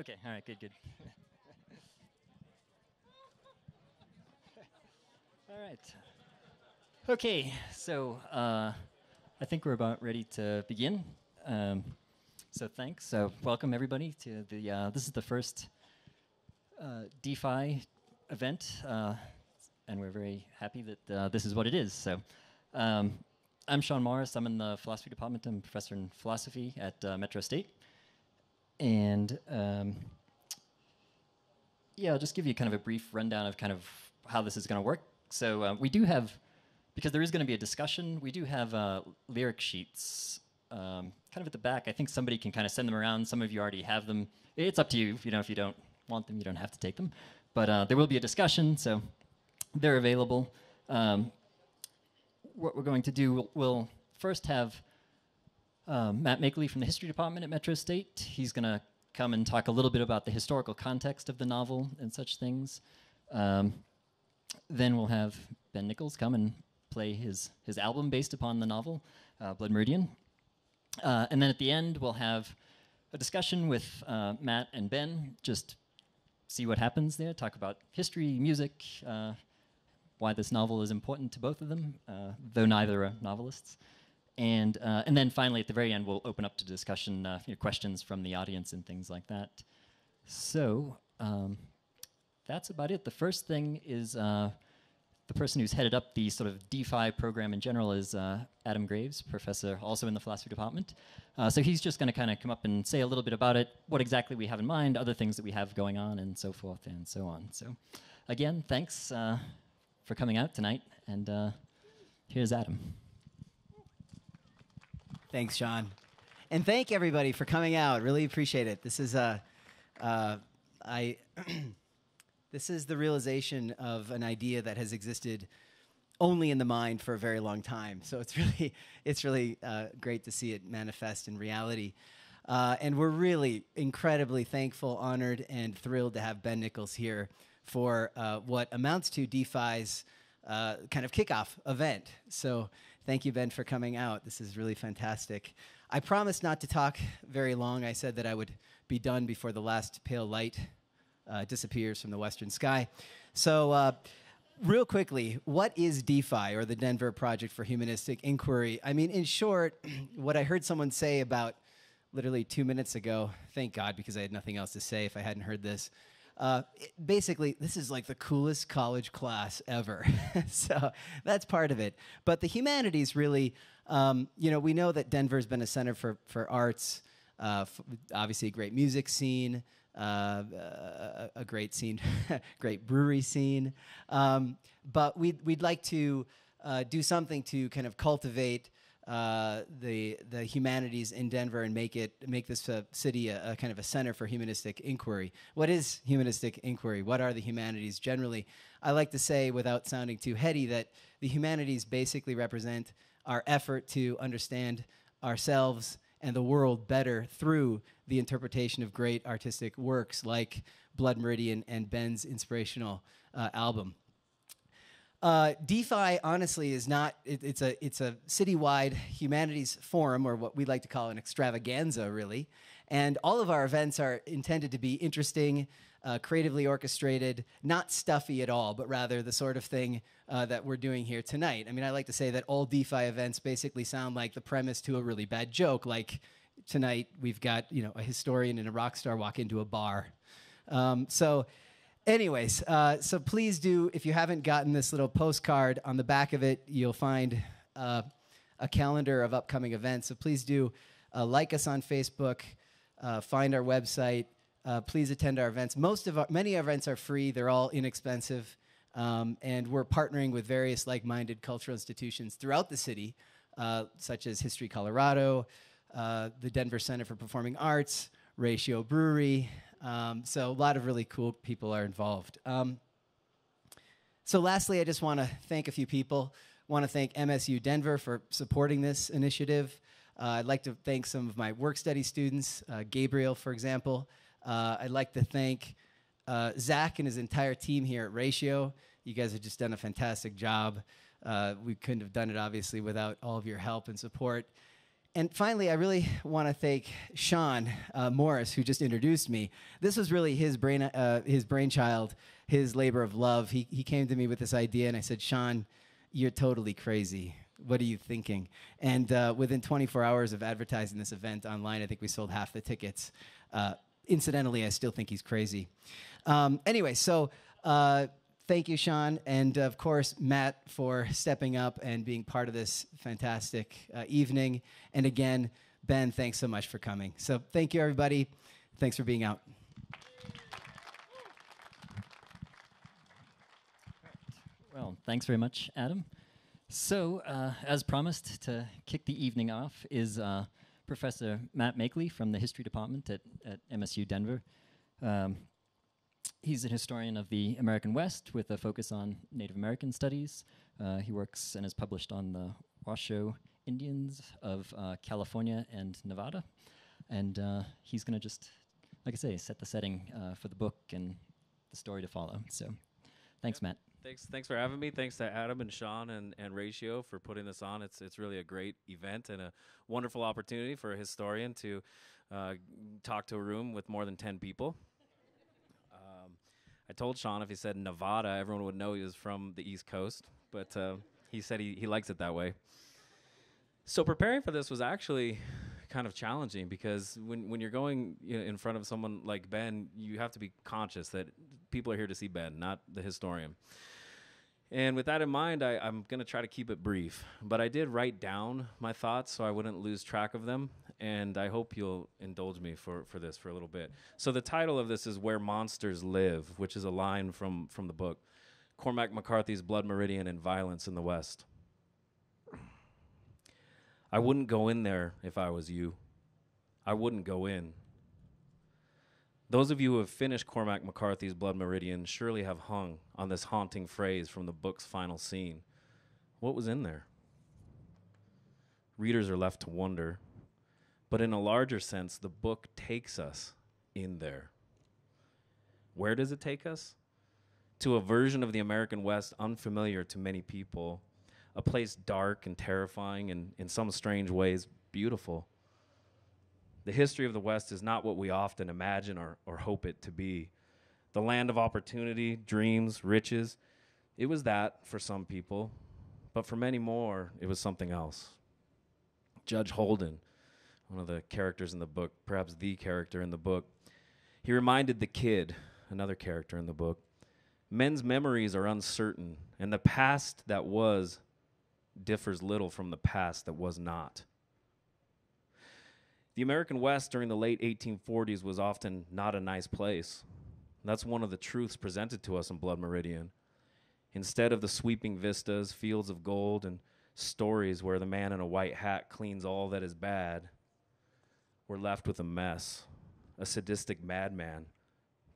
Okay, all right, good, good. all right. Okay, so uh, I think we're about ready to begin. Um, so thanks. So welcome everybody to the. Uh, this is the first uh, DeFi event, uh, and we're very happy that uh, this is what it is. So. Um, I'm Sean Morris. I'm in the philosophy department. I'm professor in philosophy at uh, Metro State. And um, yeah, I'll just give you kind of a brief rundown of kind of how this is going to work. So uh, we do have, because there is going to be a discussion, we do have uh, lyric sheets um, kind of at the back. I think somebody can kind of send them around. Some of you already have them. It's up to you. You know, if you don't want them, you don't have to take them. But uh, there will be a discussion, so they're available. Um, what we're going to do, we'll, we'll first have um, Matt Makley from the history department at Metro State. He's going to come and talk a little bit about the historical context of the novel and such things. Um, then we'll have Ben Nichols come and play his, his album based upon the novel, uh, Blood Meridian. Uh, and then at the end, we'll have a discussion with uh, Matt and Ben, just see what happens there, talk about history, music, uh, why this novel is important to both of them, uh, though neither are novelists. And, uh, and then finally, at the very end, we'll open up to discussion, uh, questions from the audience and things like that. So um, that's about it. The first thing is uh, the person who's headed up the sort of DeFi program in general is uh, Adam Graves, professor also in the philosophy department. Uh, so he's just going to kind of come up and say a little bit about it, what exactly we have in mind, other things that we have going on, and so forth and so on. So again, thanks for coming out tonight. And uh, here's Adam. Thanks, Sean. And thank everybody for coming out. Really appreciate it. This is a, uh, uh, I, this is the realization of an idea that has existed only in the mind for a very long time. So it's really, it's really uh, great to see it manifest in reality. Uh, and we're really incredibly thankful, honored, and thrilled to have Ben Nichols here for uh, what amounts to DeFi's uh, kind of kickoff event. So thank you, Ben, for coming out. This is really fantastic. I promised not to talk very long. I said that I would be done before the last pale light uh, disappears from the western sky. So, uh, real quickly, what is DeFi or the Denver Project for Humanistic Inquiry? I mean, in short, what I heard someone say about literally two minutes ago, thank God, because I had nothing else to say if I hadn't heard this, uh, basically, this is like the coolest college class ever. so that's part of it. But the humanities really, um, you know, we know that Denver's been a center for, for arts, uh, obviously, a great music scene. Uh, a, a, great scene, great brewery scene. Um, but we'd, we'd like to uh, do something to kind of cultivate uh, the the humanities in Denver and make it make this uh, city a, a, kind of a center for humanistic inquiry. What is humanistic inquiry? What are the humanities generally? I like to say, without sounding too heady, that the humanities basically represent our effort to understand ourselves and the world better through the interpretation of great artistic works like Blood Meridian and Ben's inspirational uh, album. Uh, DeFi, honestly, is not. It, it's a it's a citywide humanities forum, or what we like to call an extravaganza, really. And all of our events are intended to be interesting, uh, creatively orchestrated, not stuffy at all, but rather the sort of thing uh, that we're doing here tonight. I mean, I like to say that all DeFi events basically sound like the premise to a really bad joke. Like tonight, we've got you know a historian and a rock star walk into a bar. Um, so Anyways, uh, so please do, if you haven't gotten this little postcard, on the back of it, you'll find uh, a calendar of upcoming events. So please do uh, like us on Facebook, uh, find our website. Uh, please attend our events. Most of our, many events are free. They're all inexpensive. Um, and we're partnering with various like-minded cultural institutions throughout the city, uh, such as History Colorado, the Denver Center for Performing Arts, Ratio Brewery, um, so a lot of really cool people are involved. Um, so lastly, I just want to thank a few people. Want to thank MSU Denver for supporting this initiative. Uh, I'd like to thank some of my work study students, uh, Gabriel, for example. Uh, I'd like to thank uh, Zach and his entire team here at Ratio. You guys have just done a fantastic job. Uh, we couldn't have done it, obviously, without all of your help and support. And finally, I really want to thank Sean uh, Morris, who just introduced me. This was really his brain, uh, his brainchild, his labor of love. He he came to me with this idea, and I said, Sean, you're totally crazy. What are you thinking? And uh, within 24 hours of advertising this event online, I think we sold half the tickets. Uh, incidentally, I still think he's crazy. Um, anyway, so uh, thank you, Sean, and of course, Matt, for stepping up and being part of this fantastic uh, evening. And again, Ben, thanks so much for coming. So thank you, everybody. Thanks for being out. Well, thanks very much, Adam. So, uh, as promised, to kick the evening off is uh, Professor Matt Makley from the History Department at, at MSU Denver. Um, he's an historian of the American West with a focus on Native American studies. Uh, he works and has published on the Washoe Indians of uh, California and Nevada. And uh, he's going to just, like I say, set the setting uh, for the book and the story to follow. So, thanks, Matt. Thanks, thanks for having me. Thanks to Adam and Sean and, and Ratio for putting this on. It's it's really a great event and a wonderful opportunity for a historian to uh, talk to a room with more than ten people. I told Sean if he said Nevada, everyone would know he was from the East Coast, but uh, he said he, he likes it that way. So preparing for this was actually kind of challenging because when, when you're going you know, in front of someone like Ben, you have to be conscious that people are here to see Ben, not the historian. And with that in mind, I, am going to try to keep it brief. But I did write down my thoughts so I wouldn't lose track of them. And I hope you'll indulge me for, for this for a little bit. So, the title of this is Where Monsters Live, which is a line from, from the book Cormac McCarthy's Blood Meridian and Violence in the West. I wouldn't go in there if I was you. I wouldn't go in. Those of you who have finished Cormac McCarthy's Blood Meridian surely have hung on this haunting phrase from the book's final scene. What was in there? Readers are left to wonder. But in a larger sense, the book takes us in there. Where does it take us? To a version of the American West unfamiliar to many people, a place dark and terrifying and, in some strange ways, beautiful. The history of the West is not what we often imagine or, or hope it to be. The land of opportunity, dreams, riches, it was that for some people, but for many more, it was something else. Judge Holden, one of the characters in the book, perhaps the character in the book, he reminded the kid, another character in the book, men's memories are uncertain, and the past that was differs little from the past that was not. The American West during the late 1840s was often not a nice place. That's one of the truths presented to us in Blood Meridian. Instead of the sweeping vistas, fields of gold, and stories where the man in a white hat cleans all that is bad, we're left with a mess. A sadistic madman,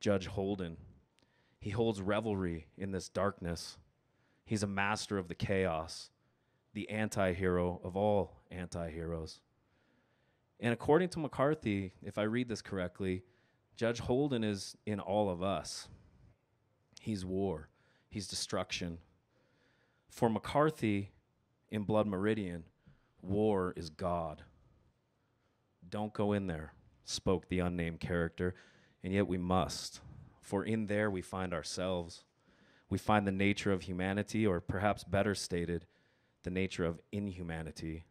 Judge Holden. He holds revelry in this darkness. He's a master of the chaos, the anti hero of all anti heroes. And according to McCarthy, if I read this correctly, Judge Holden is in all of us. He's war, he's destruction. For McCarthy in Blood Meridian, war is God. Don't go in there, spoke the unnamed character, and yet we must. For in there we find ourselves. We find the nature of humanity, or perhaps better stated, the nature of inhumanity.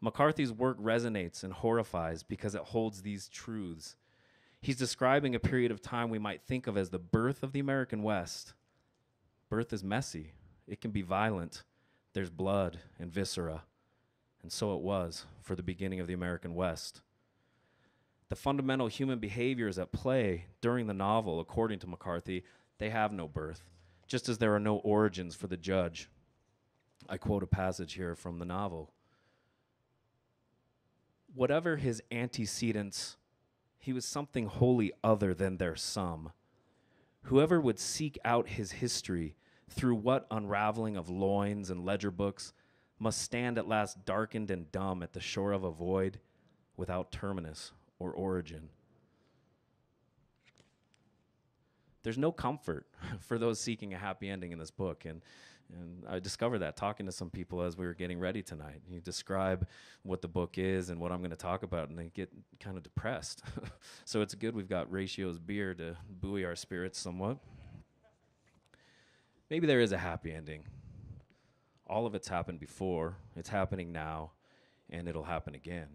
McCarthy's work resonates and horrifies because it holds these truths. He's describing a period of time we might think of as the birth of the American West. Birth is messy, it can be violent. There's blood and viscera. And so it was for the beginning of the American West. The fundamental human behaviors at play during the novel, according to McCarthy, they have no birth, just as there are no origins for the judge. I quote a passage here from the novel whatever his antecedents, he was something wholly other than their sum. Whoever would seek out his history through what unraveling of loins and ledger books must stand at last darkened and dumb at the shore of a void without terminus or origin. There's no comfort for those seeking a happy ending in this book. And And I discovered that talking to some people as we were getting ready tonight. You describe what the book is and what I'm going to talk about, and they get kind of depressed. so it's good we've got Ratio's beer to buoy our spirits somewhat. Maybe there is a happy ending. All of it's happened before, it's happening now, and it'll happen again.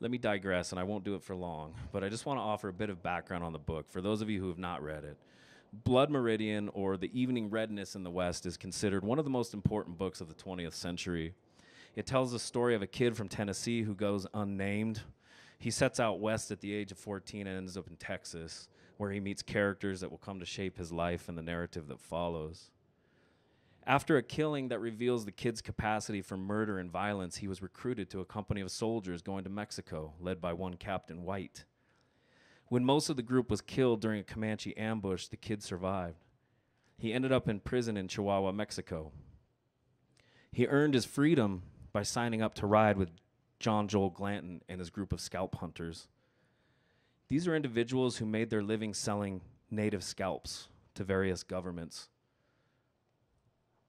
Let me digress, and I won't do it for long, but I just want to offer a bit of background on the book for those of you who have not read it. Blood Meridian, or The Evening Redness in the West, is considered one of the most important books of the 20th century. It tells the story of a kid from Tennessee who goes unnamed. He sets out west at the age of 14 and ends up in Texas, where he meets characters that will come to shape his life and the narrative that follows. After a killing that reveals the kid's capacity for murder and violence, he was recruited to a company of soldiers going to Mexico, led by one Captain White. When most of the group was killed during a Comanche ambush, the kid survived. He ended up in prison in Chihuahua, Mexico. He earned his freedom by signing up to ride with John Joel Glanton and his group of scalp hunters. These are individuals who made their living selling native scalps to various governments.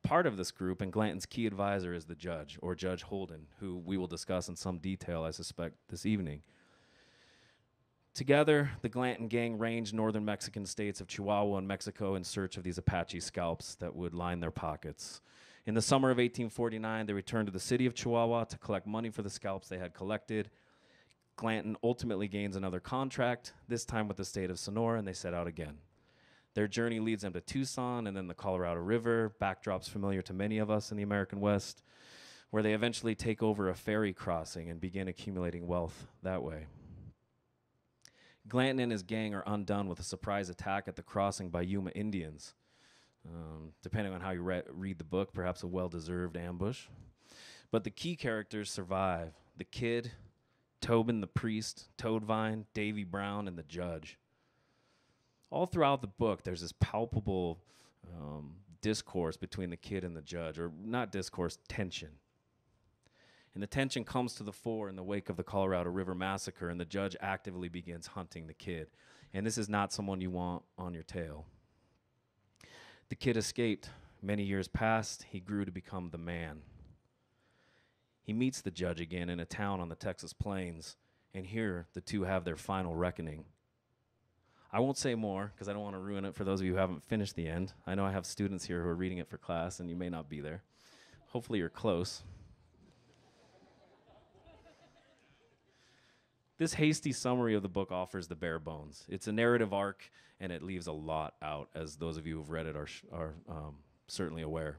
Part of this group and Glanton's key advisor is the judge, or Judge Holden, who we will discuss in some detail, I suspect, this evening. Together, the Glanton gang ranged northern Mexican states of Chihuahua and Mexico in search of these Apache scalps that would line their pockets. In the summer of 1849, they returned to the city of Chihuahua to collect money for the scalps they had collected. Glanton ultimately gains another contract, this time with the state of Sonora, and they set out again. Their journey leads them to Tucson and then the Colorado River, backdrops familiar to many of us in the American West, where they eventually take over a ferry crossing and begin accumulating wealth that way. Glanton and his gang are undone with a surprise attack at the crossing by Yuma Indians. Um, depending on how you re- read the book, perhaps a well deserved ambush. But the key characters survive the kid, Tobin the priest, Toadvine, Davy Brown, and the judge. All throughout the book, there's this palpable um, discourse between the kid and the judge, or not discourse, tension. And the tension comes to the fore in the wake of the Colorado River massacre, and the judge actively begins hunting the kid. And this is not someone you want on your tail. The kid escaped. Many years passed. He grew to become the man. He meets the judge again in a town on the Texas plains, and here the two have their final reckoning. I won't say more because I don't want to ruin it for those of you who haven't finished the end. I know I have students here who are reading it for class, and you may not be there. Hopefully, you're close. This hasty summary of the book offers the bare bones. It's a narrative arc, and it leaves a lot out, as those of you who've read it are, sh- are um, certainly aware.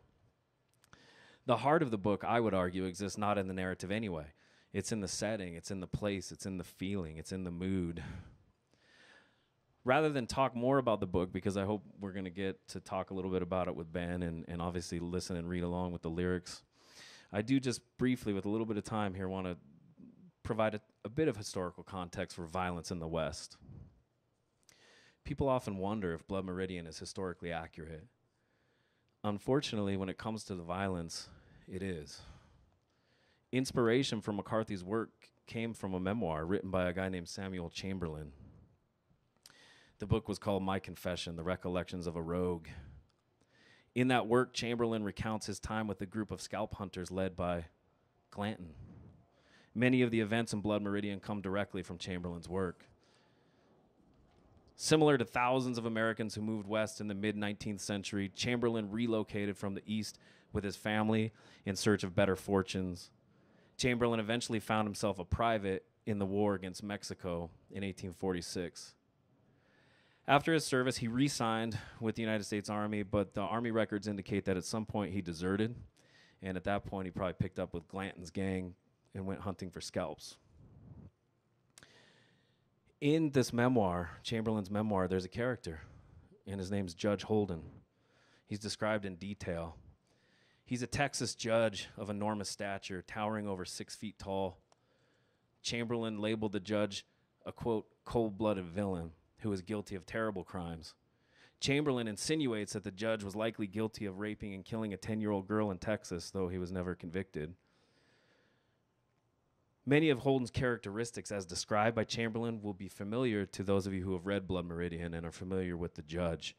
The heart of the book, I would argue, exists not in the narrative anyway. It's in the setting, it's in the place, it's in the feeling, it's in the mood. Rather than talk more about the book, because I hope we're going to get to talk a little bit about it with Ben and, and obviously listen and read along with the lyrics, I do just briefly, with a little bit of time here, want to provide a, a bit of historical context for violence in the West. People often wonder if Blood Meridian is historically accurate. Unfortunately, when it comes to the violence, it is. Inspiration for McCarthy's work came from a memoir written by a guy named Samuel Chamberlain. The book was called My Confession The Recollections of a Rogue. In that work, Chamberlain recounts his time with a group of scalp hunters led by Glanton. Many of the events in Blood Meridian come directly from Chamberlain's work. Similar to thousands of Americans who moved west in the mid 19th century, Chamberlain relocated from the east with his family in search of better fortunes. Chamberlain eventually found himself a private in the war against Mexico in 1846. After his service, he re signed with the United States Army, but the Army records indicate that at some point he deserted. And at that point, he probably picked up with Glanton's gang and went hunting for scalps. In this memoir, Chamberlain's memoir, there's a character, and his name's Judge Holden. He's described in detail. He's a Texas judge of enormous stature, towering over six feet tall. Chamberlain labeled the judge a quote, cold blooded villain who was guilty of terrible crimes. Chamberlain insinuates that the judge was likely guilty of raping and killing a 10 year old girl in Texas, though he was never convicted. Many of Holden's characteristics, as described by Chamberlain, will be familiar to those of you who have read Blood Meridian and are familiar with the judge.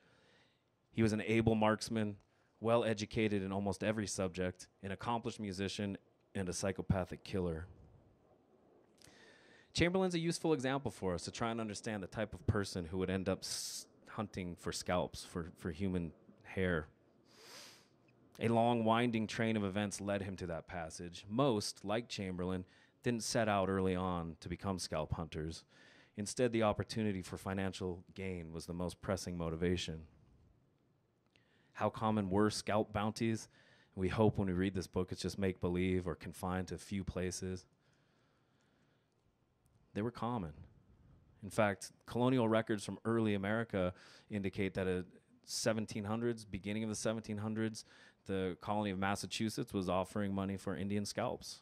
He was an able marksman, well educated in almost every subject, an accomplished musician, and a psychopathic killer. Chamberlain's a useful example for us to try and understand the type of person who would end up hunting for scalps, for, for human hair. A long, winding train of events led him to that passage. Most, like Chamberlain, didn't set out early on to become scalp hunters. Instead, the opportunity for financial gain was the most pressing motivation. How common were scalp bounties? We hope when we read this book it's just make believe or confined to a few places. They were common. In fact, colonial records from early America indicate that in 1700s, beginning of the 1700s, the colony of Massachusetts was offering money for Indian scalps.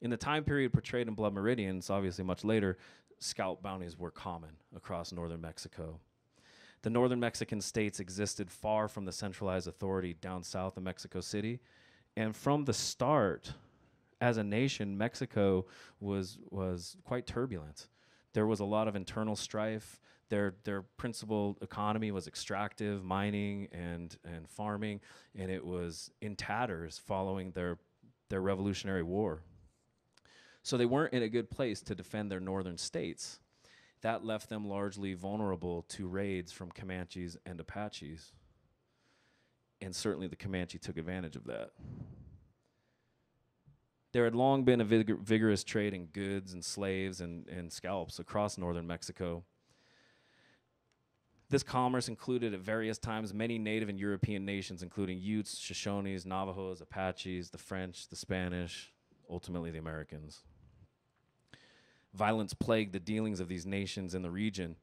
In the time period portrayed in Blood Meridians, obviously much later, scalp bounties were common across northern Mexico. The northern Mexican states existed far from the centralized authority down south of Mexico City. And from the start, as a nation, Mexico was, was quite turbulent. There was a lot of internal strife. Their, their principal economy was extractive, mining, and, and farming, and it was in tatters following their, their Revolutionary War. So they weren't in a good place to defend their northern states. That left them largely vulnerable to raids from Comanches and Apaches. And certainly the Comanche took advantage of that. There had long been a vigor- vigorous trade in goods and slaves and, and scalps across northern Mexico. This commerce included at various times many native and European nations, including Utes, Shoshones, Navajos, Apaches, the French, the Spanish, ultimately the Americans. Violence plagued the dealings of these nations in the region,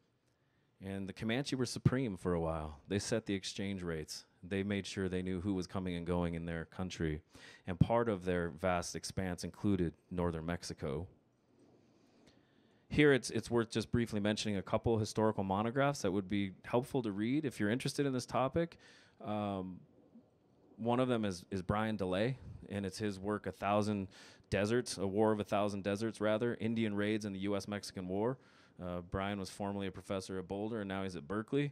and the Comanche were supreme for a while. They set the exchange rates. They made sure they knew who was coming and going in their country, and part of their vast expanse included northern Mexico. Here, it's, it's worth just briefly mentioning a couple historical monographs that would be helpful to read if you're interested in this topic. Um, one of them is, is Brian DeLay, and it's his work, A Thousand Deserts, A War of a Thousand Deserts, rather, Indian Raids in the U.S. Mexican War. Uh, Brian was formerly a professor at Boulder, and now he's at Berkeley.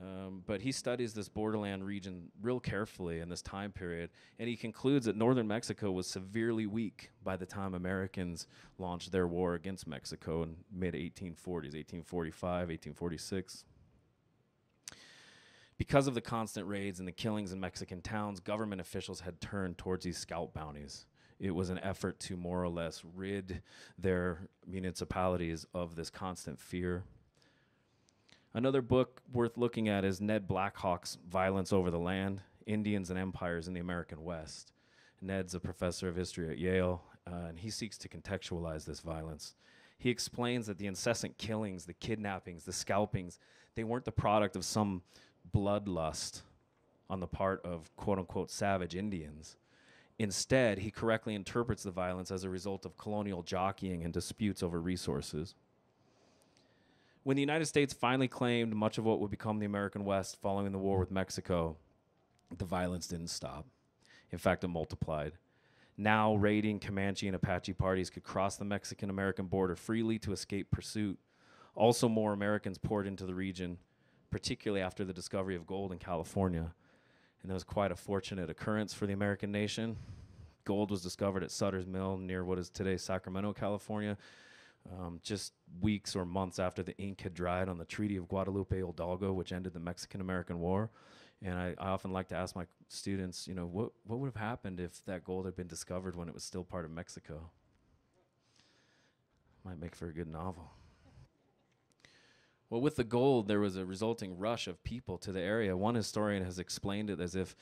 Um, but he studies this borderland region real carefully in this time period, and he concludes that northern Mexico was severely weak by the time Americans launched their war against Mexico in mid 1840s, 1845, 1846. Because of the constant raids and the killings in Mexican towns, government officials had turned towards these scalp bounties. It was an effort to more or less rid their municipalities of this constant fear. Another book worth looking at is Ned Blackhawk's Violence Over the Land Indians and Empires in the American West. Ned's a professor of history at Yale, uh, and he seeks to contextualize this violence. He explains that the incessant killings, the kidnappings, the scalpings, they weren't the product of some bloodlust on the part of quote unquote savage Indians. Instead, he correctly interprets the violence as a result of colonial jockeying and disputes over resources. When the United States finally claimed much of what would become the American West following the war with Mexico, the violence didn't stop. In fact, it multiplied. Now, raiding Comanche and Apache parties could cross the Mexican American border freely to escape pursuit. Also, more Americans poured into the region, particularly after the discovery of gold in California. And it was quite a fortunate occurrence for the American nation. Gold was discovered at Sutter's Mill near what is today Sacramento, California, um, just weeks or months after the ink had dried on the Treaty of Guadalupe Hidalgo, which ended the Mexican American War. And I, I often like to ask my students, you know, what, what would have happened if that gold had been discovered when it was still part of Mexico? Might make for a good novel. Well, with the gold, there was a resulting rush of people to the area. One historian has explained it as if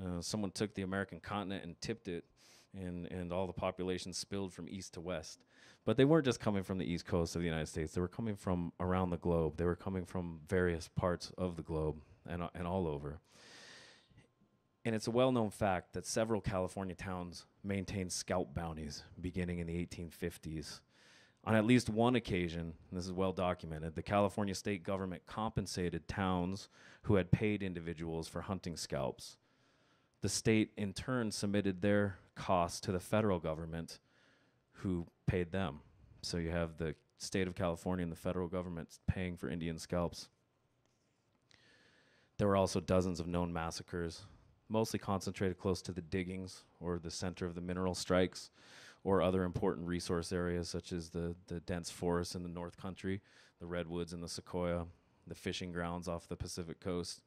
uh, someone took the American continent and tipped it, and, and all the population spilled from east to west. But they weren't just coming from the east coast of the United States, they were coming from around the globe. They were coming from various parts of the globe and, uh, and all over. And it's a well known fact that several California towns maintained scalp bounties beginning in the 1850s. On at least one occasion, and this is well documented, the California state government compensated towns who had paid individuals for hunting scalps. The state, in turn, submitted their costs to the federal government, who paid them. So you have the state of California and the federal government paying for Indian scalps. There were also dozens of known massacres, mostly concentrated close to the diggings or the center of the mineral strikes or other important resource areas such as the, the dense forests in the North Country, the redwoods and the sequoia, the fishing grounds off the Pacific coast.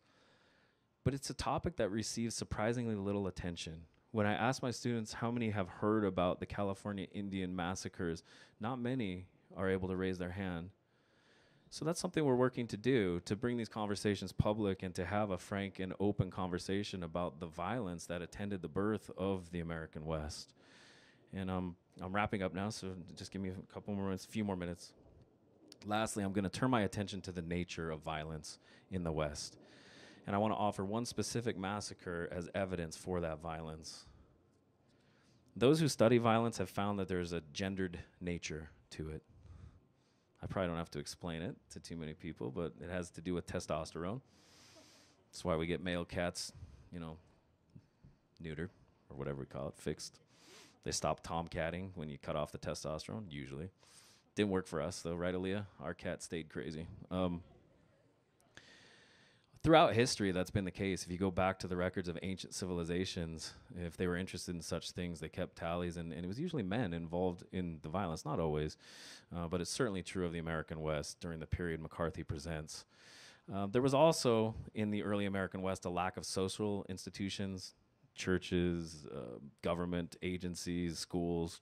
But it's a topic that receives surprisingly little attention. When I ask my students how many have heard about the California Indian massacres, not many are able to raise their hand. So that's something we're working to do to bring these conversations public and to have a frank and open conversation about the violence that attended the birth of the American West. And um, I'm wrapping up now, so just give me a couple more minutes, a few more minutes. Lastly, I'm going to turn my attention to the nature of violence in the West. And I want to offer one specific massacre as evidence for that violence. Those who study violence have found that there's a gendered nature to it. I probably don't have to explain it to too many people, but it has to do with testosterone. That's why we get male cats, you know, neutered or whatever we call it, fixed. They stop tomcatting when you cut off the testosterone, usually. Didn't work for us, though, right, Aaliyah? Our cat stayed crazy. Um, throughout history, that's been the case. If you go back to the records of ancient civilizations, if they were interested in such things, they kept tallies, and, and it was usually men involved in the violence. Not always, uh, but it's certainly true of the American West during the period McCarthy presents. Uh, there was also in the early American West a lack of social institutions, churches, uh, government agencies, schools,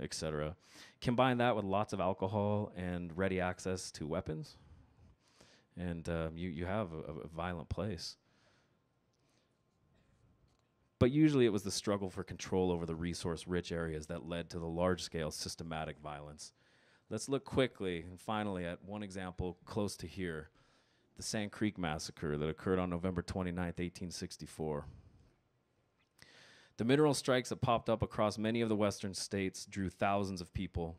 etc. Combine that with lots of alcohol and ready access to weapons, and um, you you have a, a violent place. But usually it was the struggle for control over the resource rich areas that led to the large scale systematic violence. Let's look quickly and finally at one example close to here the Sand Creek Massacre that occurred on November 29, 1864. The mineral strikes that popped up across many of the western states drew thousands of people.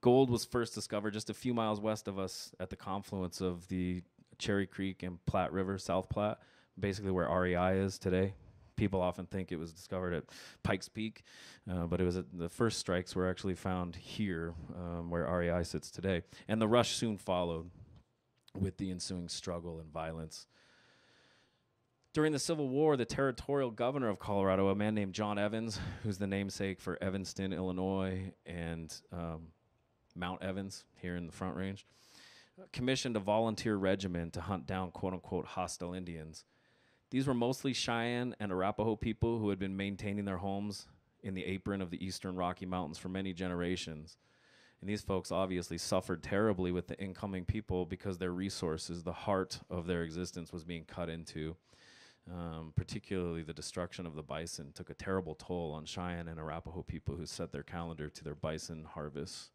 Gold was first discovered just a few miles west of us at the confluence of the Cherry Creek and Platte River, South Platte, basically where REI is today. People often think it was discovered at Pikes Peak, uh, but it was the first strikes were actually found here, um, where REI sits today. And the rush soon followed with the ensuing struggle and violence. During the Civil War, the territorial governor of Colorado, a man named John Evans, who's the namesake for Evanston, Illinois, and um, Mount Evans here in the Front Range, commissioned a volunteer regiment to hunt down quote unquote hostile Indians. These were mostly Cheyenne and Arapaho people who had been maintaining their homes in the apron of the eastern Rocky Mountains for many generations. And these folks obviously suffered terribly with the incoming people because their resources, the heart of their existence, was being cut into. Um, particularly the destruction of the bison took a terrible toll on Cheyenne and Arapaho people who set their calendar to their bison harvests.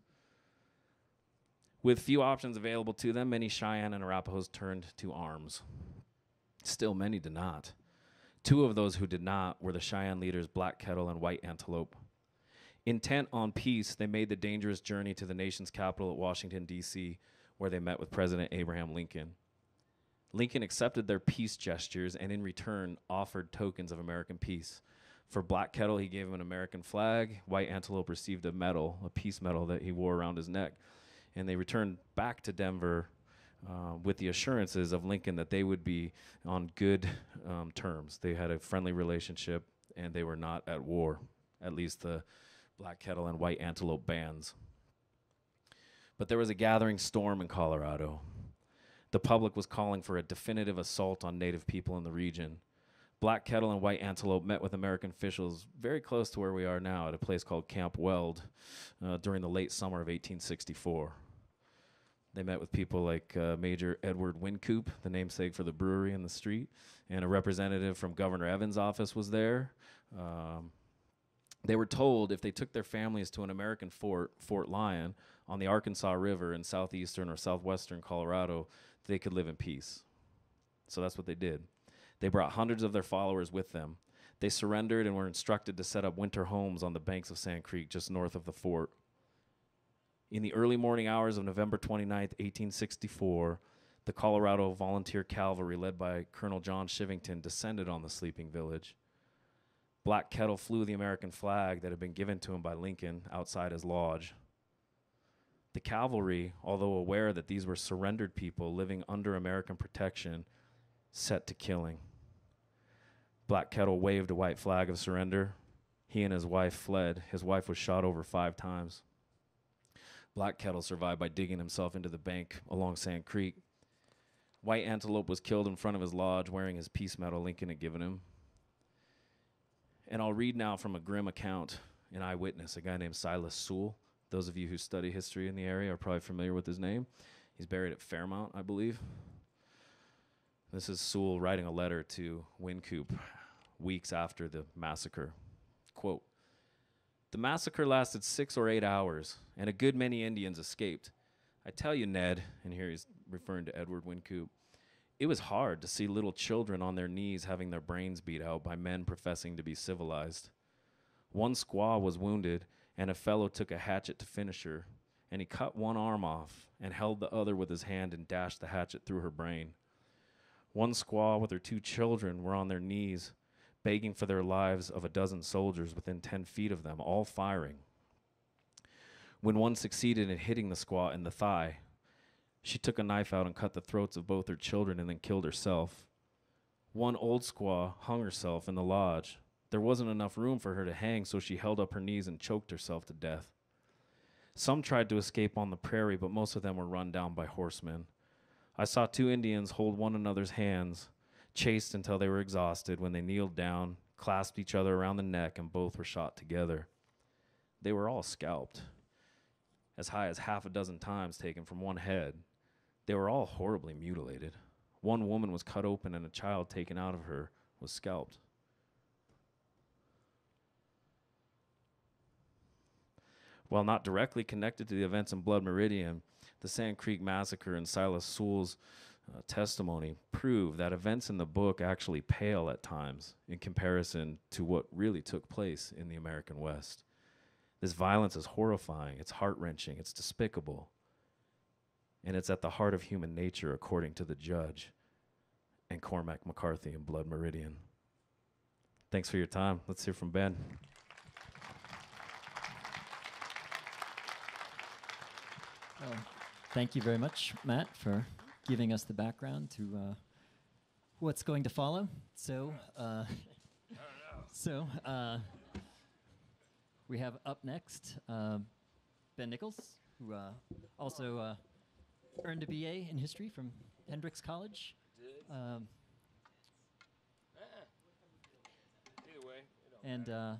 With few options available to them, many Cheyenne and Arapahoes turned to arms. Still, many did not. Two of those who did not were the Cheyenne leaders Black Kettle and White Antelope. Intent on peace, they made the dangerous journey to the nation's capital at Washington, D.C., where they met with President Abraham Lincoln. Lincoln accepted their peace gestures and in return offered tokens of American peace. For Black Kettle, he gave him an American flag. White Antelope received a medal, a peace medal that he wore around his neck. And they returned back to Denver uh, with the assurances of Lincoln that they would be on good um, terms. They had a friendly relationship and they were not at war, at least the Black Kettle and White Antelope bands. But there was a gathering storm in Colorado. The public was calling for a definitive assault on Native people in the region. Black Kettle and White Antelope met with American officials very close to where we are now at a place called Camp Weld uh, during the late summer of 1864. They met with people like uh, Major Edward Wynkoop, the namesake for the brewery in the street, and a representative from Governor Evans' office was there. Um, they were told if they took their families to an American fort, Fort Lyon, on the Arkansas River in southeastern or southwestern Colorado, they could live in peace. So that's what they did. They brought hundreds of their followers with them. They surrendered and were instructed to set up winter homes on the banks of Sand Creek just north of the fort. In the early morning hours of November 29, 1864, the Colorado Volunteer Cavalry, led by Colonel John Chivington, descended on the sleeping village. Black Kettle flew the American flag that had been given to him by Lincoln outside his lodge. The cavalry, although aware that these were surrendered people living under American protection, set to killing. Black Kettle waved a white flag of surrender. He and his wife fled. His wife was shot over five times. Black Kettle survived by digging himself into the bank along Sand Creek. White Antelope was killed in front of his lodge wearing his peace medal Lincoln had given him. And I'll read now from a grim account, an eyewitness, a guy named Silas Soule. Those of you who study history in the area are probably familiar with his name. He's buried at Fairmount, I believe. This is Soule writing a letter to Wynkoop weeks after the massacre. Quote The massacre lasted six or eight hours, and a good many Indians escaped. I tell you, Ned, and here he's referring to Edward Wynkoop, it was hard to see little children on their knees having their brains beat out by men professing to be civilized. One squaw was wounded, and a fellow took a hatchet to finish her, and he cut one arm off and held the other with his hand and dashed the hatchet through her brain. One squaw with her two children were on their knees, begging for their lives of a dozen soldiers within 10 feet of them, all firing. When one succeeded in hitting the squaw in the thigh, she took a knife out and cut the throats of both her children and then killed herself. One old squaw hung herself in the lodge. There wasn't enough room for her to hang, so she held up her knees and choked herself to death. Some tried to escape on the prairie, but most of them were run down by horsemen. I saw two Indians hold one another's hands, chased until they were exhausted. When they kneeled down, clasped each other around the neck, and both were shot together. They were all scalped, as high as half a dozen times taken from one head. They were all horribly mutilated. One woman was cut open, and a child taken out of her was scalped. While not directly connected to the events in Blood Meridian, the Sand Creek Massacre and Silas Soule's uh, testimony prove that events in the book actually pale at times in comparison to what really took place in the American West. This violence is horrifying, it's heart wrenching, it's despicable, and it's at the heart of human nature, according to the judge and Cormac McCarthy in Blood Meridian. Thanks for your time. Let's hear from Ben. Well, thank you very much, Matt, for giving us the background to uh, what's going to follow. So, uh, so uh, we have up next uh, Ben Nichols, who uh, also uh, earned a BA in history from Hendrix College. Um, and of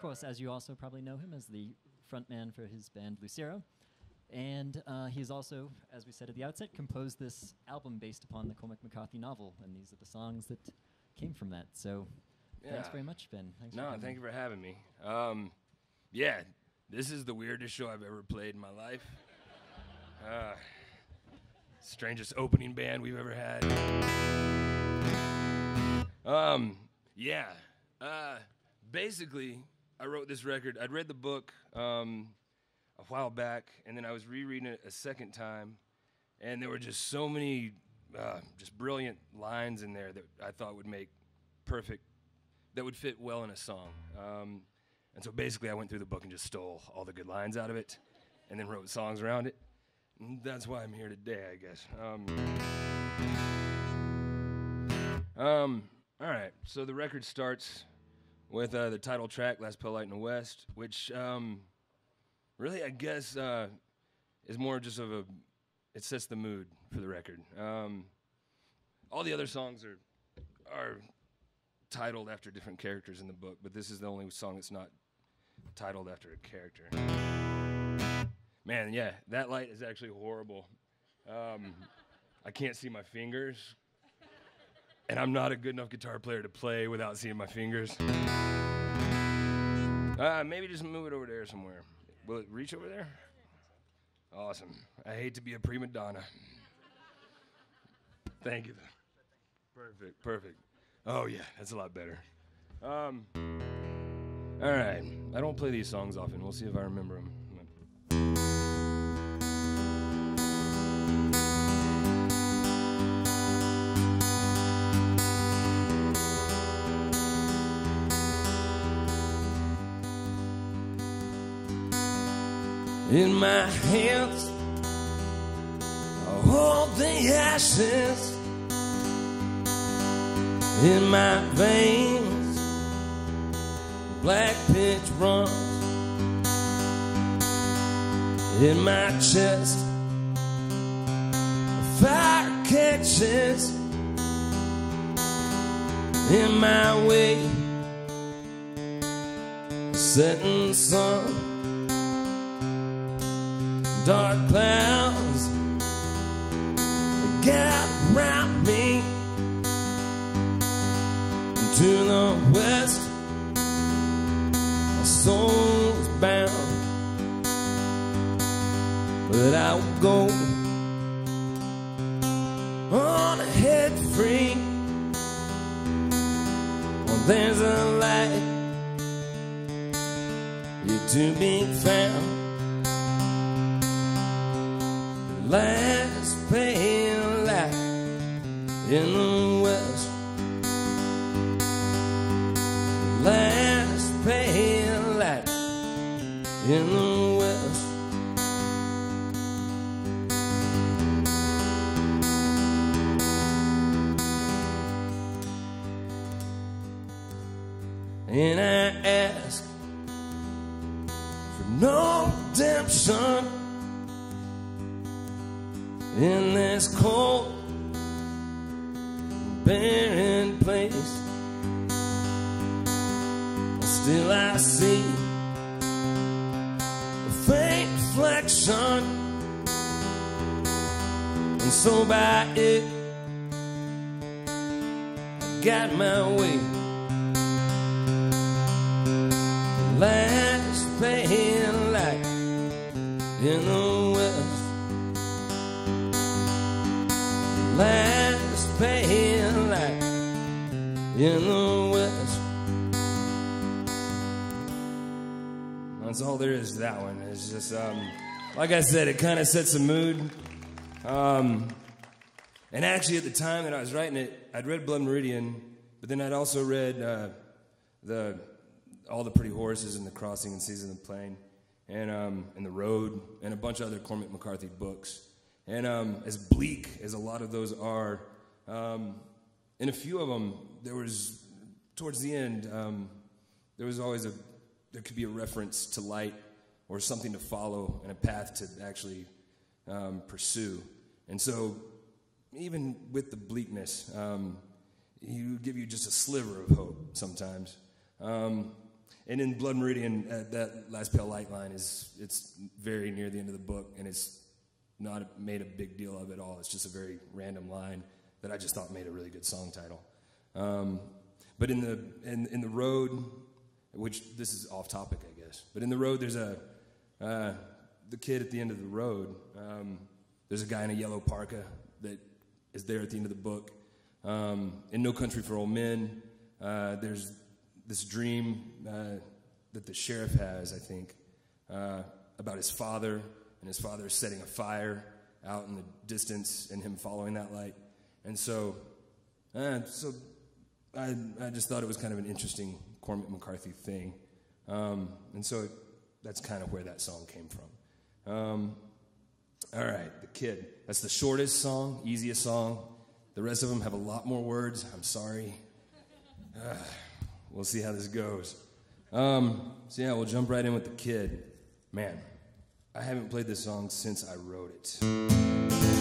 course, as you also probably know him as the frontman for his band Lucero. And uh, he's also, as we said at the outset, composed this album based upon the Cormac McCarthy novel, and these are the songs that came from that. So, thanks very much, Ben. Thanks No, thank you for having me. Um, yeah, this is the weirdest show I've ever played in my life. Uh, strangest opening band we've ever had. Um, yeah. Uh, basically, I wrote this record. I'd read the book um, a while back, and then I was rereading it a second time, and there were just so many uh, just brilliant lines in there that I thought would make perfect that would fit well in a song. Um, and so basically, I went through the book and just stole all the good lines out of it, and then wrote songs around it. And that's why I'm here today, I guess. Um, um, all right, so the record starts with uh, the title track, "Last Pale Light in the West," which um, really, I guess, uh, is more just of a it sets the mood for the record. Um, all the other songs are are titled after different characters in the book, but this is the only song that's not titled after a character. Man, yeah, that light is actually horrible. Um, I can't see my fingers, and I'm not a good enough guitar player to play without seeing my fingers. Uh, maybe just move it over there somewhere. Will it reach over there? Awesome. I hate to be a prima donna. Thank you. Perfect, perfect. Oh yeah, that's a lot better. Um. All right, I don't play these songs often. We'll see if I remember them. In my hands, I hold the ashes in my veins. Black pitch runs in my chest. Fire catches in my way. Setting sun, dark clouds get around me to the west. My soul's bound, but I will go on ahead free. Well, there's a light yet to be found. Last It's just, um, like I said, it kind of sets a mood. Um, and actually, at the time that I was writing it, I'd read Blood Meridian, but then I'd also read uh, the all the pretty horses and the crossing and cities of the plain and um, and the road and a bunch of other cormac mccarthy books and um, as bleak as a lot of those are um, in a few of them there was towards the end um, there was always a there could be a reference to light or something to follow and a path to actually um, pursue and so even with the bleakness um, he would give you just a sliver of hope sometimes um, and in Blood Meridian, uh, that last pale light line is it's very near the end of the book, and it's not made a big deal of at all. It's just a very random line that I just thought made a really good song title. Um, but in the in, in the road, which this is off topic, I guess. But in the road, there's a uh, the kid at the end of the road. Um, there's a guy in a yellow parka that is there at the end of the book. Um, in No Country for Old Men, uh, there's this dream uh, that the sheriff has, I think, uh, about his father, and his father setting a fire out in the distance, and him following that light. And so, uh, so I, I just thought it was kind of an interesting Cormac McCarthy thing, um, and so it, that's kind of where that song came from. Um, all right, the kid. That's the shortest song, easiest song. The rest of them have a lot more words. I'm sorry. We'll see how this goes. Um, so yeah, we'll jump right in with the kid. Man, I haven't played this song since I wrote it.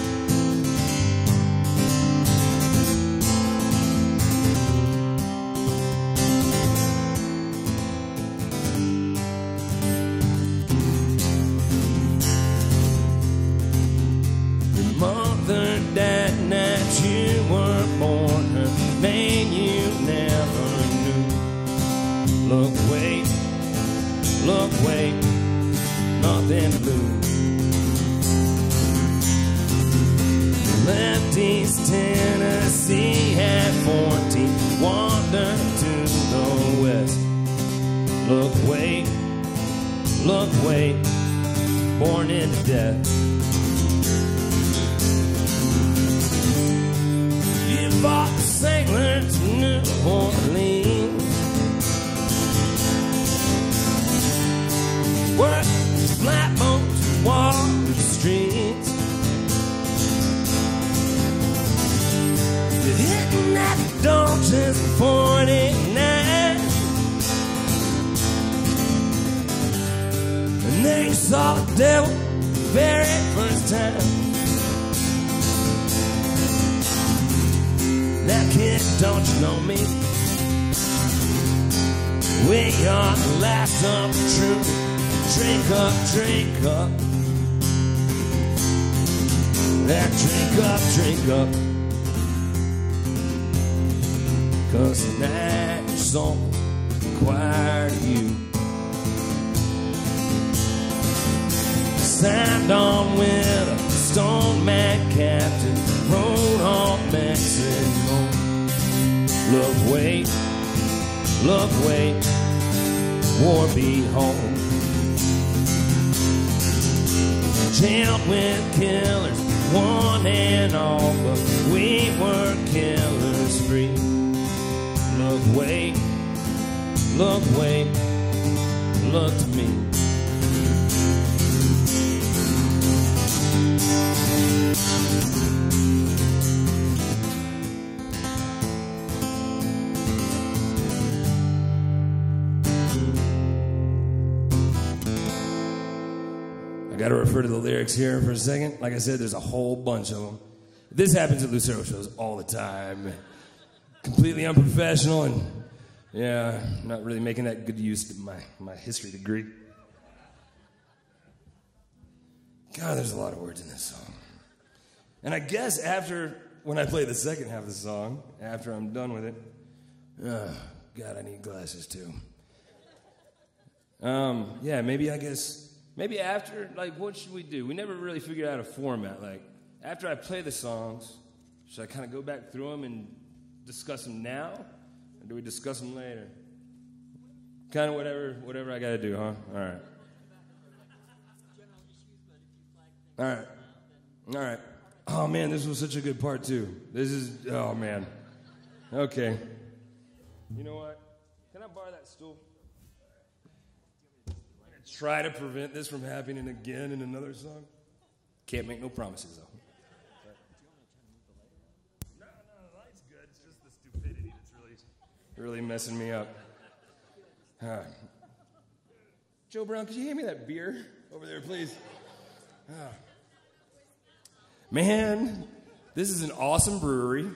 Here for a second. Like I said, there's a whole bunch of them. This happens at Lucero shows all the time. Completely unprofessional and, yeah, not really making that good use of my, my history degree. God, there's a lot of words in this song. And I guess after, when I play the second half of the song, after I'm done with it, oh, God, I need glasses too. Um, yeah, maybe I guess maybe after like what should we do? We never really figured out a format. Like after I play the songs, should I kind of go back through them and discuss them now, or do we discuss them later? Kind of whatever whatever I got to do, huh? All right. All right. All right. Oh man, this was such a good part too. This is oh man. Okay. You know what? Can I borrow that stool? Try to prevent this from happening again in another song. Can't make no promises though. No, no, the light's good. It's just the stupidity that's really, really messing me up. All right. Joe Brown, could you hand me that beer over there, please? Ah. Man, this is an awesome brewery.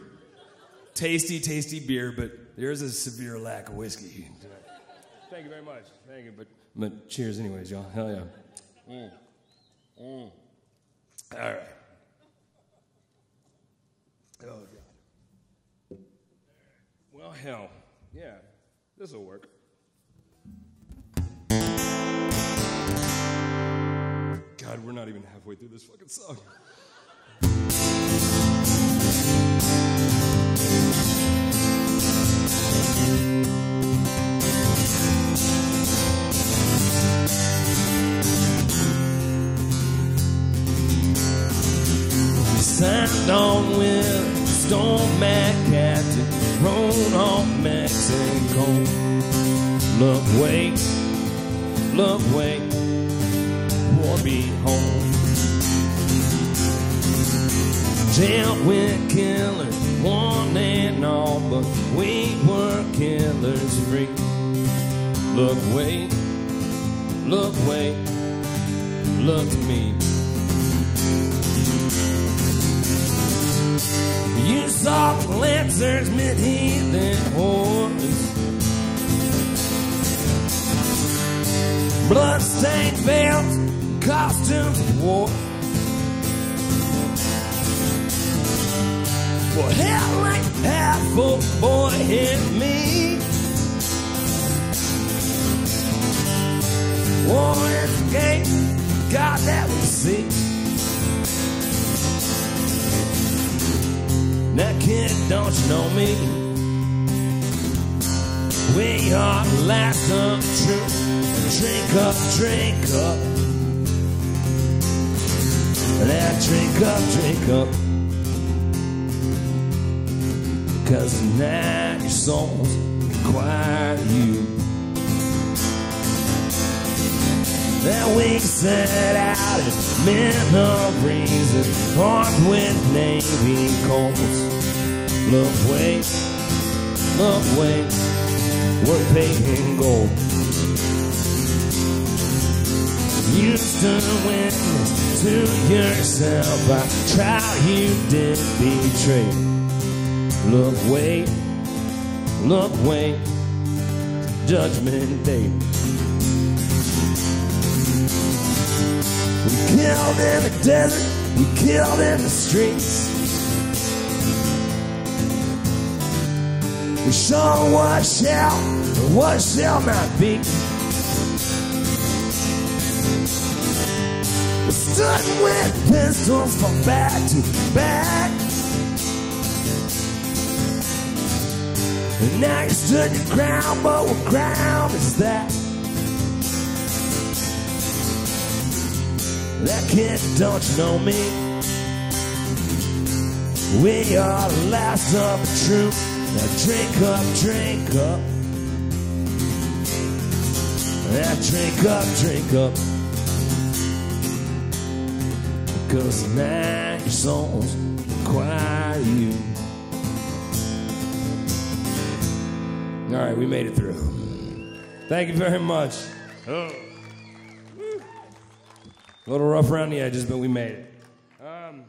Tasty, tasty beer, but there's a severe lack of whiskey. Thank you very much. Thank you. But, but cheers, anyways, y'all. Hell yeah. Mm. Mm. All right. Oh, God. Well, hell. Yeah, this will work. God, we're not even halfway through this fucking song. Signed on with Stone Mac Captain, rode on Mexico. Look, wait, look, wait, won't be home. Jail with killers, one and all, but we were killers free. Look, wait, look, wait, look to me. You saw lancers, mid-heathen horse. Bloodstained veils, costumes of war. Well, hell ain't half full, boy, hit me. War is a game, God, that we see. Now, kid, don't you know me? We are the last the truth. Drink up, drink up. Now, drink up, drink up. Cause now your souls require you. That we set out as men of reason, armed with navy Colts. Look, wait, look, wait, we're paid in gold. Houston went to yourself. I tried, you did betray. Look, wait, look, wait, Judgment Day. Killed in the desert, we killed in the streets. We saw what shall and what shall not be. We stood with pistols from back to back. And now you stood your ground, but what ground is that? That kid, don't you know me? We are last the truth. Now drink up, drink up. Now drink up, drink up. Because now your souls require you. All right, we made it through. Thank you very much. Oh. A little rough around the edges, but we made it. Um,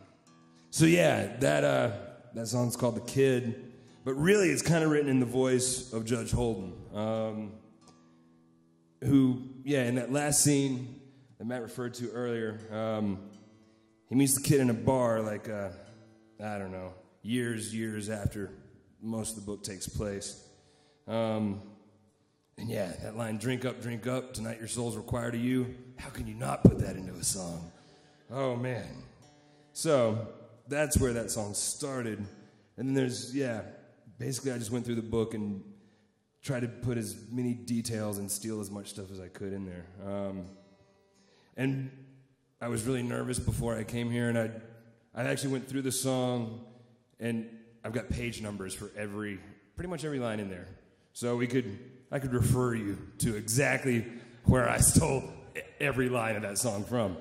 so yeah, that uh, that song's called "The Kid," but really, it's kind of written in the voice of Judge Holden, um, who, yeah, in that last scene that Matt referred to earlier, um, he meets the kid in a bar, like uh, I don't know, years, years after most of the book takes place. Um, and yeah, that line, drink up, drink up, tonight your soul's required of you. How can you not put that into a song? Oh, man. So that's where that song started. And then there's, yeah, basically I just went through the book and tried to put as many details and steal as much stuff as I could in there. Um, and I was really nervous before I came here, and I, I actually went through the song, and I've got page numbers for every, pretty much every line in there. So we could, I could refer you to exactly where I stole every line of that song from.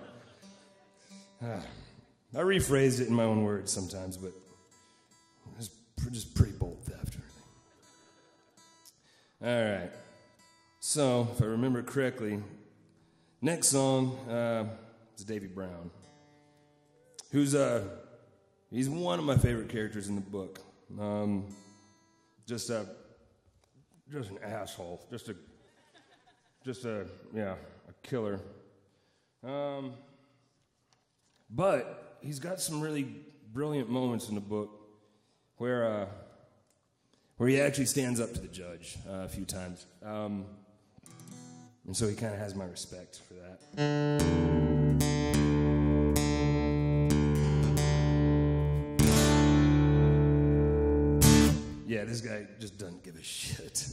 I rephrased it in my own words sometimes, but it's just pretty bold theft. All right. So, if I remember correctly, next song uh, is Davy Brown, who's uh, he's one of my favorite characters in the book. Um, just a just an asshole, just a just a yeah killer. Um, but he's got some really brilliant moments in the book where uh, where he actually stands up to the judge uh, a few times, um, and so he kind of has my respect for that. Yeah, this guy just doesn't give a shit.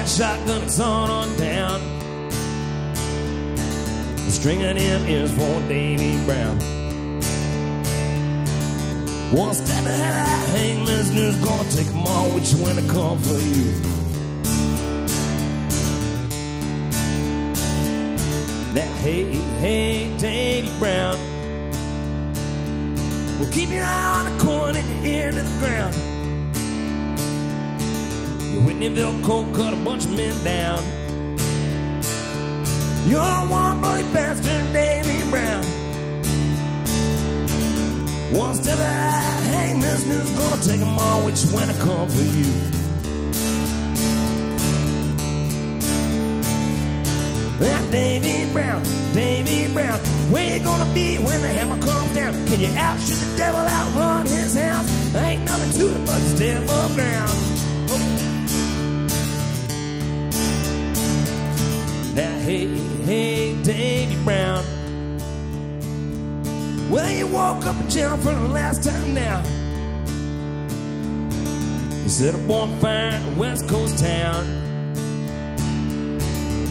That shotgun, it's on on down. The string of them is for Davy Brown. One step ahead, I hang listeners, gonna take them all, which when I come for you. Now, hey, hey, Davy Brown. Well, keep your eye on the corn and your ear to the ground. Whitneyville Colt cut a bunch of men down. You're one bloody bastard, Davy Brown. One step ahead, hang this news, gonna take them all, which when I come for you. That Davy Brown, Davy Brown, where you gonna be when the hammer comes down? Can you outshoot the devil, out outrun his house? Ain't nothing to it but the devil ground. Hey, hey, Davy Brown. Well, you woke up in jail for the last time now. You set a bonfire in a West Coast town.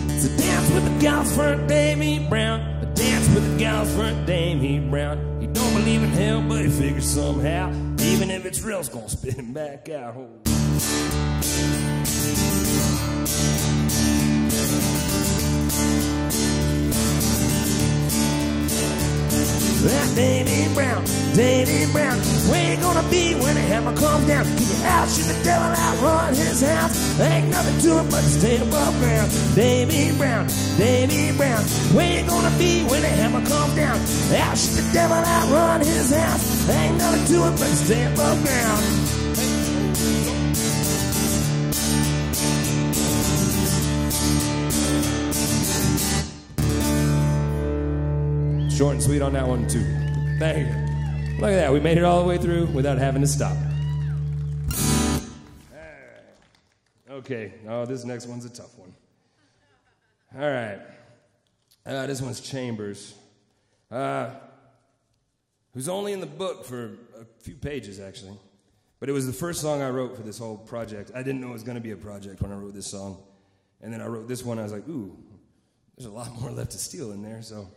It's a dance with the gals for Davy Brown. A dance with the gals for Davy Brown. He don't believe in hell, but he figures somehow, even if it's real, it's gonna spit him back out. That Davy Brown, Davy Brown, where you gonna be when the hammer comes down? Keep your house, shoot the devil out, run his house. Ain't nothing to it but to stay above ground. Davy Brown, Davy Brown, where you gonna be when the hammer comes down? Out, shoot the devil out, run his house. Ain't nothing to it but to stay above ground. Short and sweet on that one, too. Thank you. Look at that. We made it all the way through without having to stop. Okay. Oh, this next one's a tough one. All right. Uh, this one's Chambers, uh, who's only in the book for a few pages, actually. But it was the first song I wrote for this whole project. I didn't know it was going to be a project when I wrote this song. And then I wrote this one. I was like, ooh, there's a lot more left to steal in there. So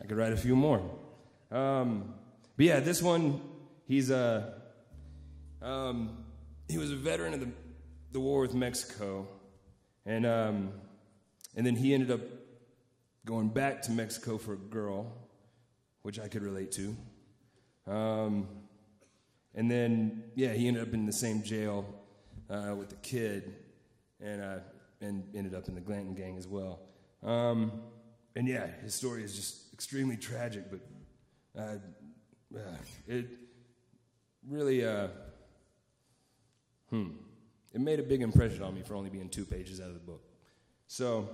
I could write a few more. Um, but yeah, this one, he's a, um, he was a veteran of the, the war with Mexico, and um, and then he ended up going back to Mexico for a girl, which I could relate to. Um, and then yeah, he ended up in the same jail uh, with the kid, and uh, and ended up in the Glanton gang as well. Um, and yeah, his story is just extremely tragic, but uh, uh, it really, uh, hmm, it made a big impression on me for only being two pages out of the book. So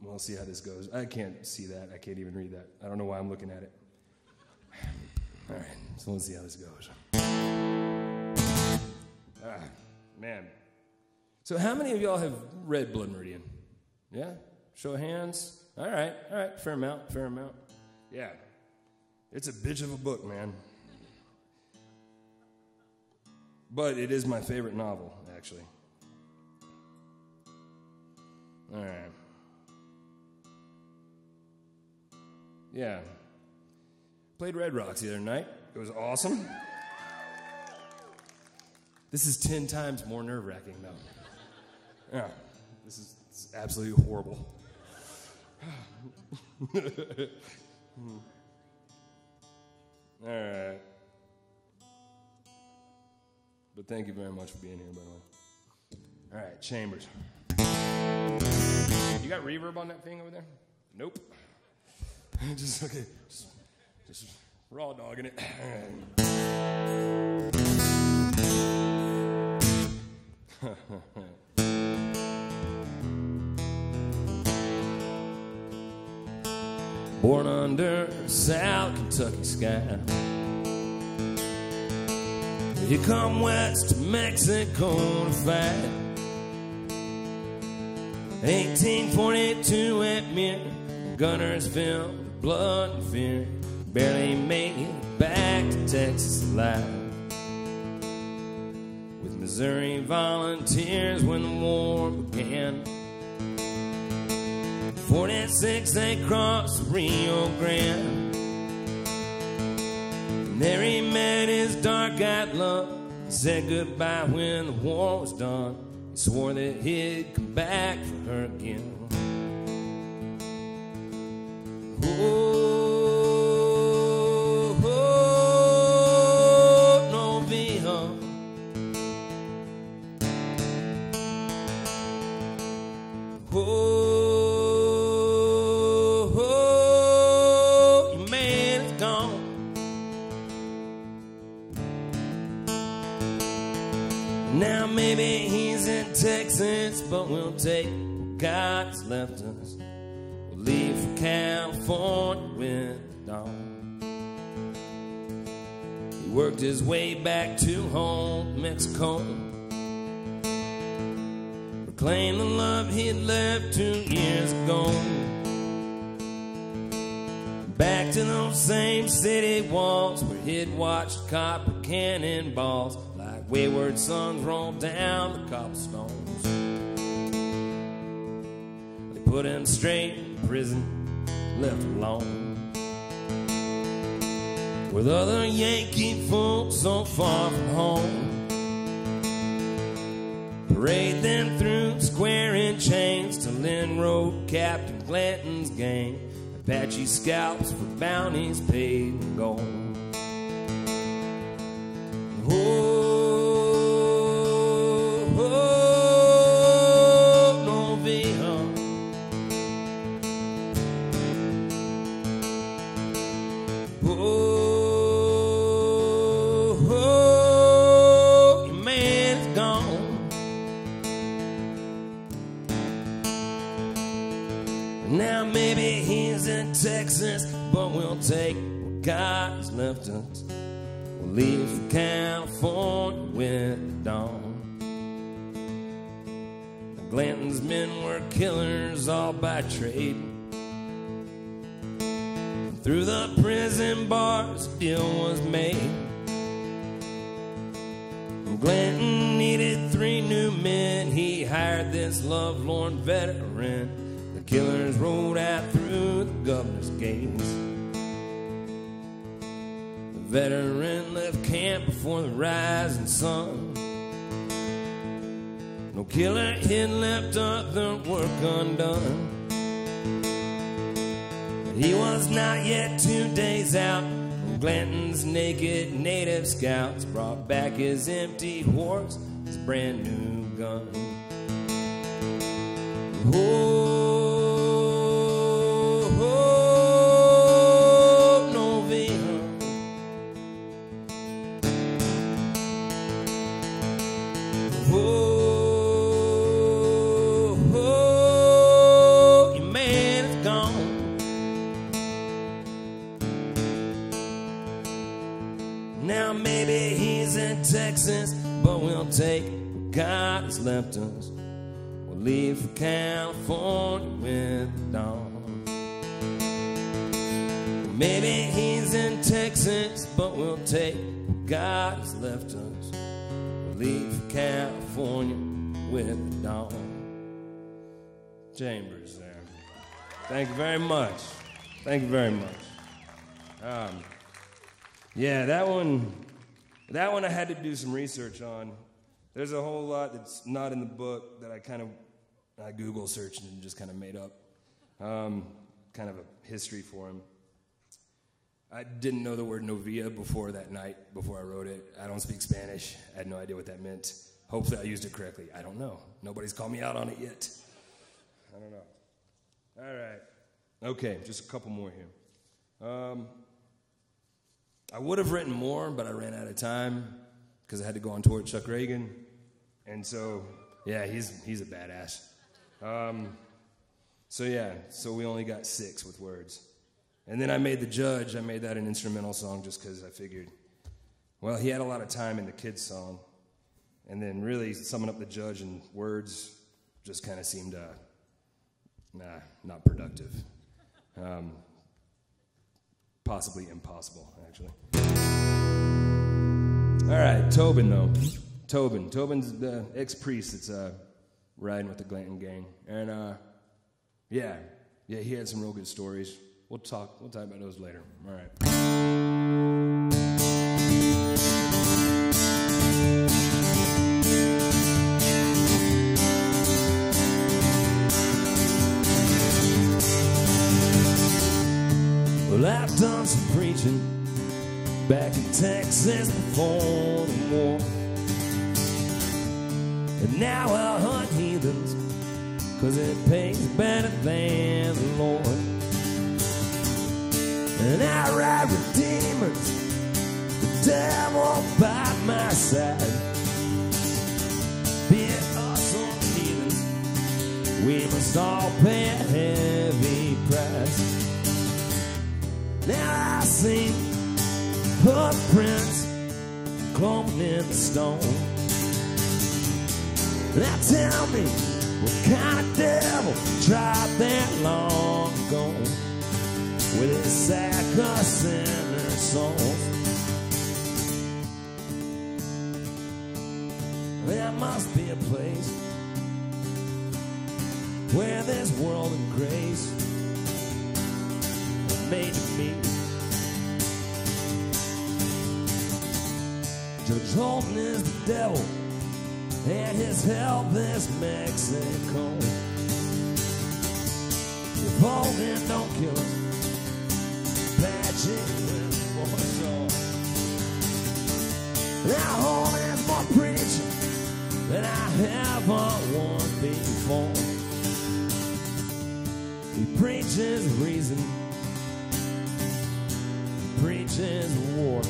we'll see how this goes. I can't see that. I can't even read that. I don't know why I'm looking at it. All right, so let's see how this goes. Ah, man. So, how many of y'all have read Blood Meridian? Yeah? Show of hands. All right, all right, fair amount, fair amount. Yeah. It's a bitch of a book, man. But it is my favorite novel, actually. All right. Yeah. Played Red Rocks the other night. It was awesome. This is 10 times more nerve wracking, though. Yeah. This is, this is absolutely horrible. All right. But thank you very much for being here, by the way. All right, Chambers. You got reverb on that thing over there? Nope. just okay. Just, just raw dogging it. Born under South Kentucky sky. You come west to Mexico to fight. 1842 at Mier, gunners filled blood and fear. Barely made it back to Texas alive. With Missouri volunteers when the war began. 46 they crossed Rio Grande. And there he met his dark-eyed love. Said goodbye when the war was done. He swore that he'd come back for her again. Oh, but we'll take what God's left us. We'll leave for California with dawn. He worked his way back to home, Mexico. Reclaim the love he'd left two years ago. Back to those same city walls where he'd watched copper cannonballs like wayward sons roll down the cobblestones. Put him straight in prison, left alone. With other Yankee folks so far from home. Parade them through square and chains to in Road, Captain Glanton's gang. Apache scalps for bounties paid in gold. But we'll take what God has left us. We'll leave for California with the dawn. Glanton's men were killers all by trade. Through the prison bars, a deal was made. Glanton needed three new men. He hired this lovelorn veteran. Killers rode out through the governor's gates. The veteran left camp before the rising sun. No killer had left other work undone. But He was not yet two days out when Glanton's naked native scouts brought back his empty horse, his brand new gun. Oh, take what God has left us. We'll leave for California with the dawn. Maybe he's in Texas, but we'll take what God has left us. We'll leave for California with the dawn. Chambers there. Thank you very much. Thank you very much. Um, yeah, that one, that one I had to do some research on. There's a whole lot that's not in the book that I kind of I Google searched and just kind of made up, um, kind of a history for him. I didn't know the word novia before that night, before I wrote it. I don't speak Spanish. I had no idea what that meant. Hopefully, I used it correctly. I don't know. Nobody's called me out on it yet. I don't know. All right. Okay, just a couple more here. Um, I would have written more, but I ran out of time because I had to go on tour with Chuck Ragan. And so, yeah, he's, he's a badass. Um, so, yeah, so we only got six with words. And then I made The Judge, I made that an instrumental song just because I figured, well, he had a lot of time in the kids' song. And then really summing up The Judge in words just kind of seemed, uh, nah, not productive. Um, possibly impossible, actually. All right, Tobin, though. Tobin. Tobin's the ex priest that's uh, riding with the Glanton gang. And uh, yeah, yeah, he had some real good stories. We'll talk, we'll talk about those later. All right. Well, I've done some preaching back in Texas before the war. And now I hunt heathens, cause it pays better than the Lord. And I ride with demons, the devil by my side. Be it us or heathens, we must all pay a heavy price. Now I see footprints cloven in the stone. Now tell me, what kind of devil tried that long ago? with his sack of sinner souls. There must be a place where there's world and grace made to meet. Judge Holden is the devil, and his help is Mexico. If Holden don't kill us, Patrick will for sure. Now Holden's more preaching than I ever once before. He preaches reason, he preaches war.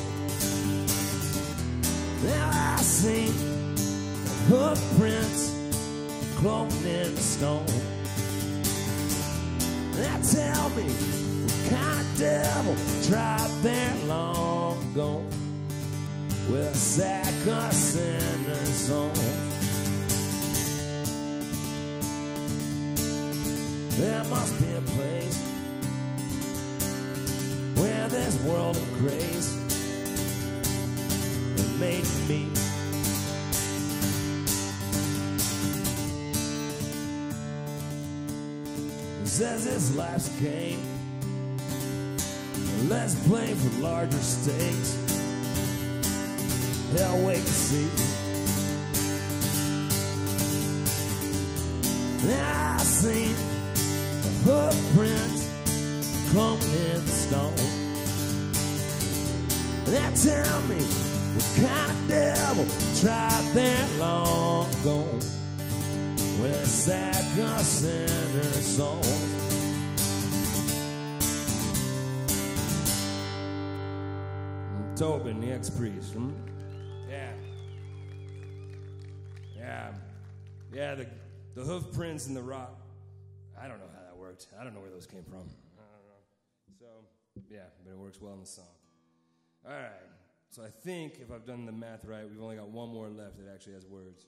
Now I see footprints cloaked in stone. Now tell me what kind of devil tried there long ago with a sack of sinners on. There must be a place where this world of grace made me. Says his life's game. Let's play for larger stakes. Hell, wait to see. I seen the footprints come in the stone. Now tell me what kind of devil tried that long ago with a sack of Tobin, the ex-priest. Hmm? Yeah. Yeah. Yeah, the, the hoof prints and the rock. I don't know how that worked. I don't know where those came from. I don't know. So, yeah, but it works well in the song. All right. So I think if I've done the math right, we've only got one more left that actually has words.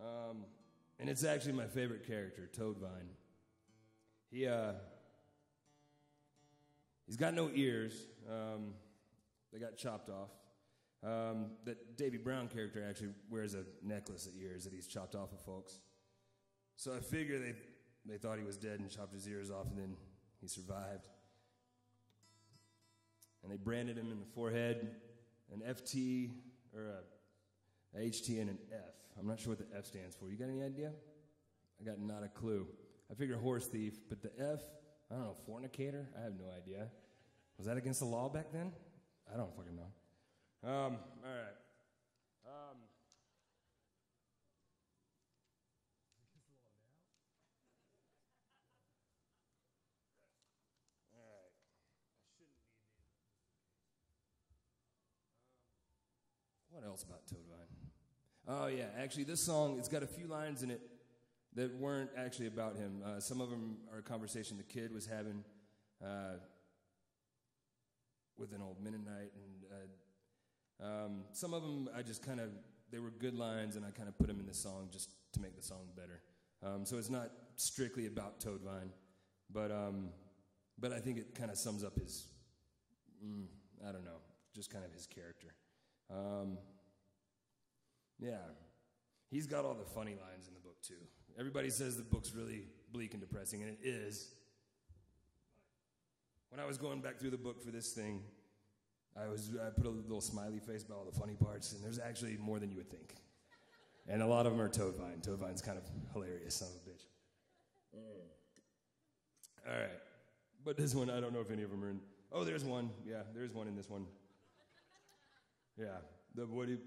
Um, and it's actually my favorite character, Toadvine. He, uh, he's got no ears. Um, they got chopped off. Um, that Davy Brown character actually wears a necklace of ears that he's chopped off of folks. So I figure they, they thought he was dead and chopped his ears off, and then he survived. And they branded him in the forehead an FT or a, a HT and an F. I'm not sure what the F stands for. You got any idea? I got not a clue. I figure horse thief, but the F, I don't know, fornicator? I have no idea. Was that against the law back then? I don't fucking know. Um, all right. Um, all right. I shouldn't need these. Um, what else about Toadvine? Oh yeah, actually, this song it's got a few lines in it that weren't actually about him. Uh, some of them are a conversation the kid was having uh, with an old Mennonite, and uh, um, some of them I just kind of they were good lines, and I kind of put them in the song just to make the song better. Um, so it's not strictly about Toadvine, but um, but I think it kind of sums up his mm, I don't know, just kind of his character. Um, yeah, he's got all the funny lines in the book too. Everybody says the book's really bleak and depressing, and it is. When I was going back through the book for this thing, I was I put a little smiley face about all the funny parts, and there's actually more than you would think. And a lot of them are Toadvine. Toadvine's kind of hilarious, son of a bitch. Mm. All right, but this one I don't know if any of them are in. Oh, there's one. Yeah, there's one in this one. Yeah, the what do you,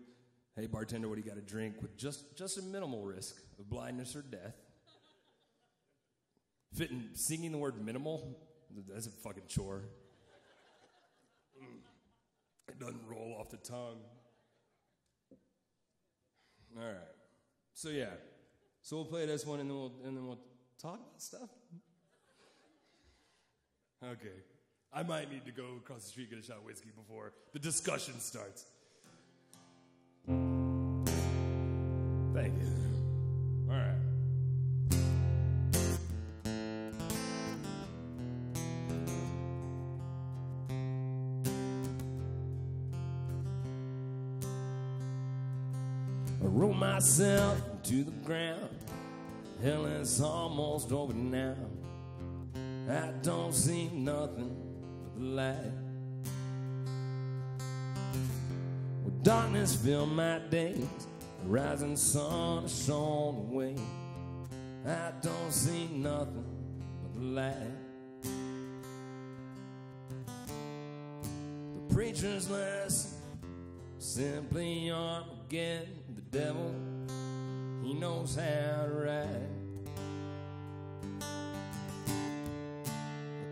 Hey bartender, what do you got to drink with just just a minimal risk of blindness or death? Fitting singing the word minimal, that's a fucking chore. It doesn't roll off the tongue. All right. So yeah. So we'll play this one and then we'll and then we'll talk about stuff. Okay. I might need to go across the street get a shot of whiskey before the discussion starts. Thank you. Roll myself to the ground. Hell is almost over now. I don't see nothing but the light. Well, darkness filled my days. The rising sun has shone away. I don't see nothing but the light. The preacher's lesson simply Armageddon. The devil, he knows how to ride.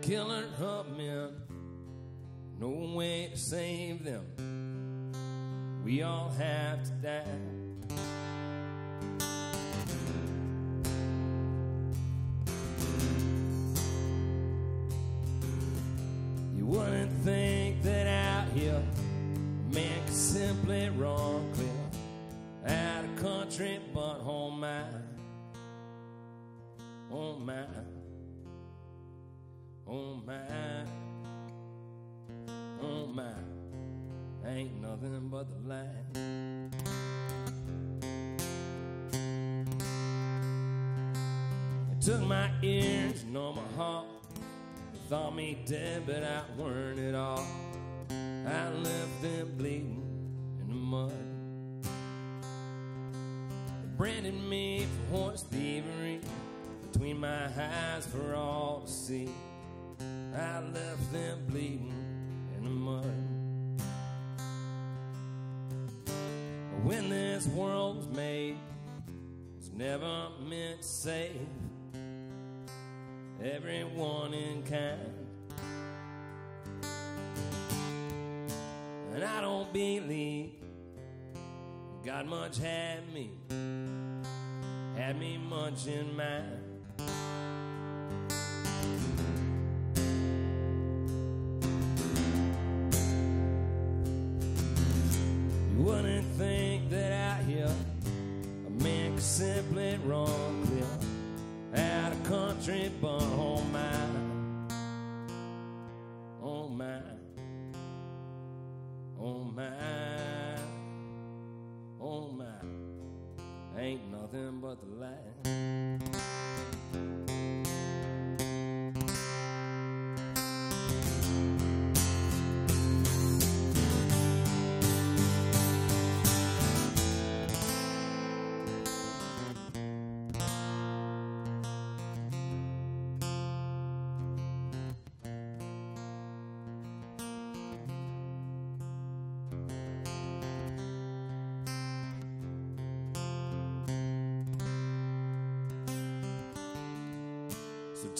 Killer of men, no way to save them. We all have to die. Oh my, oh my, oh my, ain't nothing but the light. It took my ears and all my heart. Thought me dead, but I weren't at all. I left them bleeding in the mud. Branded me for horse thievery between my eyes for all to see. I left them bleeding in the mud. When this world was made, it was never meant to save everyone in kind. And I don't believe God much had me, had me much in mind. Country, but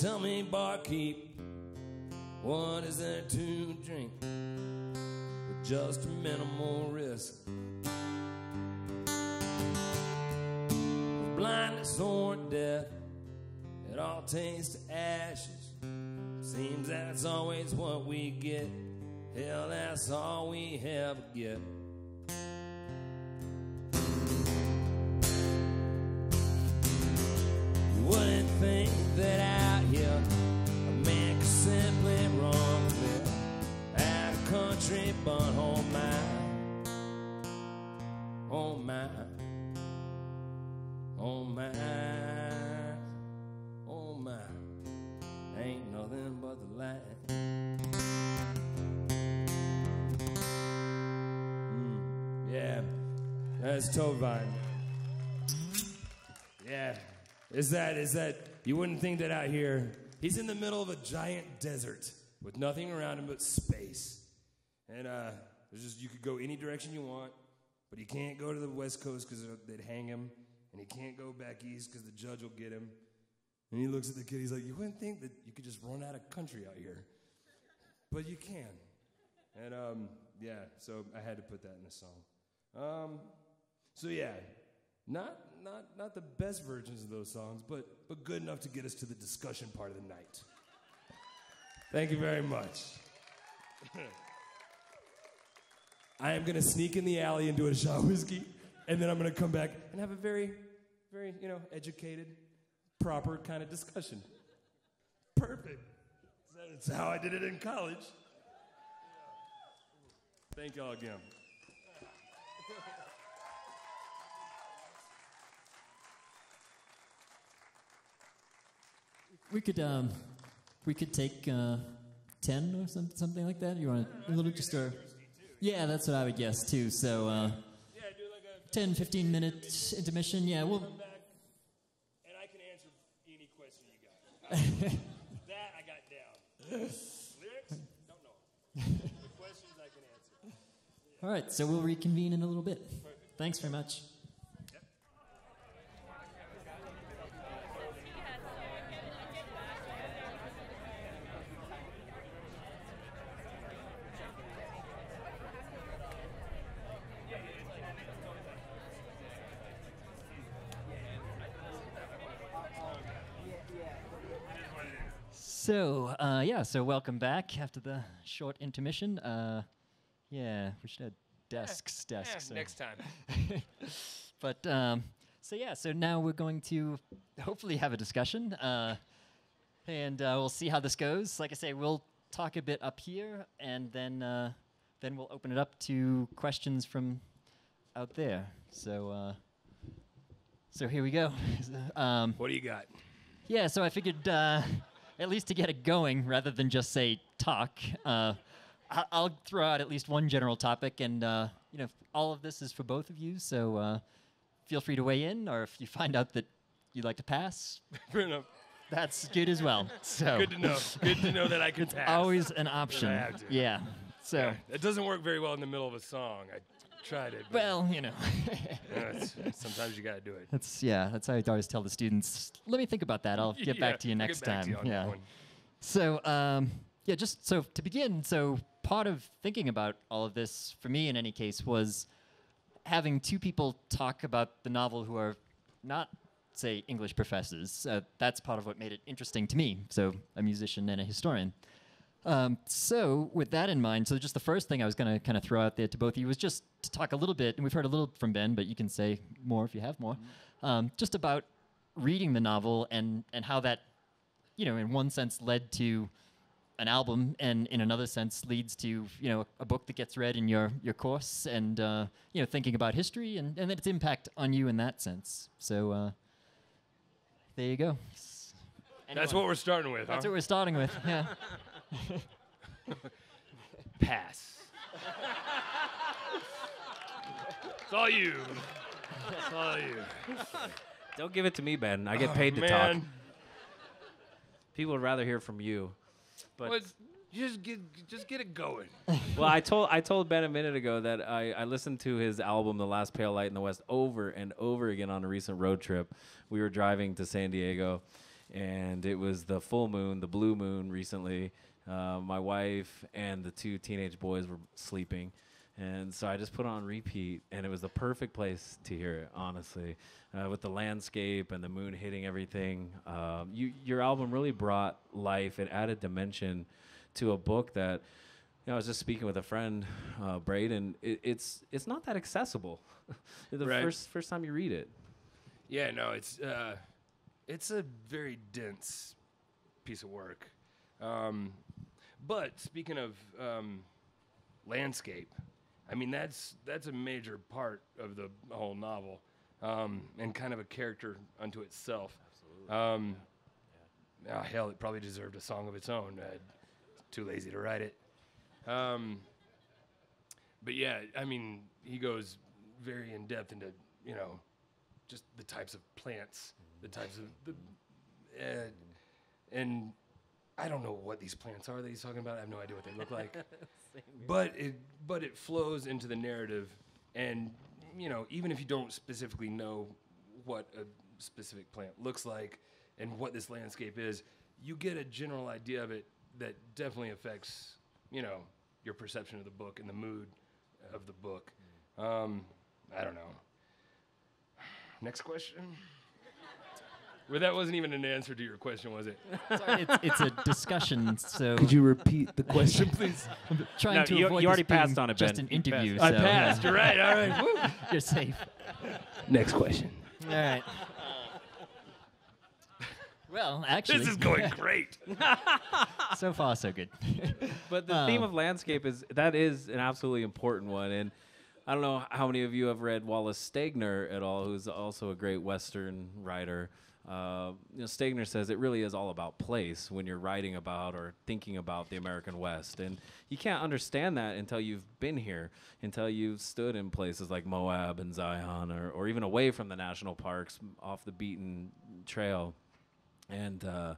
tell me, barkeep, what is there to drink with just minimal risk? Blindness or death, it all tastes to ashes. Seems that's always what we get. Hell, that's all we ever get. Mm, yeah, that's Toadvine. Yeah. Is that is that you wouldn't think that out here he's in the middle of a giant desert with nothing around him but space. And uh there's just you could go any direction you want, but he can't go to the west coast cuz they'd hang him, and he can't go back east cuz the judge will get him. And he looks at the kid, he's like, "You wouldn't think that you could just run out of country out here." But you can. And um yeah, so I had to put that in the song. Um so yeah, not not not the best versions of those songs, but but good enough to get us to the discussion part of the night. Thank you very much. I am gonna sneak in the alley and do a shot whiskey, and then I'm gonna come back and have a very, very you know educated, proper kind of discussion. Perfect. That's how I did it in college. Thank y'all again. We could um, we could take uh, ten or some, something like that. You want a little just a yeah, that's what I would guess too. So uh, 10, 15 minute intermission. Yeah, we'll that I got down. Lyrics? Don't know. The questions I can answer. all right. So we'll reconvene in a little bit. Thanks very much. So, uh, yeah, so welcome back after the short intermission. Uh, yeah, we should have desks, desks. so- next time. but um, so yeah, so now we're going to hopefully have a discussion, uh, and uh, we'll see how this goes. Like I say, we'll talk a bit up here, and then uh, then we'll open it up to questions from out there. So uh, so here we go. um, What do you got? yeah, so I figured uh, at least to get it going, rather than just say talk, uh, I'll throw out at least one general topic, and uh, you know, all of this is for both of you. So uh, feel free to weigh in, or if you find out that you'd like to pass, Fair enough. that's good as well. So Good to know. Good to know that I could pass. always an option. Yeah. So It doesn't work very well in the middle of a song. I tried it. well, you know. it's- sometimes you got to do it. That's yeah. That's how I always tell the students. Let me think about that. I'll get Yeah, back to you I'll get next back to time. you yeah. So, um, yeah, just so to begin, so part of thinking about all of this, for me in any case, was having two people talk about the novel who are not, say, English professors. Uh, that's part of what made it interesting to me. So, a musician and a historian. Um, so, with that in mind, so just the first thing I was going to kind of throw out there to both of you was just to talk a little bit, and we've heard a little from Ben, but you can say more if you have more, um, just about reading the novel and, and how that you know, in one sense led to an album, and in another sense leads to you know a book that gets read in your your course, and uh, you know thinking about history and and its impact on you in that sense. So uh, there you go. S- That's what we're starting with, That's huh? what we're starting with. Yeah. Pass. it's all you. It's all you. Don't give it to me, Ben. I get Oh, paid to talk. man. People would rather hear from you. But Well, just get just get it going. well, I told I told Ben a minute ago that I, I listened to his album, The Last Pale Light in the West, over and over again on a recent road trip. We were driving to San Diego, and it was the full moon, the blue moon recently. Uh, my wife and the two teenage boys were sleeping. And so I just put on repeat, and it was the perfect place to hear it, honestly, uh, with the landscape and the moon hitting everything. Um, you, your album really brought life. It added dimension to a book that you know, I was just speaking with a friend, uh, Braden. It, it's it's not that accessible. the Right. first first time you read it. Yeah, no, it's uh, it's a very dense piece of work. Um, but speaking of um, landscape, I mean that's that's a major part of the whole novel, um, and kind of a character unto itself. Absolutely. Um, ah, hell, it probably deserved a song of its own. Uh, too lazy to write it. Um, but yeah, I mean, he goes very in depth into you know just the types of plants, the types of the, uh, and I don't know what these plants are that he's talking about. I have no idea what they look like, but it but it flows into the narrative, and you know even if you don't specifically know what a specific plant looks like and what this landscape is, you get a general idea of it that definitely affects you know your perception of the book and the mood of the book. Um, I don't know. Next question. Well, that wasn't even an answer to your question, was it? Sorry, it's, it's a discussion, so Could you repeat the question, please? trying No, to you- avoid you this already passed being on it, Just Ben. an You interview. passed. So, I passed. yeah, You're right. All right. Woo. you're safe. Next question. All right. Well, actually, This is going great. so far so good. But the uh, theme Oh. of landscape is that is an absolutely important one. And I don't know how many of you have read Wallace Stegner at all, who's also a great Western writer. Uh, you know, Stegner says it really is all about place when you're writing about or thinking about the American West, and you can't understand that until you've been here, until you've stood in places like Moab and Zion, or, or even away from the national parks, off the beaten trail, and uh,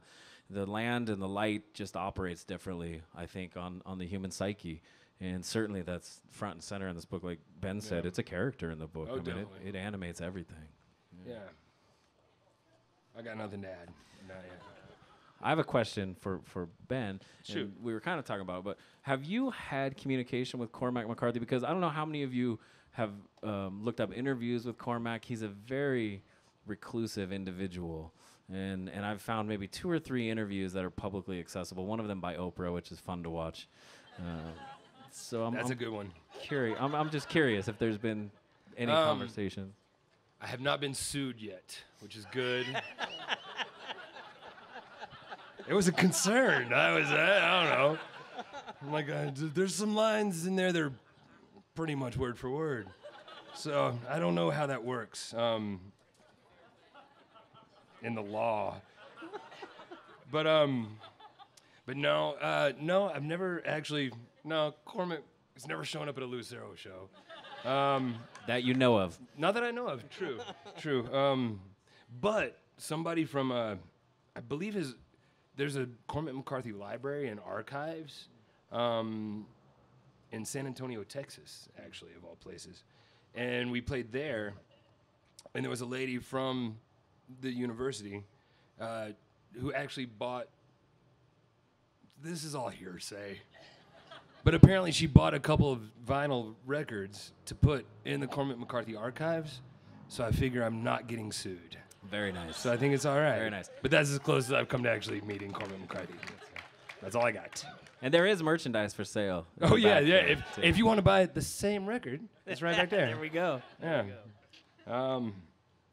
the land and the light just operates differently. I think on on the human psyche. And certainly that's front and center in this book. Like Ben said, Yeah. it's a character in the book. Oh, I mean, it, it animates everything. Yeah. I got nothing to add. Not yet. I have a question for for Ben. Shoot. We were kind of talking about, it, but have you had communication with Cormac McCarthy? Because I don't know how many of you have um, looked up interviews with Cormac. He's a very reclusive individual, and and I've found maybe two or three interviews that are publicly accessible. One of them by Oprah, which is fun to watch. Uh, so I'm, That's I'm a good one. curious. I'm, I'm just curious if there's been any Um, conversation. I have not been sued yet, which is good. it was a concern. I was, I, don't know. I'm like, uh, there's some lines in there that are pretty much word for word. So I don't know how that works um, in the law. But um, but no, uh, no, I've never actually. No, Cormac has never shown up at a Lucero show. Um, That you know of. not that I know of. True, true. Um, but somebody from, uh, I believe his, there's a Cormac McCarthy library and archives, um, in San Antonio, Texas, actually of all places, and we played there, and there was a lady from the university, uh, who actually bought. This is all hearsay. But apparently, she bought a couple of vinyl records to put in the Cormac McCarthy archives. So I figure I'm not getting sued. Very nice. So I think it's all right. Very nice. But that's as close as I've come to actually meeting Cormac McCarthy. That's all I got. and there is merchandise for sale. Oh yeah, yeah. If, too. if you want to buy the same record, it's right back there. there we go. Yeah. Um,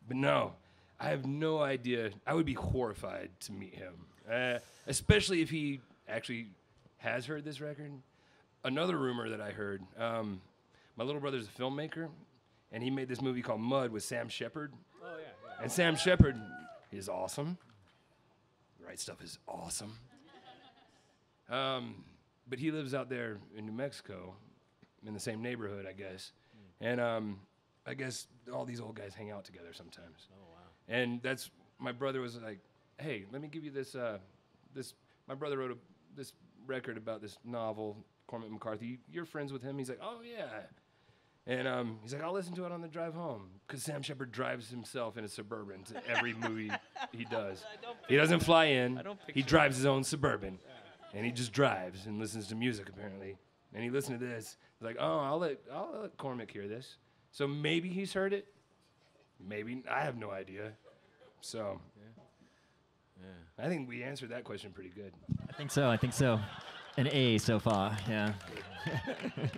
but no, I have no idea. I would be horrified to meet him, uh, especially if he actually has heard this record. Another rumor that I heard: um, my little brother's a filmmaker, and he made this movie called Mud with Sam Shepard. Oh yeah. And Sam Shepard is awesome. The right stuff is awesome. Um, but he lives out there in New Mexico, in the same neighborhood, I guess. And um, I guess all these old guys hang out together sometimes. Oh wow! And that's my brother was like, "Hey, let me give you this. Uh, this my brother wrote a, this record about this novel, Cormac McCarthy. You're friends with him." He's like, "Oh yeah." And um, he's like, I'll listen to it on the drive home because Sam Shepard drives himself in a suburban to every movie he does. He doesn't fly in. He drives his own suburban, and he just drives and listens to music apparently. And he listened to this. He's like, oh, I'll let I'll let Cormac hear this. So maybe he's heard it. Maybe I have no idea. So yeah, I think we answered that question pretty good. I think so. I think so. An A so far. Yeah.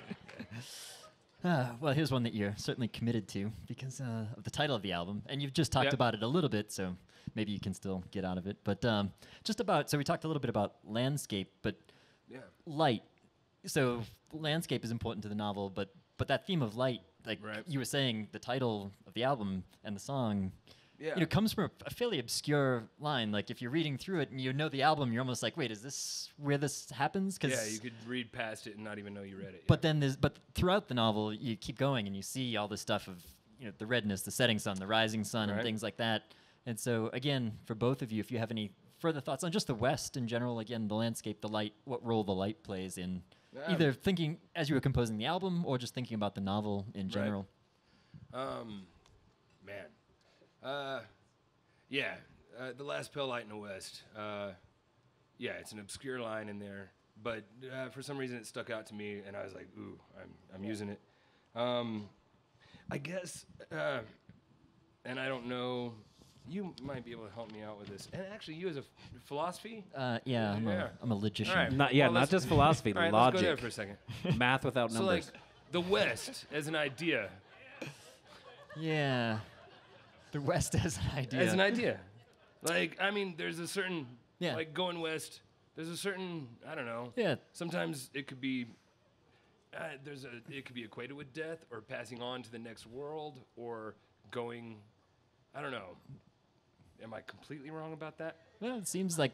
Ah, well, here's one that you're certainly committed to because uh, of the title of the album, and you've just talked Yep. about it a little bit, so maybe you can still get out of it. But um, just about so we talked a little bit about landscape, but Yeah. light. So landscape is important to the novel, but but that theme of light, like Right. you were saying, the title of the album and the song, Yeah. you know, comes from a, a fairly obscure line. Like if you're reading through it and you know the album, you're almost like, wait, is this where this happens? Cause yeah, you could read past it and not even know you read it. But then there's but throughout the novel, you keep going and you see all this stuff of you know the redness, the setting sun, the rising sun, and things like that. And so again, for both of you, if you have any further thoughts on just the West in general, again, the landscape, the light, what role the light plays in Um, either thinking as you were composing the album or just thinking about the novel in general. Um, man, uh, yeah, uh, the last pale light in the west. Uh, yeah, it's an obscure line in there, but uh, for some reason it stuck out to me, and I was like, ooh, I'm I'm using it. Um, I guess, uh, and I don't know. You might be able to help me out with this. And actually, you as a f- philosophy. Uh, yeah, I'm, Yeah. A, I'm a logician. All right. Not yeah, Well, not let's- just philosophy, All right, let's go there logic, for a second. math without numbers. So, like, the West as an idea, Yeah. The West as an idea. as an idea. Like, I mean, there's a certain, Yeah. like going west, there's a certain, I don't know. Yeah. Sometimes it could be, uh, there's a, it could be equated with death or passing on to the next world or going, I don't know. am I completely wrong about that? Well, it seems like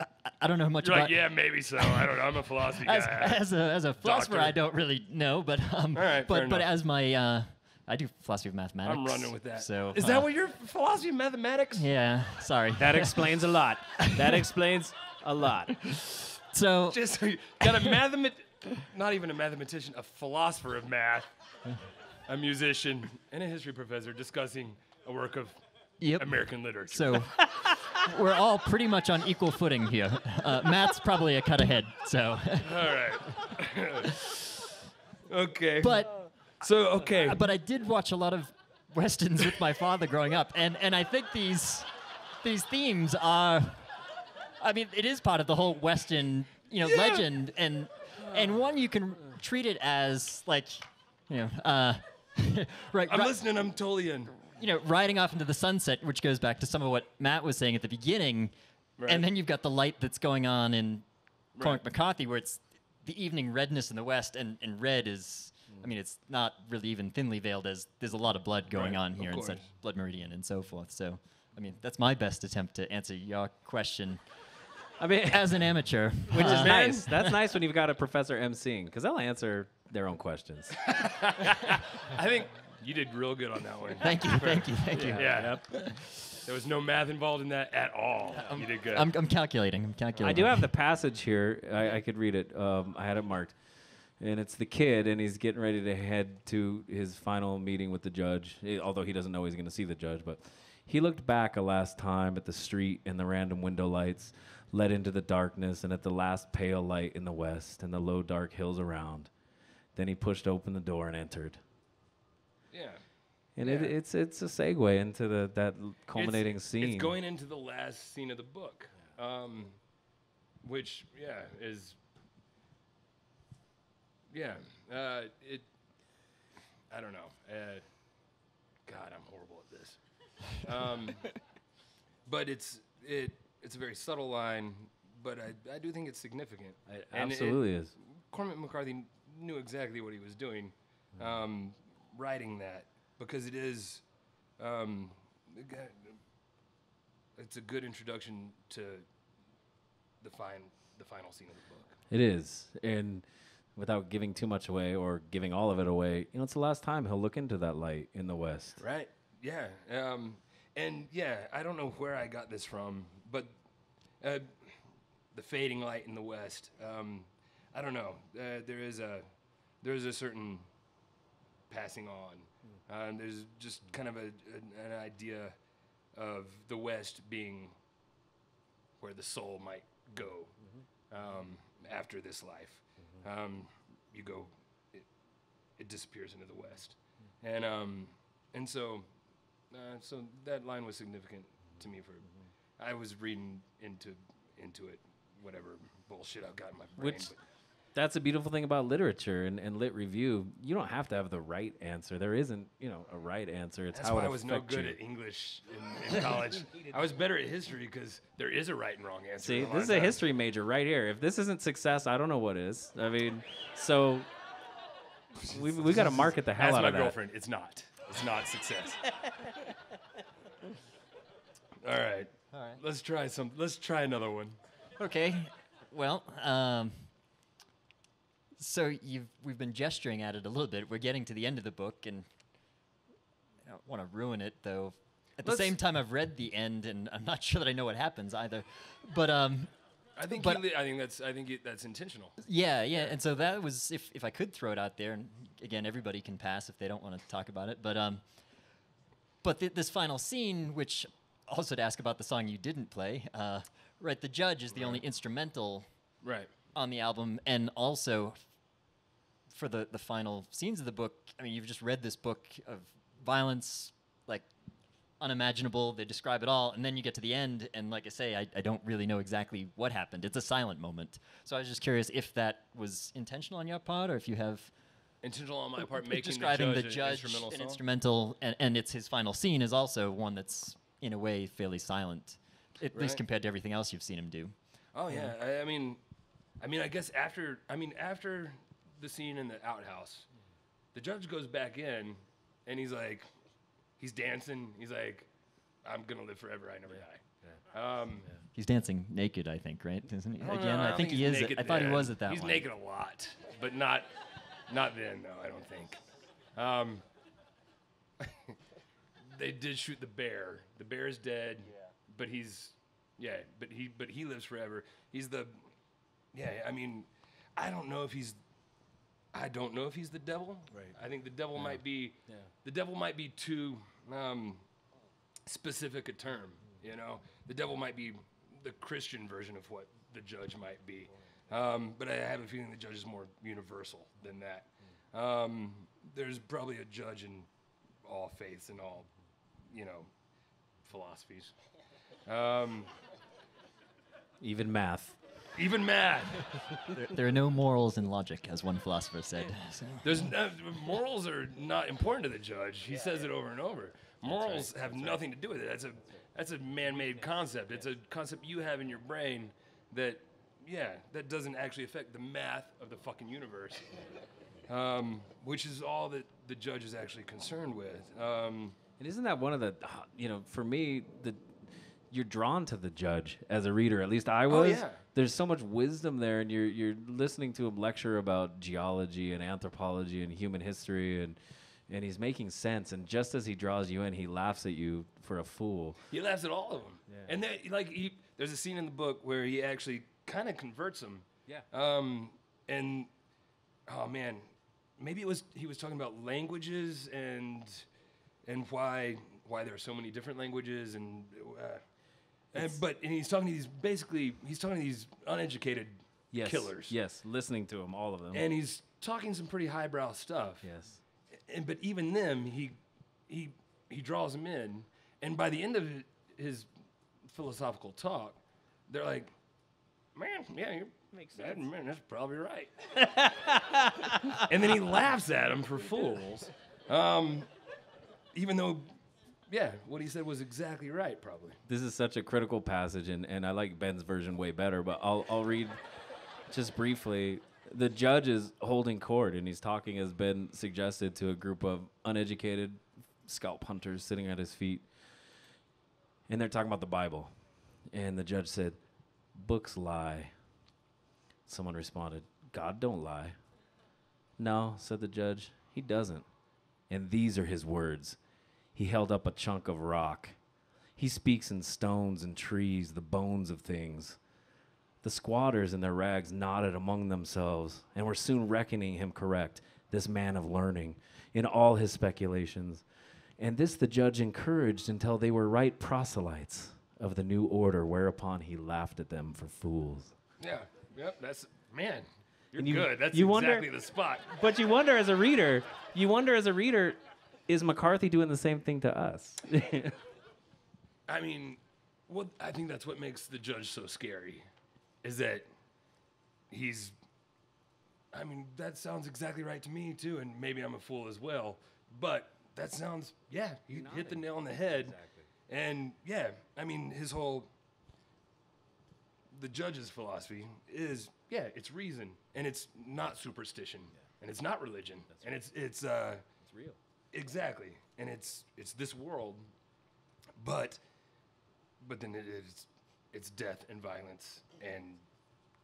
I, I don't know much You're about. like, yeah, maybe so. I don't know. I'm a philosophy guy. as, as a as a philosopher, Doctor. I don't really know, but um, right, but but enough. as my uh, I do philosophy of mathematics. I'm running with that. So is uh, that what your philosophy of mathematics? Yeah, sorry. That explains a lot. That explains a lot. so Just got a mathemat, not even a mathematician, a philosopher of math, a musician, and a history professor discussing a work of yep. American literature. So we're all pretty much on equal footing here. Uh, Matt's probably a cut ahead. So, All right. okay. but so okay. but I did watch a lot of westerns with my father growing up, and and I think these these themes are. I mean, it is part of the whole western, you know, legend, and and one you can treat it as like, you know, uh, right, I'm listening. I'm totally in. you know, riding off into the sunset, which goes back to some of what Matt was saying at the beginning, and then you've got the light that's going on in Cormac Right. McCarthy, where it's the evening redness in the west, and, and red is, I mean, it's not really even thinly veiled as there's a lot of blood going Right, on here, and such blood meridian and so forth. So, I mean, that's my best attempt to answer your question I mean, as an amateur, which is Uh, nice. That's nice when you've got a professor emceeing because they'll answer their own questions. I think you did real good on that one. Thank you, thank you, thank you. Yeah. There was no math involved in that at all. you did good. I'm, I'm calculating. I'm calculating. I do have the passage here. I, I could read it. Um, I had it marked. And it's the kid, and he's getting ready to head to his final meeting with the judge, eh, although he doesn't know he's going to see the judge. But he looked back a last time at the street and the random window lights led into the darkness, and at the last pale light in the west and the low, dark hills around. Then he pushed open the door and entered. yeah. And it, it's it's a segue into the that culminating it's, scene. It's going into the last scene of the book, um, which yeah is yeah uh, it. I don't know. Uh, God, I'm horrible at this. Um, but it's it it's a very subtle line, but I, I do think it's significant. It And absolutely is. Cormac McCarthy knew exactly what he was doing, um, writing that because it is, um, it's a good introduction to the fine, the final scene of the book. It is, and without giving too much away or giving all of it away, you know, it's the last time he'll look into that light in the west. Right. Yeah. Um, and yeah, I don't know where I got this from, but uh, the fading light in the west. Um, I don't know. Uh, there is a there is a certain passing on. Um, there's just kind of a, an, an idea of the west being where the soul might go um, after this life. Um, you go, it, it disappears into the west, and um, and so uh, so that line was significant to me for I was reading into into it whatever bullshit I've got in my brain. Which- but That's a beautiful thing about literature and, and lit review. You don't have to have the right answer. There isn't, you know, a right answer. It's that's how why it I was no good you. at English in, in college. I was better at history because there is a right and wrong answer. See, this is a times. history major right here. If this isn't success, I don't know what is. I mean, so we we got to market the hell Ask out my of that. girlfriend. It's not. It's not success. All right. All right. Let's try some. Let's try another one. Okay. Well, um, so you've we've been gesturing at it a little bit. We're getting to the end of the book, and I don't want to ruin it, though. At the Let's- same time, I've read the end, and I'm not sure that I know what happens either. But um, I think. But- li- I think that's. I think it, that's intentional. yeah, yeah. And so that was if if I could throw it out there, and again, everybody can pass if they don't want to talk about it. But um, but th- this final scene, which also to ask about the song you didn't play, uh, right? The judge is the only instrumental Right. on the album, and also for the the final scenes of the book. I mean, you've just read this book of violence, like unimaginable. They describe it all, and then you get to the end, and like I say, I, I don't really know exactly what happened. It's a silent moment. So I was just curious if that was intentional on your part, or if you have Intentional on my uh, part, uh, making describing the the judge, judge, an instrumental an instrumental, and, and it's his final scene is also one that's in a way fairly silent, at least compared to everything else you've seen him do. Oh yeah, I, I mean, I mean, I guess after, I mean, after the scene in the outhouse, the judge goes back in, and he's like, he's dancing. He's like, I'm gonna live forever. I never die. Um, He's dancing naked, I think, right? Isn't he? I Again, know, I, don't think he is. naked I thought he was at that He's one. naked a lot, but not not then. No, I don't think. Um, they did shoot the bear. The bear is dead, yeah. but he's yeah, but he but he lives forever. He's the yeah. I mean, I don't know if he's. I don't know if he's the devil. Right. I think the devil might be. The devil might be too um, specific a term. You know, the devil might be the Christian version of what the judge might be. Um, but I have a feeling the judge is more universal than that. Um, there's probably a judge in all faiths and all, you know, philosophies. Um, Even math. Even math. There, there are no morals in logic, as one philosopher said. So- There's no, morals are not important to the judge. He says it over and over. Morals have nothing to do with it. That's a that's a man-made concept. It's a concept you have in your brain that yeah, that doesn't actually affect the math of the fucking universe. Um, which is all that the judge is actually concerned with. Um, And isn't that one of the, you know, for me, the you're drawn to the judge as a reader. At least I was. yeah. There's so much wisdom there, and you're you're listening to him lecture about geology and anthropology and human history, and and he's making sense. And just as he draws you in, he laughs at you for a fool. He laughs at all of them. And then, like, he, there's a scene in the book where he actually kind of converts them. Yeah. Um, and oh man, maybe it was he was talking about languages and and why why there are so many different languages and. Uh, and, but and he's talking to these basically he's talking to these uneducated Yes. killers Yes. Listening to him, all of them. and he's talking some pretty highbrow stuff yes. and but even them, he he he draws them in, and by the end of his philosophical talk, they're like, "Man, yeah, you makes sense. Man, that's probably right." and then he laughs at them for fools, um, even though, yeah, what he said was exactly right, probably. This is such a critical passage, and, and I like Ben's version way better, but I'll, I'll read just briefly. The judge is holding court, and he's talking, as Ben suggested, to a group of uneducated scalp hunters sitting at his feet. And they're talking about the Bible. And the judge said, Books lie. Someone responded, God don't lie. No, said the judge, he doesn't. And these are his words. He held up a chunk of rock. He speaks in stones and trees, the bones of things. The squatters in their rags nodded among themselves and were soon reckoning him correct, this man of learning, in all his speculations. And this the judge encouraged until they were right proselytes of the new order, whereupon he laughed at them for fools. Yeah, yep. That's man. You're you- good. That's you wonder- exactly the spot. But you wonder as a reader, you wonder as a reader, is McCarthy doing the same thing to us? I mean, well, I think that's what makes the judge so scary, is that he's. I mean, that sounds exactly right to me too, and maybe I'm a fool as well. But that sounds, yeah, he hit the nail on the head. Exactly. And yeah, I mean, his whole. The judge's philosophy is, yeah, it's reason, and it's not superstition, and it's not religion, and it's it's uh, it's real. Exactly, and it's it's this world, but but then it is it's death and violence and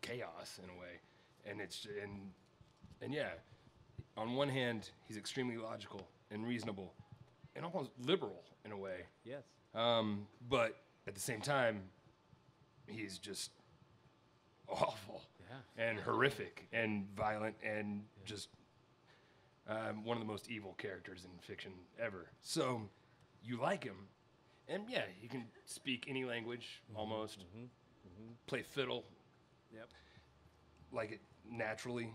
chaos in a way, and it's and and yeah, on one hand he's extremely logical and reasonable, and almost liberal in a way, Yes. um, but at the same time he's just awful and horrific and violent and just um, one of the most evil characters in fiction ever. So you like him, and yeah, he can speak any language mm-hmm, almost, mm-hmm, mm-hmm. play fiddle, Yep. like it naturally,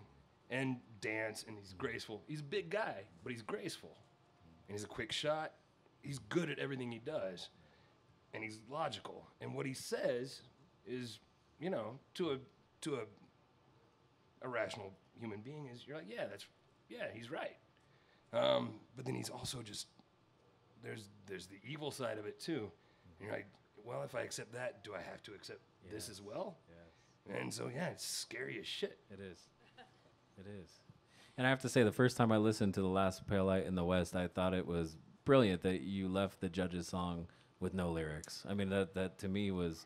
and dance, and he's graceful. He's a big guy, but he's graceful, and he's a quick shot. He's good at everything he does, and he's logical. And what he says is, you know, to a to a a rational human being is you're like, yeah, that's yeah, he's right. Um, but then he's also just there's there's the evil side of it too. And you're like, well, if I accept that, do I have to accept this as well? And so yeah, it's scary as shit. It is. It is. And I have to say, the first time I listened to The Last Pale Light in the West, I thought it was brilliant that you left the judge's song with no lyrics. I mean, that that to me was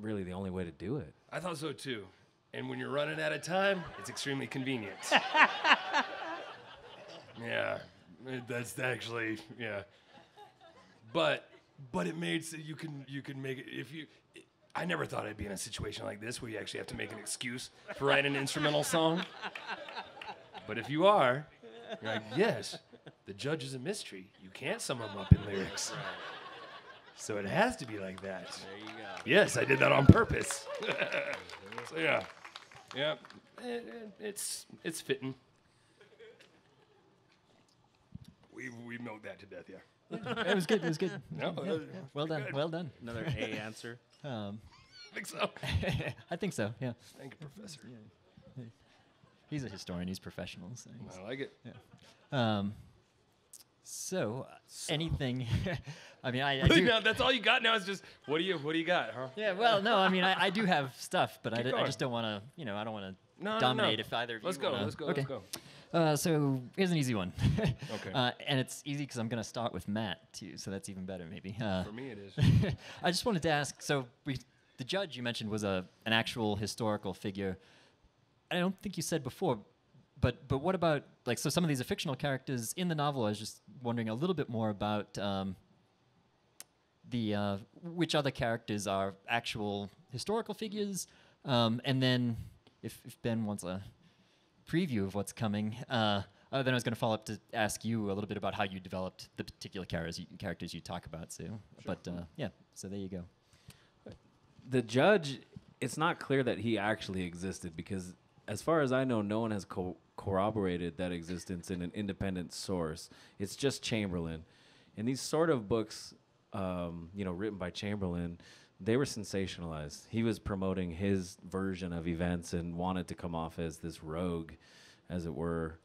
really the only way to do it. I thought so too. And when you're running out of time, it's extremely convenient. yeah, that's actually yeah. But but it made so you can you can make it if you. I never thought I'd be in a situation like this where you actually have to make an excuse for writing an instrumental song. But if you are, you're like, yes, the judge is a mystery. You can't sum him up in lyrics. So it has to be like that. There you go. Yes, I did that on purpose. so yeah, yeah, it, it- it's it's fitting. We we milked that to death, yeah. it was good. It was good. No, uh, Well done. good. Well done. Another A answer. Um, I think so. I think so. Yeah. Thank you, Professor. Yeah. He's a historian. He's professional. So he's- I like it. Yeah. Um, so, uh, anything? I mean, I, I do. now that's all you got. Now is just what do you what do you got, huh? Yeah. Well, no. I mean, I, I do have stuff, but I, d- I just don't want to. You know, I don't want to No, no, no. dominate if either of Let's you go. wanna- Let's go. Okay. Let's go. Uh, so here's an easy one. Okay. Uh, and it's easy because I'm going to start with Matt too, so that's even better maybe. Uh, For me, it is. I just wanted to ask. So we, the judge you mentioned was a an actual historical figure. I don't think you said before, but but what about like so some of these are fictional characters in the novel? I was just wondering a little bit more about um, the uh, which other characters are actual historical figures, um, and then if if Ben wants a preview of what's coming. Uh, uh, then I was going to follow up to ask you a little bit about how you developed the particular characters you, characters you talk about. So, but uh, yeah, so there you go. the judge, it's not clear that he actually existed because, as far as I know, no one has co- corroborated that existence in an independent source. It's just Chamberlain, and these sort of books, um, you know, written by Chamberlain, they were sensationalized. He was promoting his version of events and wanted to come off as this rogue, as it were.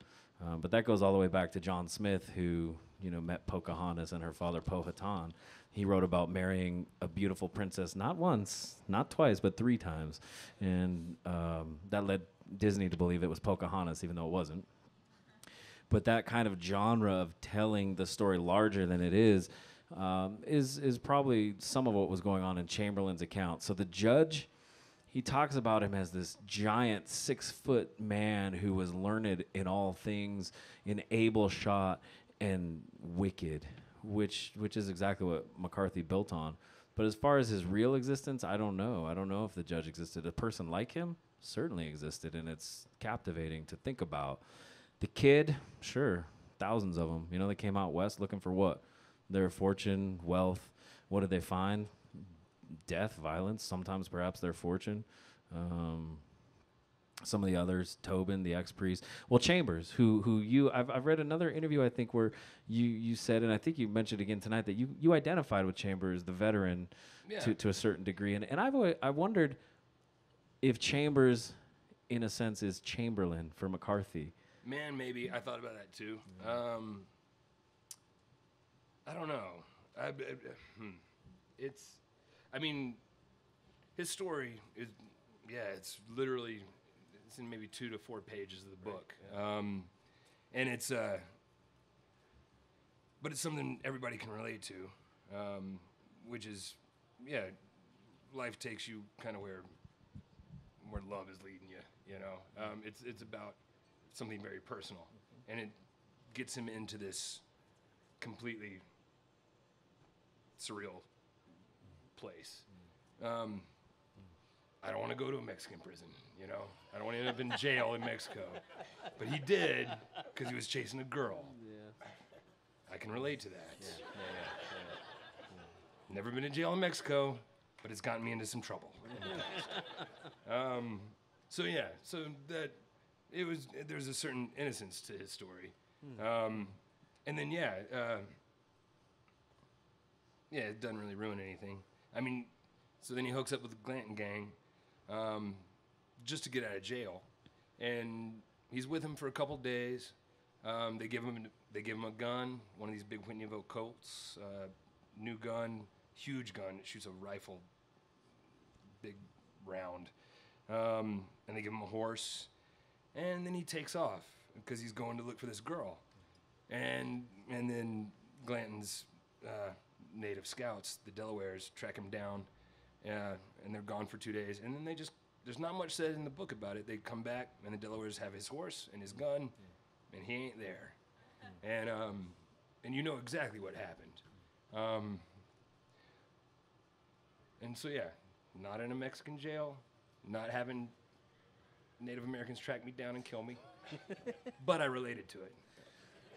Um, but that goes all the way back to John Smith, who you know met Pocahontas and her father Powhatan. He wrote about marrying a beautiful princess not once, not twice, but three times, and um, that led Disney to believe it was Pocahontas, even though it wasn't. But that kind of genre of telling the story larger than it is um, is is probably some of what was going on in Chamberlain's account. So the judge he talks about him as this giant six foot man who was learned in all things, in able shot and wicked, which which is exactly what McCarthy built on. But as far as his real existence, I don't know. I don't know if the judge existed. A person like him certainly existed, and it's captivating to think about. The kid, sure, thousands of them. You know, they came out west looking for what? Their fortune, wealth. What did they find? death, violence, sometimes perhaps their fortune. Um, some of the others, Tobin, the ex priest, well, Chambers, who who you I've, I've read another interview I think where you you said, and I think you mentioned again tonight that you you identified with Chambers, the veteran, Yeah. to to a certain degree, and and I've always, I wondered if Chambers, in a sense, is Chamberlain for McCarthy. Man, maybe I thought about that too. Um, I don't know. I, I- hmm. It's, I mean, his story is, yeah, it's literally, it's in maybe two to four pages of the book, um, and it's, uh, but it's something everybody can relate to, um, which is, yeah, life takes you kind of where, where love is leading you. You know, um, it's it's about something very personal, and it gets him into this completely surreal place. Um, I don't want to go to a Mexican prison, you know. I don't want to end up in jail in Mexico, but he did because he was chasing a girl. I can relate to that. Never been in jail in Mexico, but it's gotten me into some trouble. in the past. um, so yeah, so that it was there's a certain innocence to his story, um, and then yeah, uh, yeah, it doesn't really ruin anything. I mean, so then he hooks up with the Glanton gang, um, just to get out of jail, and he's with him for a couple days. Um, they give him they give him a gun, one of these big Whitney Colts, uh, new gun, huge gun. It shoots a rifle, round, um, and they give him a horse, and then he takes off because he's going to look for this girl, and and then Glanton's uh, native scouts, the Delawares, track him down, uh, and they're gone for two days, and then they just there's not much said in the book about it. They come back, and the Delawares have his horse and his gun, and he ain't there, and um, and you know exactly what happened. Um, and so yeah, not in a Mexican jail, not having Native Americans track me down and kill me, but I related to it.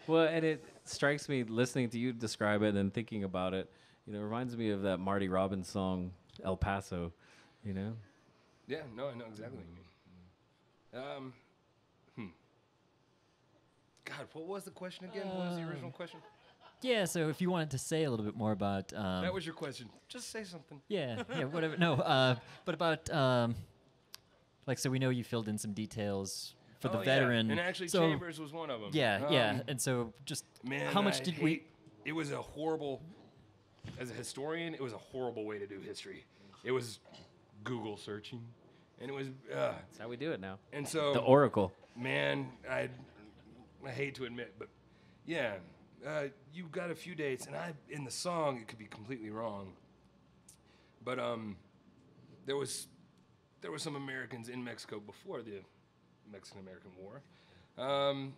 Well, and it strikes me listening to you describe it and thinking about it. You know, it reminds me of that Marty Robbins song, El Paso. You know, Yeah, no, I know exactly what you mean. Um, hmm. God, what was the question again? what was the original question? Yeah, so if you wanted to say a little bit more about um, that was your question. Just say something. Yeah, yeah, whatever. No, uh, but about um, like so we know you filled in some details for the Oh, yeah, veteran. And actually, so, Chambers was one of them. Yeah, yeah, and so just Man, how much I did we? It was a horrible. As a historian, it was a horrible way to do history. It was Google searching, and it was. Uh, that's how we do it now. and so The Oracle. man, I I hate to admit, but yeah, uh, you got a few dates, and I in the song it could be completely wrong, but um, there was there were some Americans in Mexico before the Mexican American War, um,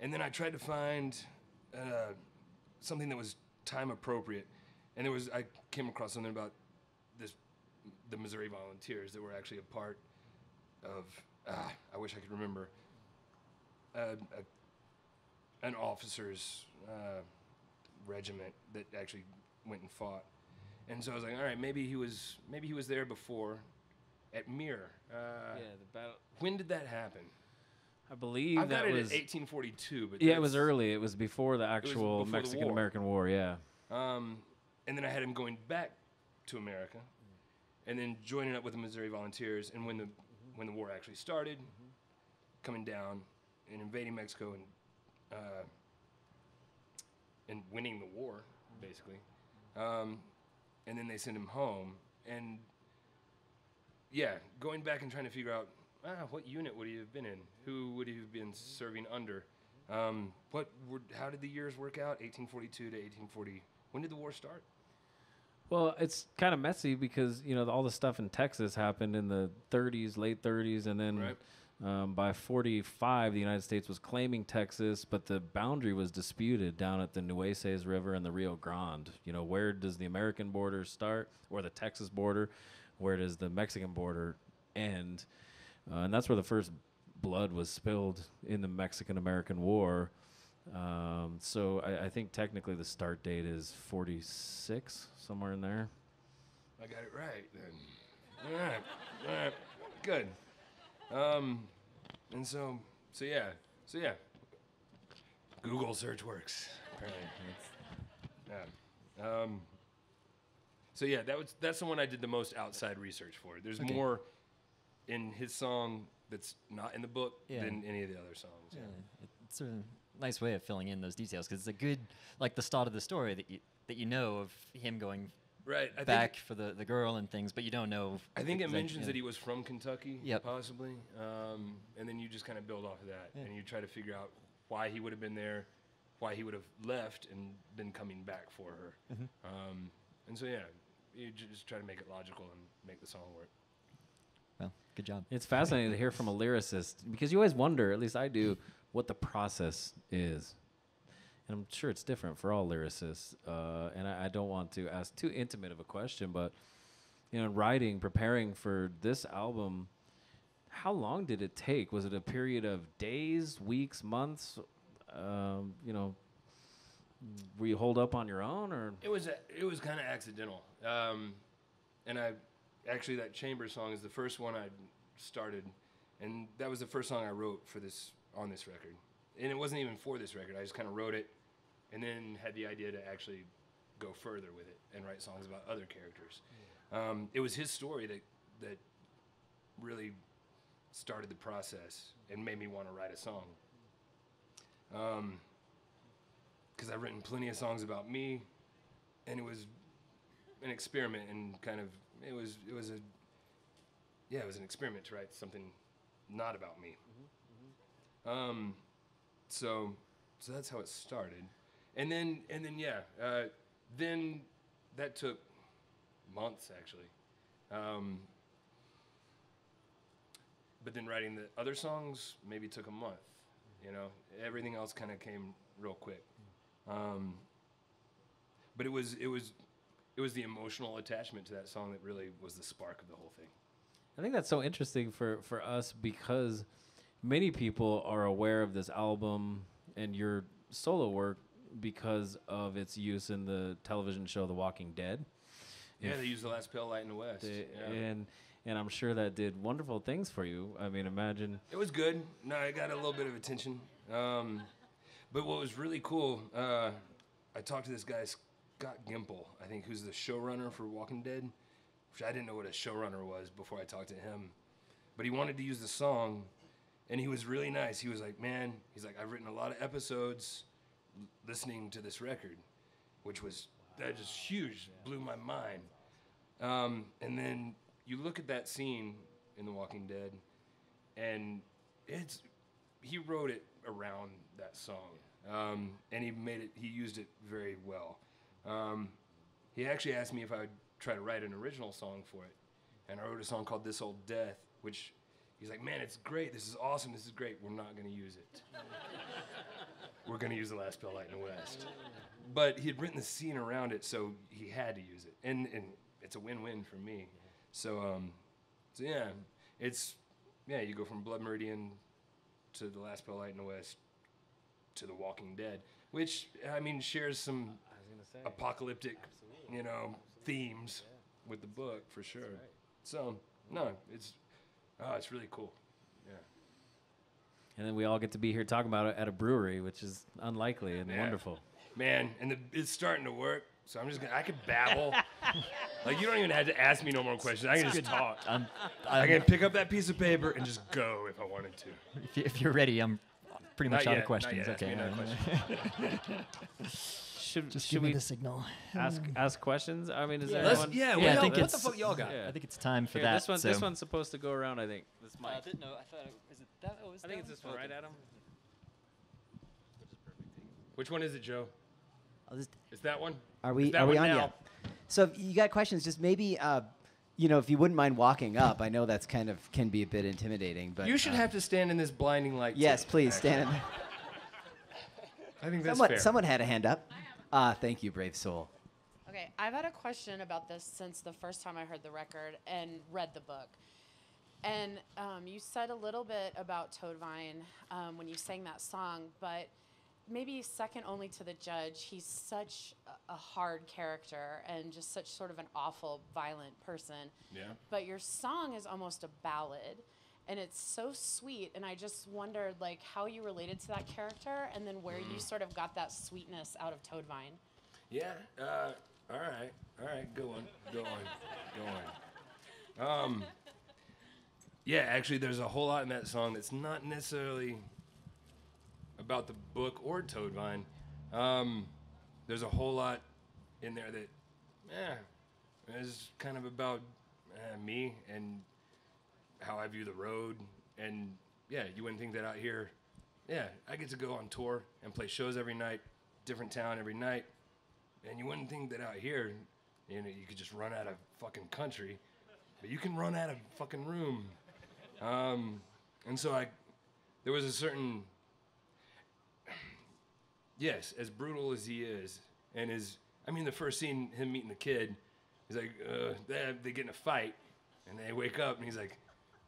and then I tried to find uh, something that was time appropriate, and there was I came across something about this the Missouri Volunteers that were actually a part of ah, I wish I could remember a, a, an officer's uh, regiment that actually went and fought. And so I was like, all right, maybe he was maybe he was there before at Mier. Uh, the battle. When did that happen? I believe I've that it was. 1842, but yeah, it was early. It was before the actual before the Mexican war. American War. Yeah. Um, and then I had him going back to America, and then joining up with the Missouri Volunteers. And when the when the war actually started, coming down and invading Mexico and uh, and winning the war, basically. Um, and then they send him home, and yeah, going back and trying to figure out ah, what unit would he have been in, who would he have been serving under. Um, what were, how did the years work out? 1842 to 1840. When did the war start? Well, it's kind of messy because you know all the stuff in Texas happened in the 30s, late 30s, and then Right. Um, by 45, the United States was claiming Texas, but the boundary was disputed down at the Nueces River and the Rio Grande. You know, where does the American border start, or the Texas border? Where does the Mexican border end? Uh, and that's where the first blood was spilled in the Mexican American War. Um, so I, I think technically the start date is 46, somewhere in there. I got it right then. All right, all right, good. Um, and so, so yeah, so yeah. Google search works. Apparently, yeah. Um, so yeah, that was that's the one I did the most outside research for. There's Okay. more in his song that's not in the book Yeah. than any of the other songs. Yeah, it's a nice way of filling in those details because it's a good, like the start of the story that you that you know of him going Right. I back Think, for the, the girl and things, but you don't know. I think it exact- mentions yeah. that he was from Kentucky, Yep. possibly, um, and then you just kind of build off of that, Yeah. and you try to figure out why he would have been there, why he would have left and been coming back for her, Mm-hmm. um, and so yeah, you just try to make it logical and make the song work. Well, good job. It's fascinating to hear from a lyricist because you always wonder, at least I do, what the process is. And I'm sure it's different for all lyricists. Uh, and I, I don't want to ask too intimate of a question, but you know, in writing, preparing for this album, how long did it take? Was it a period of days, weeks, months? Um, you know, were you hold up on your own, or It was a, it was kind of accidental, um, and I actually that chamber song is the first one I started, and that was the first song I wrote for this on this record, and it wasn't even for this record. I just kind of wrote it, and then had the idea to actually go further with it and write songs about other characters. Um, it was his story that that really started the process and made me want to write a song. Um, because I've written plenty of songs about me, and it was an experiment and kind of it was it was a yeah it was an experiment to write something not about me. Um, so so that's how it started, and then and then yeah, uh, then that took months actually. Um, but then writing the other songs maybe took a month. You know, everything else kind of came real quick. Um, but it was it was it was the emotional attachment to that song that really was the spark of the whole thing. I think that's so interesting for for us because many people are aware of this album and your solo work because of its use in the television show The Walking Dead. Yeah, If they used the last pale light in the west. they- yeah. and and I'm sure that did wonderful things for you. I mean, imagine It was good. No, I got a little bit of attention. Um, but what was really cool, uh, I talked to this guy, Scott Gimple, I think, who's the showrunner for Walking Dead, which I didn't know what a showrunner was before I talked to him. But he wanted to use the song, and he was really nice. He was like, man, he's like, I've written a lot of episodes listening to this record, which was, that just huge, blew my mind. Um, and then you look at that scene in The Walking Dead, and it's he wrote it around that song, um, and he made it. He used it very well. Um, he actually asked me if I would try to write an original song for it, and I wrote a song called "This Old Death," which he's like, "Man, it's great. This is awesome. This is great. We're not going to use it. We're going to use the last Pale Light in the West." But he had written the scene around it, so he had to use it, and and it's a win-win for me. So um, so yeah, it's yeah. You go from Blood Meridian to the Last Pale Light in the West to The Walking Dead, which I mean shares some apocalyptic, you know, themes with the book for sure. So no, it's oh, it's really cool. Yeah. and then we all get to be here talking about it at a brewery, which is unlikely and Yeah. wonderful. Man, and the, it's starting to work. So I'm just gonna. I could babble. like you don't even have to ask me no more questions. I can just talk. I'm, I I'm, can pick up that piece of paper and just go if I wanted to. if, you, if you're ready, I'm pretty much Not out yet, of not questions. yet. Ask Okay. me question. Should Just should give me we the signal. ask ask questions? I mean, is Yeah. there Let's- anyone? yeah, Yeah, I what think y'all- what the fuck y'all got? Yeah. I think it's time for Here, that. this one so. this one's supposed to go around. I think this mic. Uh, didn't know. I thought. It, is it that? Is I think it's this one, right, Adam? Which one is it, Joe? I'll just, Is that one? are we are we on now? yet? So if you got questions, just maybe uh, you know if you wouldn't mind walking up. I know that's kind of can be a bit intimidating, but you should uh, have to stand in this blinding light. Yes, too, please actually. stand. In I think that's someone, fair. someone had a hand up. Ah, thank you, brave soul. Okay, I've had a question about this since the first time I heard the record and read the book. And um, you said a little bit about Toadvine um, when you sang that song, but maybe second only to the judge, he's such a, hard character and just such sort of an awful, violent person. Yeah. But your song is almost a ballad, and it's so sweet. And I just wondered, like, how you related to that character, and then where you sort of got that sweetness out of Toadvine. Yeah. Uh, all right. All right. Go on. Go on. Go on. Um. Yeah, actually, there's a whole lot in that song that's not necessarily about the book or Toadvine. Um, there's a whole lot in there that, yeah, is kind of about uh, me and how I view the road. And yeah, you wouldn't think that out here. Yeah, I get to go on tour and play shows every night, different town every night. And you wouldn't think that out here, you know, you could just run out of fucking country, but you can run out of fucking room. Um, and so I, there was a certain, yes, as brutal as he is, and his, I mean, the first scene, him meeting the kid, he's like, uh, they, they get in a fight, and they wake up, and he's like,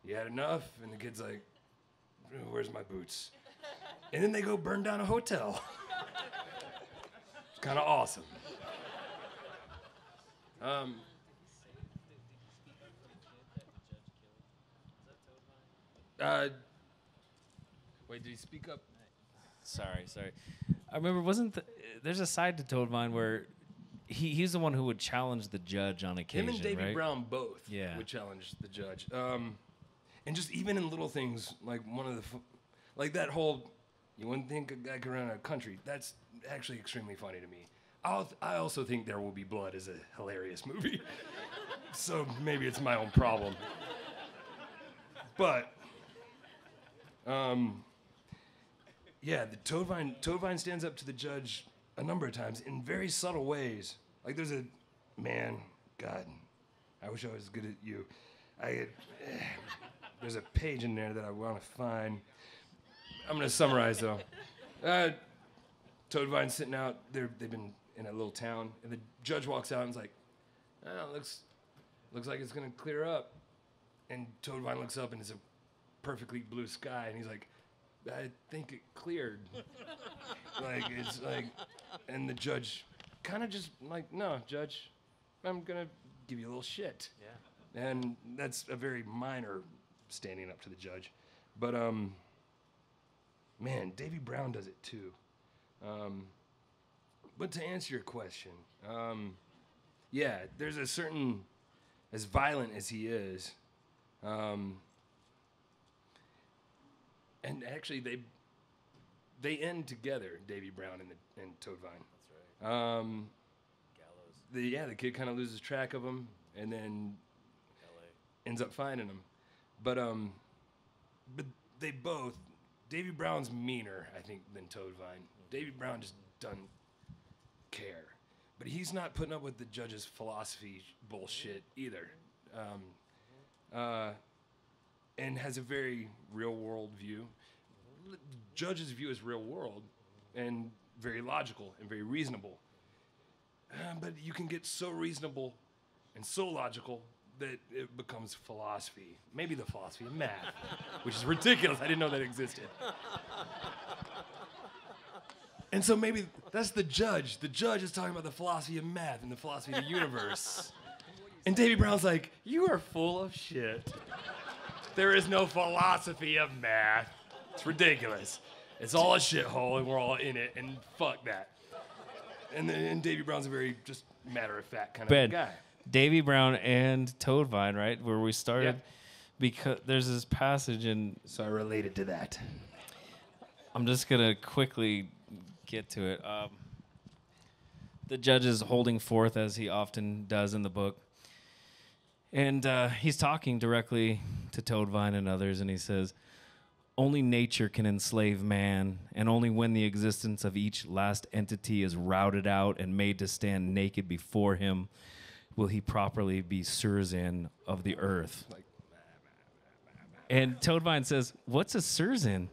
you had enough? And the kid's like, where's my boots? And then they go burn down a hotel. it's kind of awesome. Um, uh, wait, did he speak up? Sorry, sorry. I remember wasn't the, there's a side to Toadvine where he he's the one who would challenge the judge on occasion, Him and Davy right? Brown both Yeah. would challenge the judge. Um, and just even in little things, like one of the, f- like that whole, you wouldn't think a guy could run a country. That's actually extremely funny to me. I'll, I also think There Will Be Blood is a hilarious movie. so maybe it's my own problem. But, um, yeah, the Toadvine, Toadvine stands up to the judge a number of times in very subtle ways. Like there's a, man, God, I wish I was as good at you. I there's a page in there that I want to find. I'm gonna summarize though. Uh, Toadvine's sitting out. They're, they've been in a little town, and the judge walks out and is like, oh, looks looks like it's gonna clear up. And Toadvine looks up and it's a perfectly blue sky, and he's like, I think it cleared. like it's like, and the judge kind of just like, no, judge, I'm gonna give you a little shit. Yeah. And that's a very minor standing up to the judge, but um, man, Davy Brown does it too. Um, but to answer your question, um, yeah, there's a certain, as violent as he is, um, and actually they they end together, Davy Brown and the and Toadvine. That's right. Um, Gallows. The, yeah, the kid kind of loses track of him, and then ends up finding him. But um, but they both. Davy Brown's meaner, I think, than Toadvine. Davy Brown just doesn't care, but he's not putting up with the judge's philosophy bullshit either. Um, uh, and has a very real world view. Judge's view is real world and very logical and very reasonable. Uh, but you can get so reasonable and so logical that it becomes philosophy. Maybe the philosophy of math, which is ridiculous. I didn't know that existed. And so maybe that's the judge. The judge is talking about the philosophy of math and the philosophy of the universe. And Davy Brown's like, You are full of shit. There is no philosophy of math. It's ridiculous. It's all a shithole and we're all in it, and fuck that. And then and Davy Brown's a very just matter of fact kind of Ben, guy. Davy Brown and Toadvine, right, where we started, Yeah. because there's this passage, and So I related to that. I'm just gonna quickly get to it. Um, the judge is holding forth as he often does in the book, and uh, he's talking directly to Toadvine and others, and he says, "Only nature can enslave man, and only when the existence of each last entity is routed out and made to stand naked before him." Will he properly be suzerain of the earth? Like, And Toadvine says, What's a suzerain?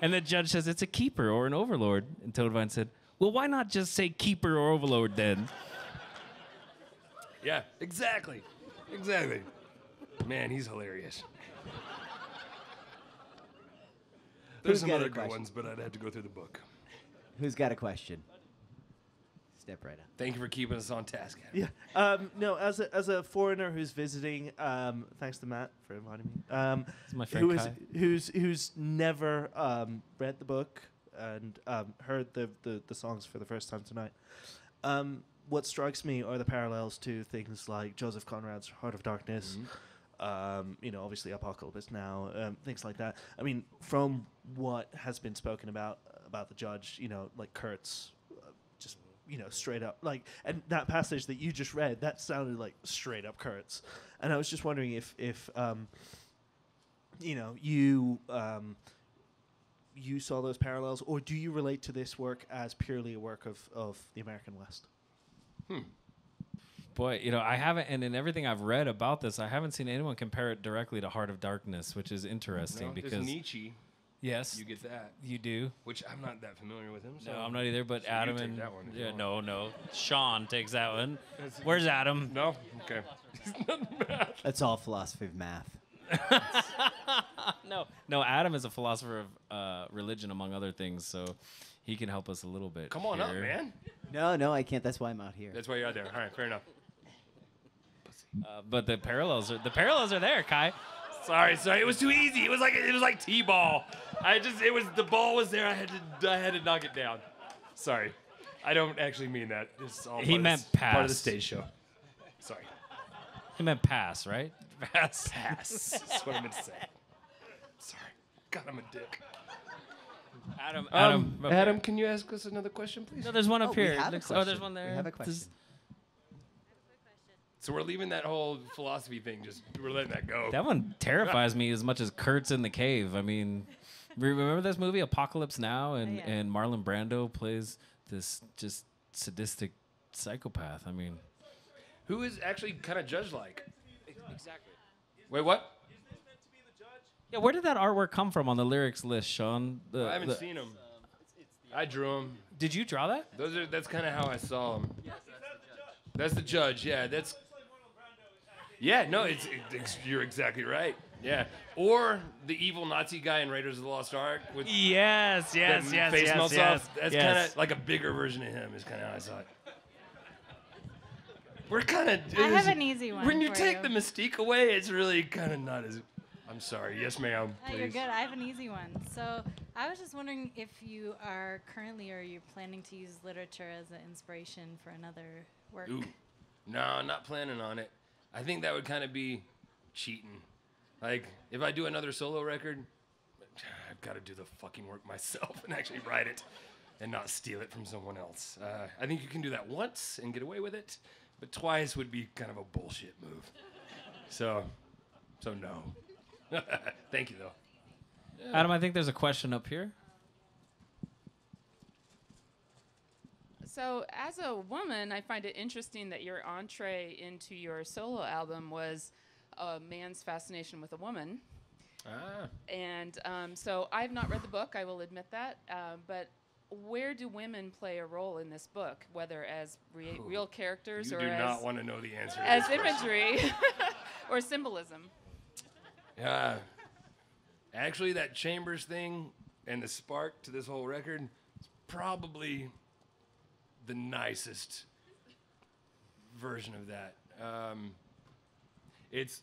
And the judge says it's a keeper or an overlord. And Toadvine said, Well, why not just say keeper or overlord then? Yeah, exactly. Exactly. Man, he's hilarious. There's Who's some got a other good question? ones, but I'd have to go through the book. Who's got a question? Step right up. Thank you for keeping us on task. Adam. Yeah. Um, no, as a, as a foreigner who's visiting, um, thanks to Matt for inviting me. Um, is my friend who is Kai. who's who's never um, read the book and um, heard the, the the songs for the first time tonight. Um, what strikes me are the parallels to things like Joseph Conrad's Heart of Darkness. Um, you know, obviously Apocalypse Now, um, things like that. I mean, from what has been spoken about about the judge, you know, like Kurtz, uh, just you know, straight up like, and that passage that you just read, that sounded like straight up Kurtz. And I was just wondering if if um, you know you um, you saw those parallels, or do you relate to this work as purely a work of of the American West? Boy, you know, I haven't, and in everything I've read about this, I haven't seen anyone compare it directly to Heart of Darkness, which is interesting No, because there's Nietzsche. yes, You get that, you do. which I'm not that familiar with him. So No, I'm not either. But So you Adam take and that one yeah, no, no, Sean takes that one. Where's Adam? No. Okay. That's all philosophy of math. No, no. Adam is a philosopher of uh, religion, among other things, so he can help us a little bit. Come on up, man. No, no, I can't. That's why I'm out here. That's why you're out there. All right, fair enough. Uh, but the parallels are the parallels are there, Kai. Sorry, sorry. It was too easy. It was like it was like t-ball. I just it was the ball was there. I had to I had to knock it down. Sorry, I don't actually mean that. It's all He part of meant the, part of the stage show. Sorry, He meant pass, right? Pass. pass. That's what I meant to say. Sorry. God, I'm a dick. Adam. Adam. Um, Adam, can you ask us another question, please? No, there's one up Oh, we here. have a Looks- oh, there's one there. We have a This- question. So we're leaving that whole philosophy thing. Just we're letting that go. That one terrifies me as much as Kurtz in the cave. I mean, remember this movie Apocalypse Now, and yeah. and Marlon Brando plays this just sadistic psychopath. I mean, Who is actually kind of judge like? Exactly. Wait, what? Yeah. Where did that artwork come from on the lyrics list, Sean? The- I haven't the- seen him. I drew him. Did you draw that? Those are that's kind of how I saw him. That's the judge. Yeah, that's. Yeah, no, it's, it's you're exactly right. Yeah, or the evil Nazi guy in Raiders of the Lost Ark with Yes, that face melts off. That's kind of like a bigger version of him. Is kind of how I saw it. We're kind of. I have an easy one When you for take you. the mystique away, it's really kind of not as. I'm sorry. Yes, ma'am. Oh, you're good. I have an easy one. So I was just wondering if you are currently or you're planning to use literature as an inspiration for another work. Ooh. No, not planning on it. I think that would kind of be cheating. Like, if I do another solo record, I've got to do the fucking work myself and actually write it and not steal it from someone else. Uh, I think you can do that once and get away with it, but twice would be kind of a bullshit move. So, so no. Thank you, though. Adam, I think there's a question up here. So, as a woman, I find it interesting that your entree into your solo album was a man's fascination with a woman. Ah. And um, so, I've not read the book, I will admit that. Uh, but where do women play a role in this book, whether as re- real characters You or do as, not want to know the answer. as imagery or symbolism? Uh, actually, that Chambers thing and the spark to this whole record is probably the nicest version of that. Um, it's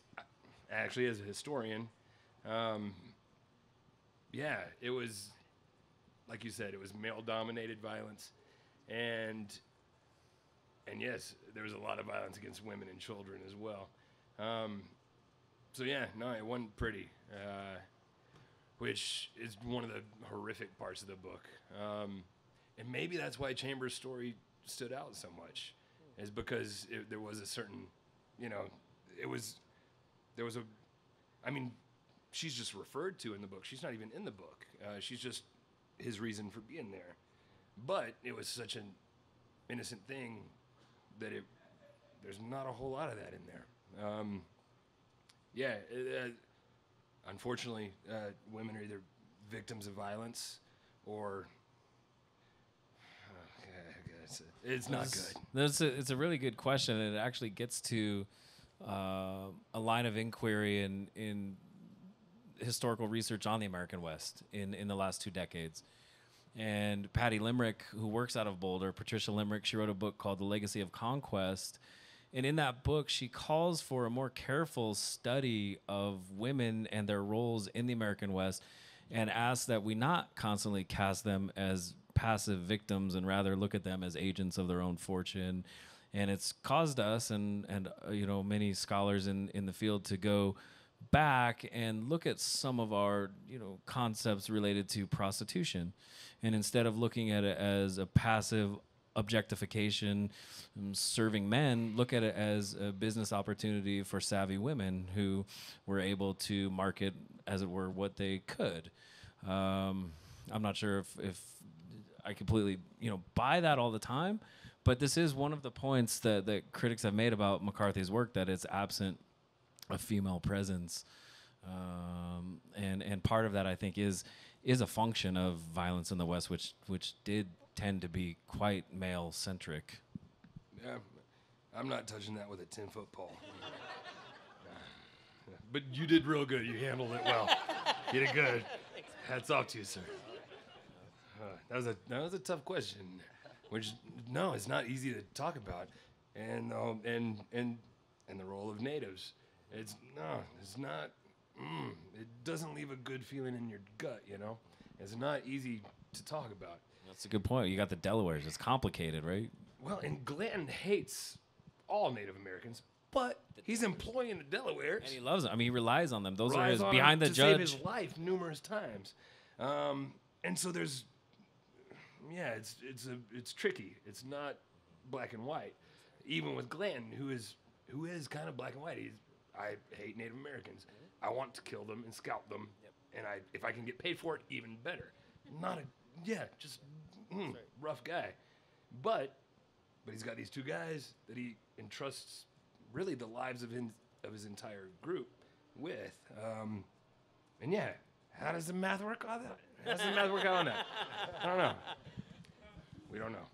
actually, as a historian, um, yeah, it was, like you said, it was male dominated violence. And, and yes, there was a lot of violence against women and children as well. Um, so yeah, no, it wasn't pretty, uh, which is one of the horrific parts of the book. Um, and maybe that's why Chambers' story stood out so much, is because it, there was a certain, you know, it was, there was a, I mean, she's just referred to in the book. She's not even in the book. Uh, she's just his reason for being there. But it was such an innocent thing that it, there's not a whole lot of that in there. Um, yeah, uh, unfortunately, uh, women are either victims of violence or. It's, it's not It's- good. That's a, it's a really good question, and it actually gets to uh, a line of inquiry in in historical research on the American West in in the last two decades. And Patty Limerick, who works out of Boulder, Patricia Limerick, she wrote a book called The Legacy of Conquest. And in that book, she calls for a more careful study of women and their roles in the American West and asks that we not constantly cast them as passive victims and rather look at them as agents of their own fortune. And it's caused us and, and uh, you know, many scholars in, in the field to go back and look at some of our you know concepts related to prostitution and instead of looking at it as a passive objectification um, serving men look at it as a business opportunity for savvy women who were able to market as it were what they could. Um, i'm not sure if, if i completely you know buy that all the time but this is one of the points that, that critics have made about McCarthy's work that it's absent a female presence, um, and and part of that I think is is a function of violence in the West, which which did tend to be quite male centric. Yeah, I'm not touching that with a 10 foot pole. but you did real good. You handled it well. You did good. Hats off to you, sir. Uh, that was a that was a tough question, which no, it's not easy to talk about, and um, and and and the role of natives. It's no, it's not. Mm, it doesn't leave a good feeling in your gut. You know, it's not easy to talk about. That's a good point. You got the Delawares. It's complicated, right? Well, and Glenn hates all Native Americans, but he's employing the Delawares. And he loves them. I mean, he relies on them. Those are his behind the to save his life numerous times, um, and so there's, yeah, it's it's a it's tricky. It's not black and white. Even with Glenn, who is who is kind of black and white. He's I hate Native Americans. I want to kill them and scalp them, and I if I can get paid for it, even better. Not a yeah, just mm, rough guy, but but he's got these two guys that he entrusts really the lives of his, of his entire group with. Um, and yeah, how does the math work on that? How does the math work out on that? I don't know. We don't know.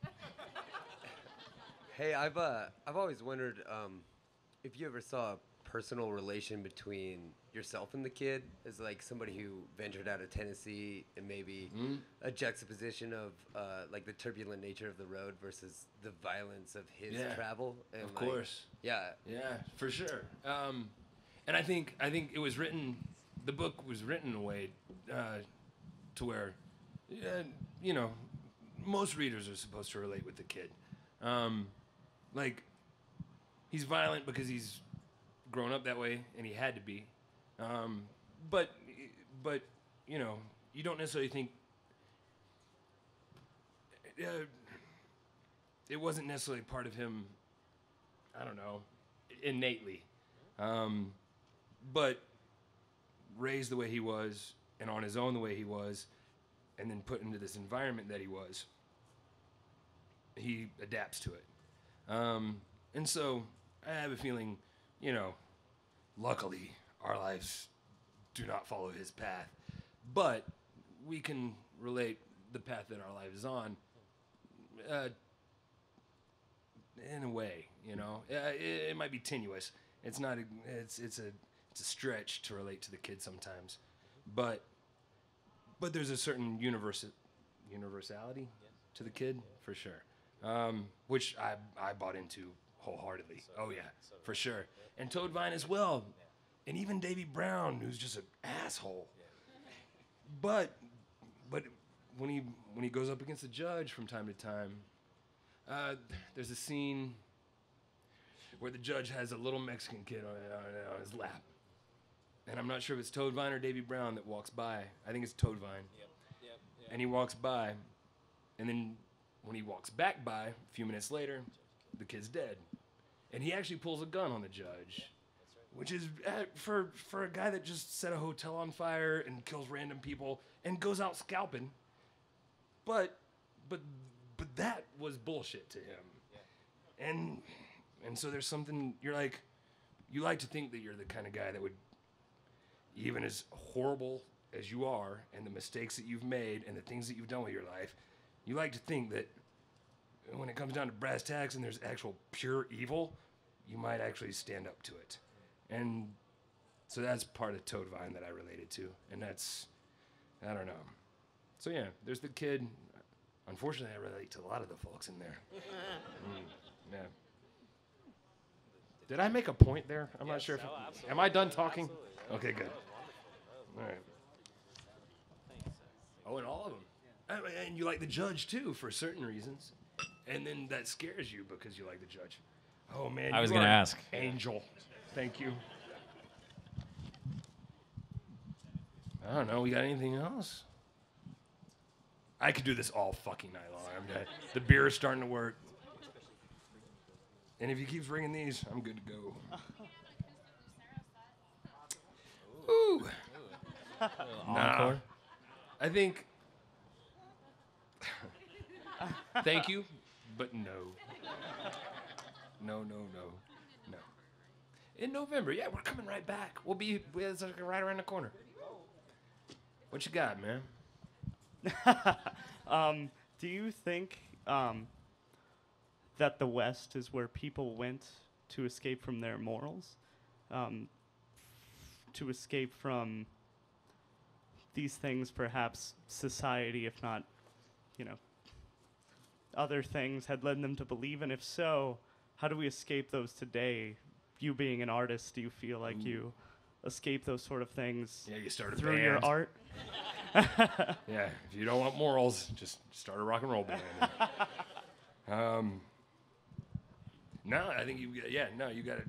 Hey, I've uh, I've always wondered um, if you ever saw a personal relation between yourself and the kid as like somebody who ventured out of Tennessee and maybe a juxtaposition of uh, like the turbulent nature of the road versus the violence of his Yeah, travel. And of like, course. Yeah. Yeah, for sure. Um, and I think I think it was written. The book was written in a way uh, to where, uh, you know, most readers are supposed to relate with the kid. Um, like, he's violent because he's grown up that way and he had to be. Um, but but you know, you don't necessarily think. Uh, it wasn't necessarily part of him I don't know, innately. Um, but raised the way he was and on his own the way he was, and then put into this environment that he was, he adapts to it. Um, and so I have a feeling, you know, luckily our lives do not follow his path, but we can relate the path that our life is on uh, in a way, you know, uh, it, it might be tenuous. It's not. A, it's it's a it's a stretch to relate to the kid sometimes, but but there's a certain universa- universality to the kid for sure, um, which I I bought into wholeheartedly. oh yeah, for sure. And Toadvine as well, and even Davy Brown, who's just an asshole. But but when he when he goes up against the judge from time to time, uh, there's a scene where the judge has a little Mexican kid on, on, on his lap. And I'm not sure if it's Toadvine or Davy Brown that walks by. I think it's Toadvine. And he walks by, and then when he walks back by, a few minutes later, the kid's dead. And he actually pulls a gun on the judge, which is uh, for for a guy that just set a hotel on fire and kills random people and goes out scalping. But but but that was bullshit to him. And and so there's something you're like you like to think that you're the kind of guy that would even as horrible as you are and the mistakes that you've made and the things that you've done with your life, you like to think that when it comes down to brass tacks and there's actual pure evil, you might actually stand up to it. And so that's part of Toadvine that I related to. And that's, I don't know. So yeah, there's the kid. Unfortunately, I relate to a lot of the folks in there. Mm, yeah. Did I make a point there? I'm not sure. If, am I done talking? Okay, good. All right. Oh, and all of them. I mean, And you like the judge too for certain reasons, and then that scares you because you like the judge. Oh man, I was gonna ask. Angel, thank you. I don't know. We got anything else? I could do this all fucking night long. I'm dead. The beer is starting to work. And if he keeps ringing these, I'm good to go. Ooh. Nah. I think. Thank you, but no. No, no, no, no. In November, yeah, we're coming right back. We'll be it's like right around the corner. What you got, man? um, do you think um, that the West is where people went to escape from their morals, um, to escape from these things? Perhaps society, if not, you know, other things had led them to believe, and if so, how do we escape those today? You being an artist, do you feel like you escape those sort of things Yeah, you start a through your art? Yeah, if you don't want morals, just start a rock and roll band. um, no, I think you. Yeah, no, you got it.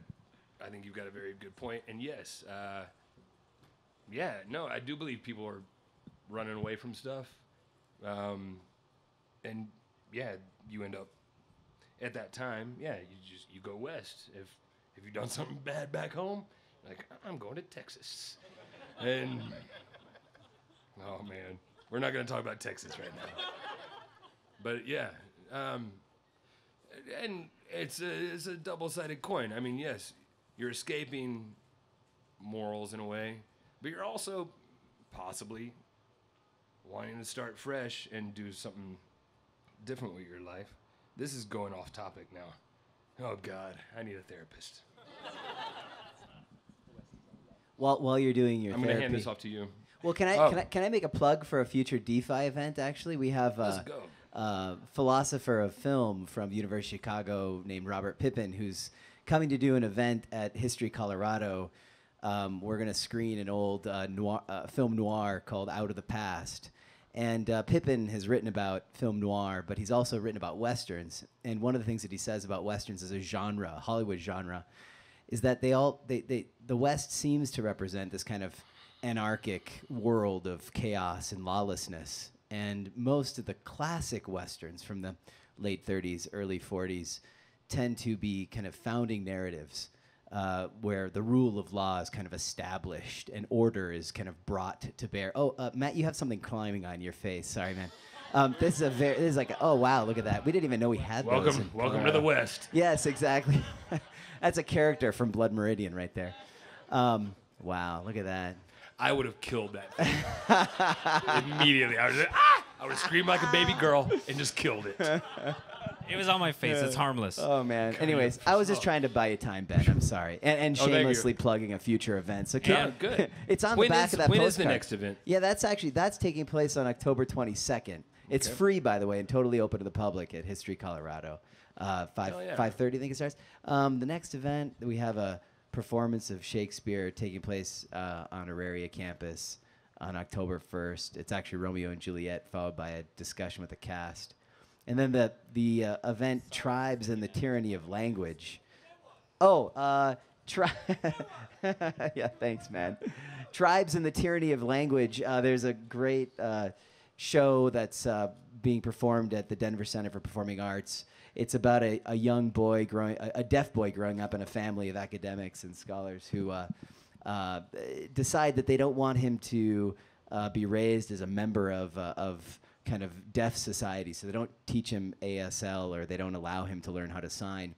I think you've got a very good point. And yes, uh, yeah, no, I do believe people are running away from stuff. Um, and yeah, you end up at that time. Yeah, you just you go west. If if you've done something bad back home, like I'm going to Texas, and Oh man, we're not going to talk about Texas right now. But yeah, um, and it's a it's a double sided coin. I mean, yes, you're escaping morals in a way, but you're also possibly wanting to start fresh and do something different with your life. This is going off topic now. Oh God, I need a therapist. While while you're doing your I'm gonna hand therapy- this off to you. Well, can I, Oh. can I can I make a plug for a future DeFi event? Actually, we have a uh, philosopher of film from University of Chicago named Robert Pippin, who's coming to do an event at History Colorado. Um, we're going to screen an old uh, noir, uh, film noir called Out of the Past. And uh, Pippin has written about film noir, but he's also written about westerns. And one of the things that he says about westerns as a genre, a Hollywood genre, is that they all they, they the West seems to represent this kind of anarchic world of chaos and lawlessness. And most of the classic westerns from the late 30s, early 40s tend to be kind of founding narratives uh, where the rule of law is kind of established and order is kind of brought to bear. Oh, uh, Matt, you have something climbing on your face. Sorry, man. Um, this is a very. This is like. Oh wow, look at that. We didn't even know we had. Welcome, welcome to the West. Yes, exactly. That's a character from Blood Meridian right there. Um, wow, look at that. I would have killed that thing immediately. I was like, ah! I would have screamed like a baby girl and just killed it. It was on my face. It's harmless. Oh man. Anyways, I was just trying to buy you time, Ben. I'm sorry, and, and Oh, shamelessly plugging a future event. So Yeah, good. it's on When the back is- of that when postcard. is the next event? Yeah, that's actually that's taking place on October 22nd. It's Okay. free, by the way, and totally open to the public at History Colorado. Uh, five yeah. five thirty, I think it starts. Um, the next event we have a performance of Shakespeare taking place uh, on Auraria campus on October 1st. It's actually Romeo and Juliet, followed by a discussion with the cast. And then the the uh, event Tribes and the Tyranny of Language. Oh, uh, tri- yeah, thanks, man. Tribes and the Tyranny of Language. Uh, there's a great uh, show that's uh, being performed at the Denver Center for Performing Arts. It's about a, a young boy growing, a, a deaf boy growing up in a family of academics and scholars who uh, uh, decide that they don't want him to uh, be raised as a member of, uh, of kind of deaf society. So they don't teach him ASL or they don't allow him to learn how to sign.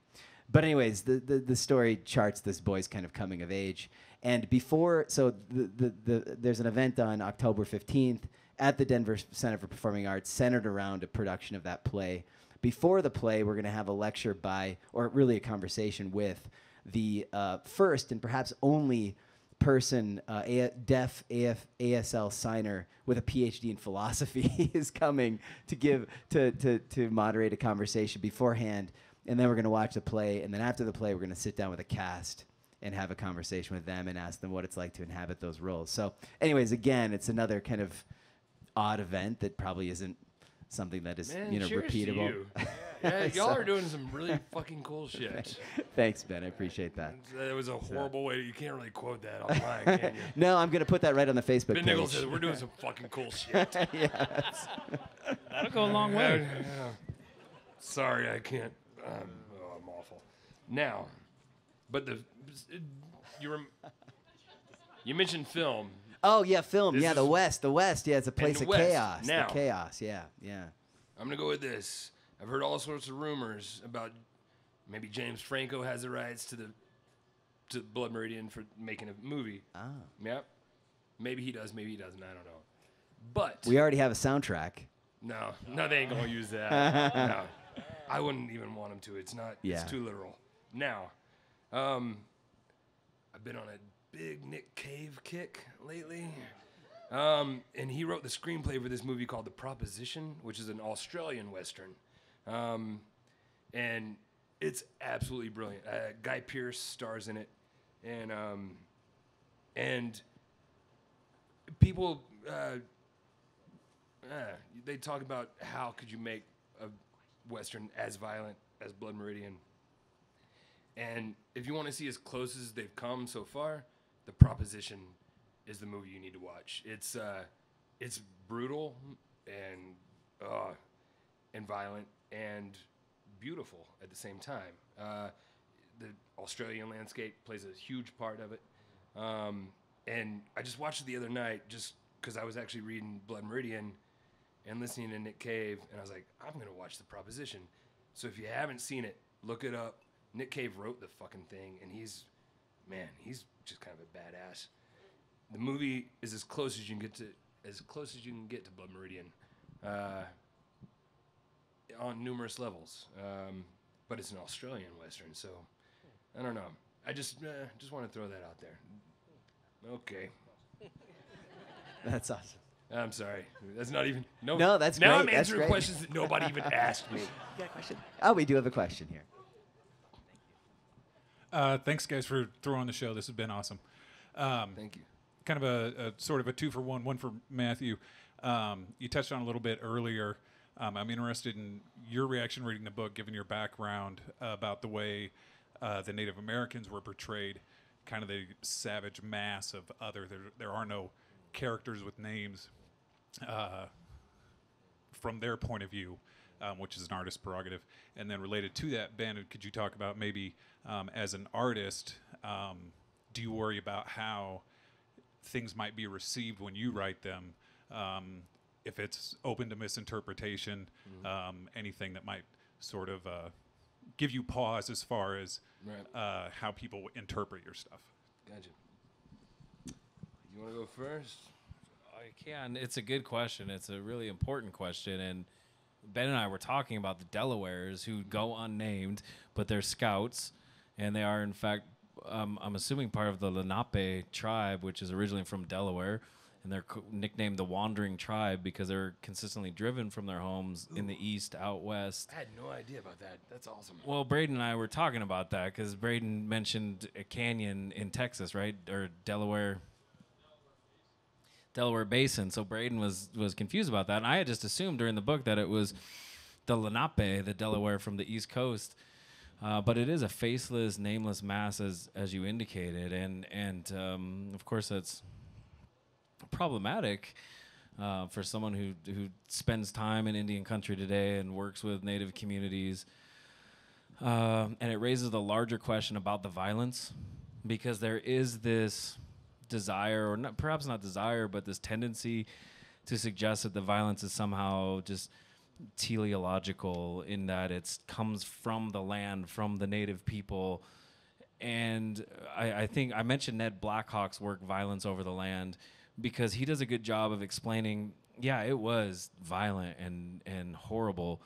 But anyways, the, the, the story charts this boy's kind of coming of age. And before, so the, the, the, there's an event on October 15th at the Denver Center for Performing Arts centered around a production of that play. Before the play, we're going to have a lecture by, or really a conversation with, the uh, first and perhaps only person, uh, a- deaf AF, ASL signer with a PhD in philosophy is coming to give to, to, to moderate a conversation beforehand, and then we're going to watch the play, and then after the play, we're going to sit down with a cast and have a conversation with them and ask them what it's like to inhabit those roles. So, anyways, again, it's another kind of odd event that probably isn't something that is Man, you know repeatable. you. Yeah, y'all So- are doing some really fucking cool shit. Thanks, Ben. I appreciate that. That was a horrible way. You can't really quote that online, can you? no, I'm going to put that right on the Facebook Ben page. Nichols says we're doing some fucking cool shit. yes. That'll go a long way. Yeah, yeah. Sorry, I can't. Um, oh, I'm awful. Now, but the you rem- you mentioned film. Oh yeah, film. This yeah, the is- West. The West. Yeah, it's a place the of West. chaos. Now, the chaos. Yeah, yeah. I'm gonna go with this. I've heard all sorts of rumors about maybe James Franco has the rights to the to Blood Meridian for making a movie. Ah. Yep. Maybe he does. Maybe he doesn't. I don't know. But We already have a soundtrack. no, no, they ain't gonna use that. no, I wouldn't even want them to. It's not. Yeah. It's too literal. Now, um, I've been on a big Nick Cave kick lately. Um, and he wrote the screenplay for this movie called The Proposition, which is an Australian Western. Um, and it's absolutely brilliant. Uh, Guy Pearce stars in it. And, um, and people, uh, uh, they talk about how could you make a Western as violent as Blood Meridian. And if you want to see as close as they've come so far, The Proposition is the movie you need to watch. It's uh, it's brutal and uh, and violent and beautiful at the same time. Uh, the Australian landscape plays a huge part of it. Um, and I just watched it the other night just because I was actually reading Blood Meridian and listening to Nick Cave, and I was like, I'm gonna watch The Proposition. So if you haven't seen it, look it up. Nick Cave wrote the fucking thing, and he's, man, he's just kind of a badass. The movie is as close as you can get to, as close as you can get to Blood Meridian, uh, on numerous levels. Um, but it's an Australian western, so I don't know. I just uh, just want to throw that out there. Okay. That's awesome. I'm sorry. That's not even no. No, that's now great. I'm That's answering great. questions that nobody even asked me. Oh, we do have a question here. Uh, thanks, guys, for throwing the show. This has been awesome. Um, Thank you. Kind of a, a sort of a two for one, one for Matthew. Um, you touched on a little bit earlier. Um, I'm interested in your reaction reading the book, given your background uh, about the way uh, the Native Americans were portrayed, kind of the savage mass of other. There, there are no characters with names uh, from their point of view, um, which is an artist's prerogative. And then related to that, Ben, could you talk about maybe um, as an artist, um, do you worry about how things might be received when you write them? Um, if it's open to misinterpretation, um, anything that might sort of uh, give you pause as far as Right. uh, how people interpret your stuff. Gotcha. You want to go first? I can. It's a good question. It's a really important question. And Ben and I were talking about the Delawares who go unnamed, but they're scouts. And they are, in fact, um, I'm assuming part of the Lenape tribe, which is originally from Delaware. And they're co- nicknamed the Wandering Tribe because they're consistently driven from their homes in the east out west. I had no idea about that. That's awesome. Well, Braden and I were talking about that because Braden mentioned a canyon in Texas, right, or Delaware, Delaware Basin. So Braden was was confused about that, and I had just assumed during the book that it was the Lenape, the Delaware from the East Coast. Uh, but it is a faceless, nameless mass, as as you indicated, and and um, of course that's problematic uh, for someone who who spends time in Indian country today and works with Native communities. Um, and it raises the larger question about the violence, because there is this desire, or not, perhaps not desire, but this tendency to suggest that the violence is somehow just teleological in that it comes from the land, from the native people. And I, I think I mentioned Ned Blackhawk's work, Violence Over the Land, because he does a good job of explaining, yeah, it was violent and, and horrible.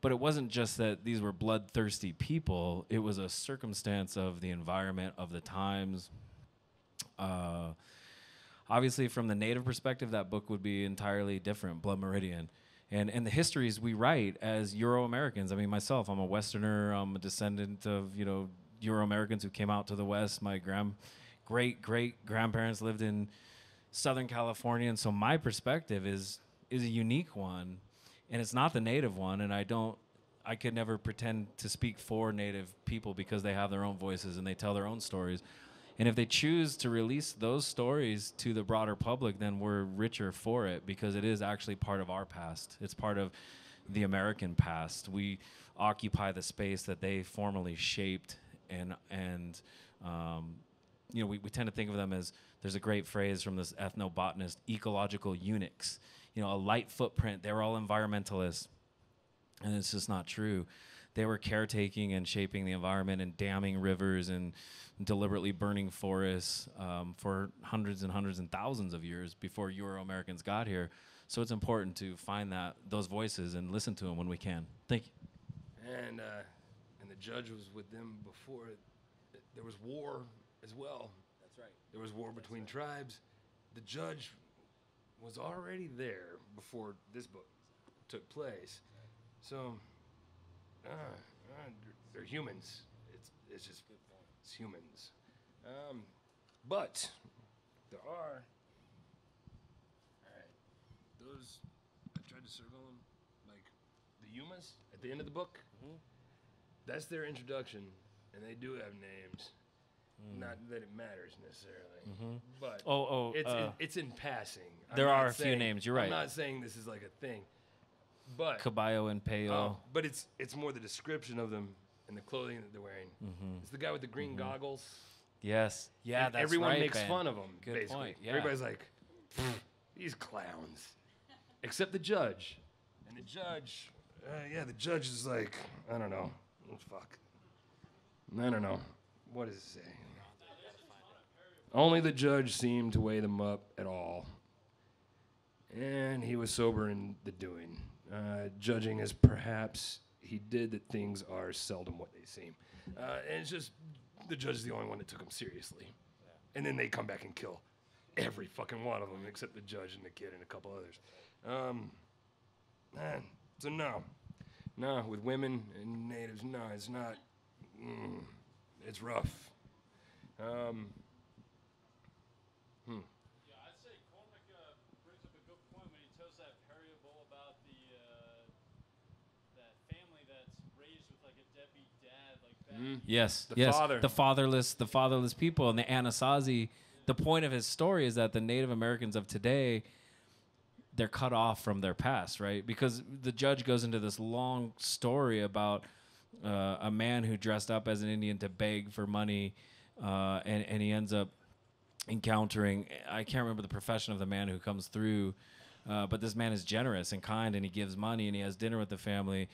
But it wasn't just that these were bloodthirsty people, it was a circumstance of the environment, of the times. Uh, obviously, from the native perspective, that book would be entirely different, Blood Meridian. And, and the histories we write as Euro Americans. I mean, myself, I'm a Westerner. I'm a descendant of you know Euro Americans who came out to the West. My grand, great great grandparents lived in Southern California, and so my perspective is is a unique one, and it's not the native one. And I don't, I could never pretend to speak for native people because they have their own voices and they tell their own stories. And if they choose to release those stories to the broader public, then we're richer for it because it is actually part of our past. It's part of the American past. We occupy the space that they formerly shaped, and and um, you know we, we tend to think of them as there's a great phrase from this ethnobotanist, ecological eunuchs. You know, a light footprint. They were all environmentalists, and it's just not true. They were caretaking and shaping the environment and damming rivers and deliberately burning forests um, for hundreds and hundreds and thousands of years before Euro Americans got here. So it's important to find that those voices and listen to them when we can. Thank you. And uh, and the judge was with them before. There was war as well. That's right. There was war between tribes. The judge was already there before this book took place. So, uh, uh, they're, they're humans. It's it's just humans. Um, but there are. All right, those I tried to circle them like the Yumas at the end of the book. That's their introduction, and they do have names. Not that it matters necessarily, Mhm. but Oh, oh, it's uh, it's in passing. I'm there are a few names, you're right. I'm not saying this is like a thing, but Caballo and Payo. Oh, but it's it's more the description of them and the clothing that they're wearing. Mhm. It's the guy with the green Mhm. goggles. Yes. Yeah, And that's everyone right, makes Ben. fun of them. Good basically. point, yeah. Everybody's like, these clowns, except the judge. And the judge, uh, yeah, the judge is like, I don't know. Oh, fuck. I don't know. What does it say? Only the judge seemed to weigh them up at all. And he was sober in the doing, uh, judging as perhaps he did that things are seldom what they seem. Uh, and it's just the judge is the only one that took him seriously. And then they come back and kill every fucking one of them except the judge and the kid and a couple others. Um, man, so no, no, with women and natives, no, it's not. Mm, it's rough. Um, hmm. Yeah, I'd say Cormac uh, brings up a good point when he tells that parable about the uh, that family that's raised with like a deadbeat dad. Yes, The yes. father. The fatherless, the fatherless people, and the Anasazi. The point of his story is that the Native Americans of today, they're cut off from their past, right? Because the judge goes into this long story about uh, a man who dressed up as an Indian to beg for money, uh, and and he ends up encountering. I can't remember the profession of the man who comes through, uh, but this man is generous and kind, and he gives money, and he has dinner with the family,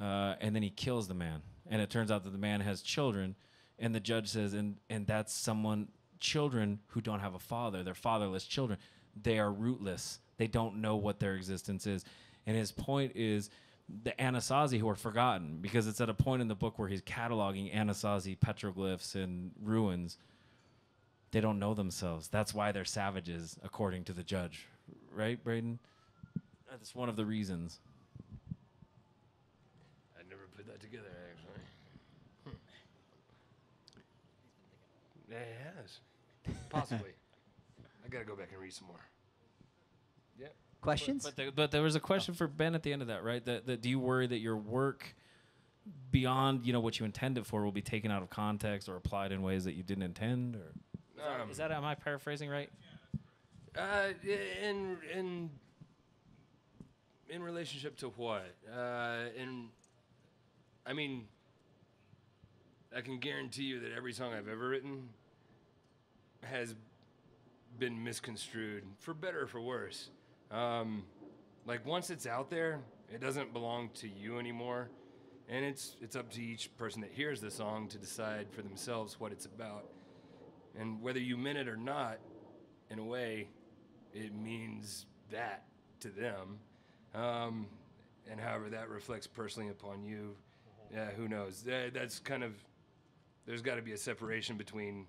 uh, and then he kills the man, and it turns out that the man has children, and the judge says, and and that's someone children who don't have a father, they're fatherless children, they are rootless, they don't know what their existence is, and his point is. The Anasazi who are forgotten because it's at a point in the book where he's cataloging Anasazi petroglyphs and ruins they don't know themselves. That's why they're savages, according to the judge. Right, Braden? That's one of the reasons. I never put that together, actually. Hmm. Yeah, it has. Possibly. I gotta go back and read some more. Yep. Questions? But, there, but there was a question for Ben at the end of that, right? That, that do you worry that your work beyond you know what you intended for will be taken out of context or applied in ways that you didn't intend? Or is that, Um, is that am I paraphrasing right? Uh, in in in relationship to what? Uh, in I mean, I can guarantee you that every song I've ever written has been misconstrued for better or for worse. Um, like once it's out there, it doesn't belong to you anymore, and it's it's up to each person that hears the song to decide for themselves what it's about, and whether you meant it or not. In a way, it means that to them. Um, and however that reflects personally upon you, yeah, who knows? That, that's kind of, there's got to be a separation between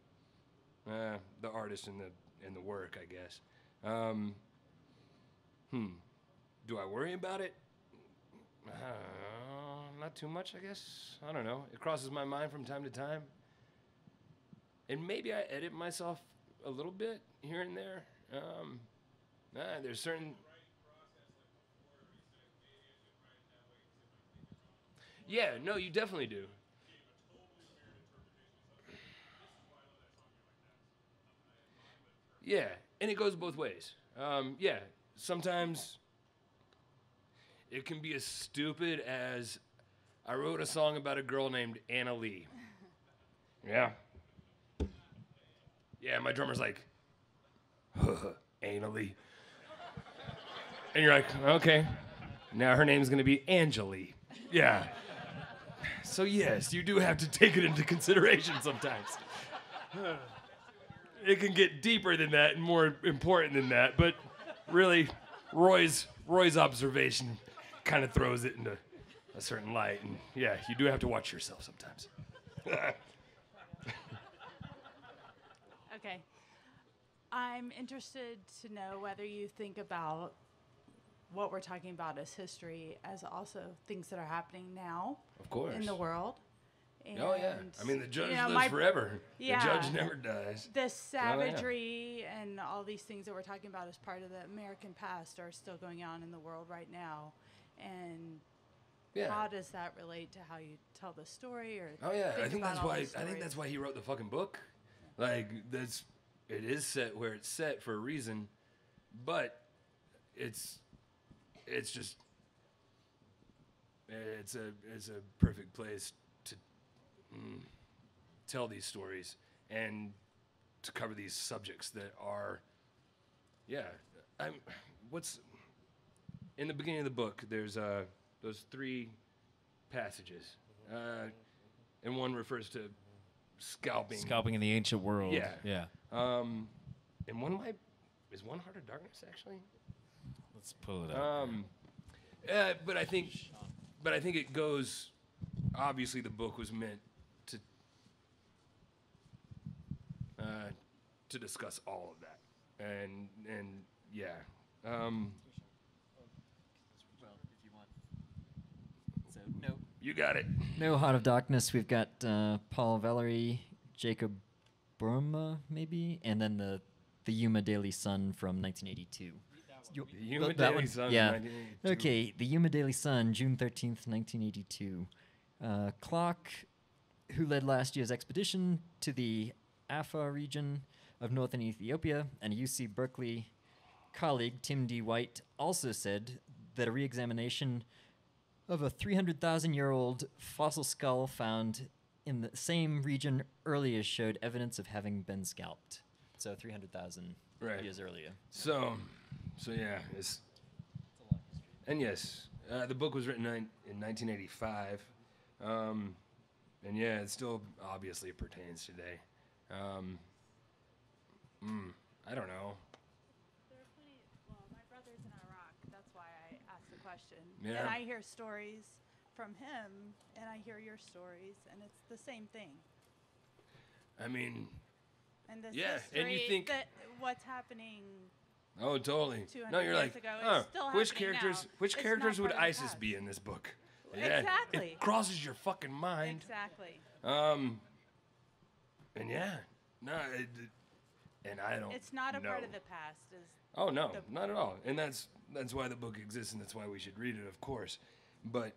uh, the artist and the, and the work, I guess. Um, hmm. Do I worry about it? Uh, not too much, I guess. I don't know. It crosses my mind from time to time. And maybe I edit myself a little bit here and there. Um, nah, there's certain. Yeah, no, you definitely do. Yeah, and it goes both ways. Um, yeah, sometimes it can be as stupid as I wrote a song about a girl named Anna Lee. Yeah. Yeah, my drummer's like, Anna Lee. And you're like, okay, now her name's gonna be Angeli. Yeah. So, yes, you do have to take it into consideration sometimes. It can get deeper than that and more important than that, but really, Roy's Roy's observation kind of throws it into a certain light. And yeah, you do have to watch yourself sometimes. Okay. I'm interested to know whether you think about what we're talking about as history as also things that are happening now Of course. in the world. Oh yeah. I mean, the judge you know, lives my- forever. Yeah. The judge never dies. The Oh, savagery and all these things that we're talking about as part of the American past are still going on in the world right now. And Yeah. how does that relate to how you tell the story or Oh yeah, I think that's why. I think that's why he wrote the fucking book. Like that's, it is set where it's set for a reason, but it's, it's just, it's a it's a perfect place mm, tell these stories and to cover these subjects that are, yeah. I'm what's in the beginning of the book. There's a those three passages, uh, and one refers to scalping. Scalping in the ancient world. Yeah. Yeah. Um, and one might is one heart of darkness actually. Let's pull it up. Um, uh, but I think, but I think it goes. Obviously, the book was meant to uh, to discuss all of that, and and yeah. Um, So no, you got it. no Heart of Darkness. We've got uh, Paul Valery, Jacob Boehme, maybe, and then the the Yuma Daily Sun from 1982. You- Yuma that Daily one- Sun Yeah. 1982. Okay, the Yuma Daily Sun, June 13th, 1982. Uh, Clark, who led last year's expedition to the Afar region of northern Ethiopia, and UC Berkeley colleague Tim D. White also said that a re examination of a 300,000 year old fossil skull found in the same region earlier showed evidence of having been scalped. So 300,000 Right. years earlier. So, so yeah, it's and yes, uh, the book was written nine, in 1985, um, and yeah, it still obviously pertains today. Um, mm, I don't know. There are plenty. Well, my brother's in Iraq. That's why I asked the question. Yeah. And I hear stories from him, and I hear your stories, and it's the same thing. I mean, And this Yeah, and you think- that what's happening. oh, totally. No, you're like, ago huh, which characters, now. which It's characters would part of the ISIS be in this book? Exactly. It crosses your fucking mind. Exactly. Um, and yeah, no, it, and I don't. It's not a part of the past. Is Oh no, the- not at all. And that's that's why the book exists, and that's why we should read it, of course. But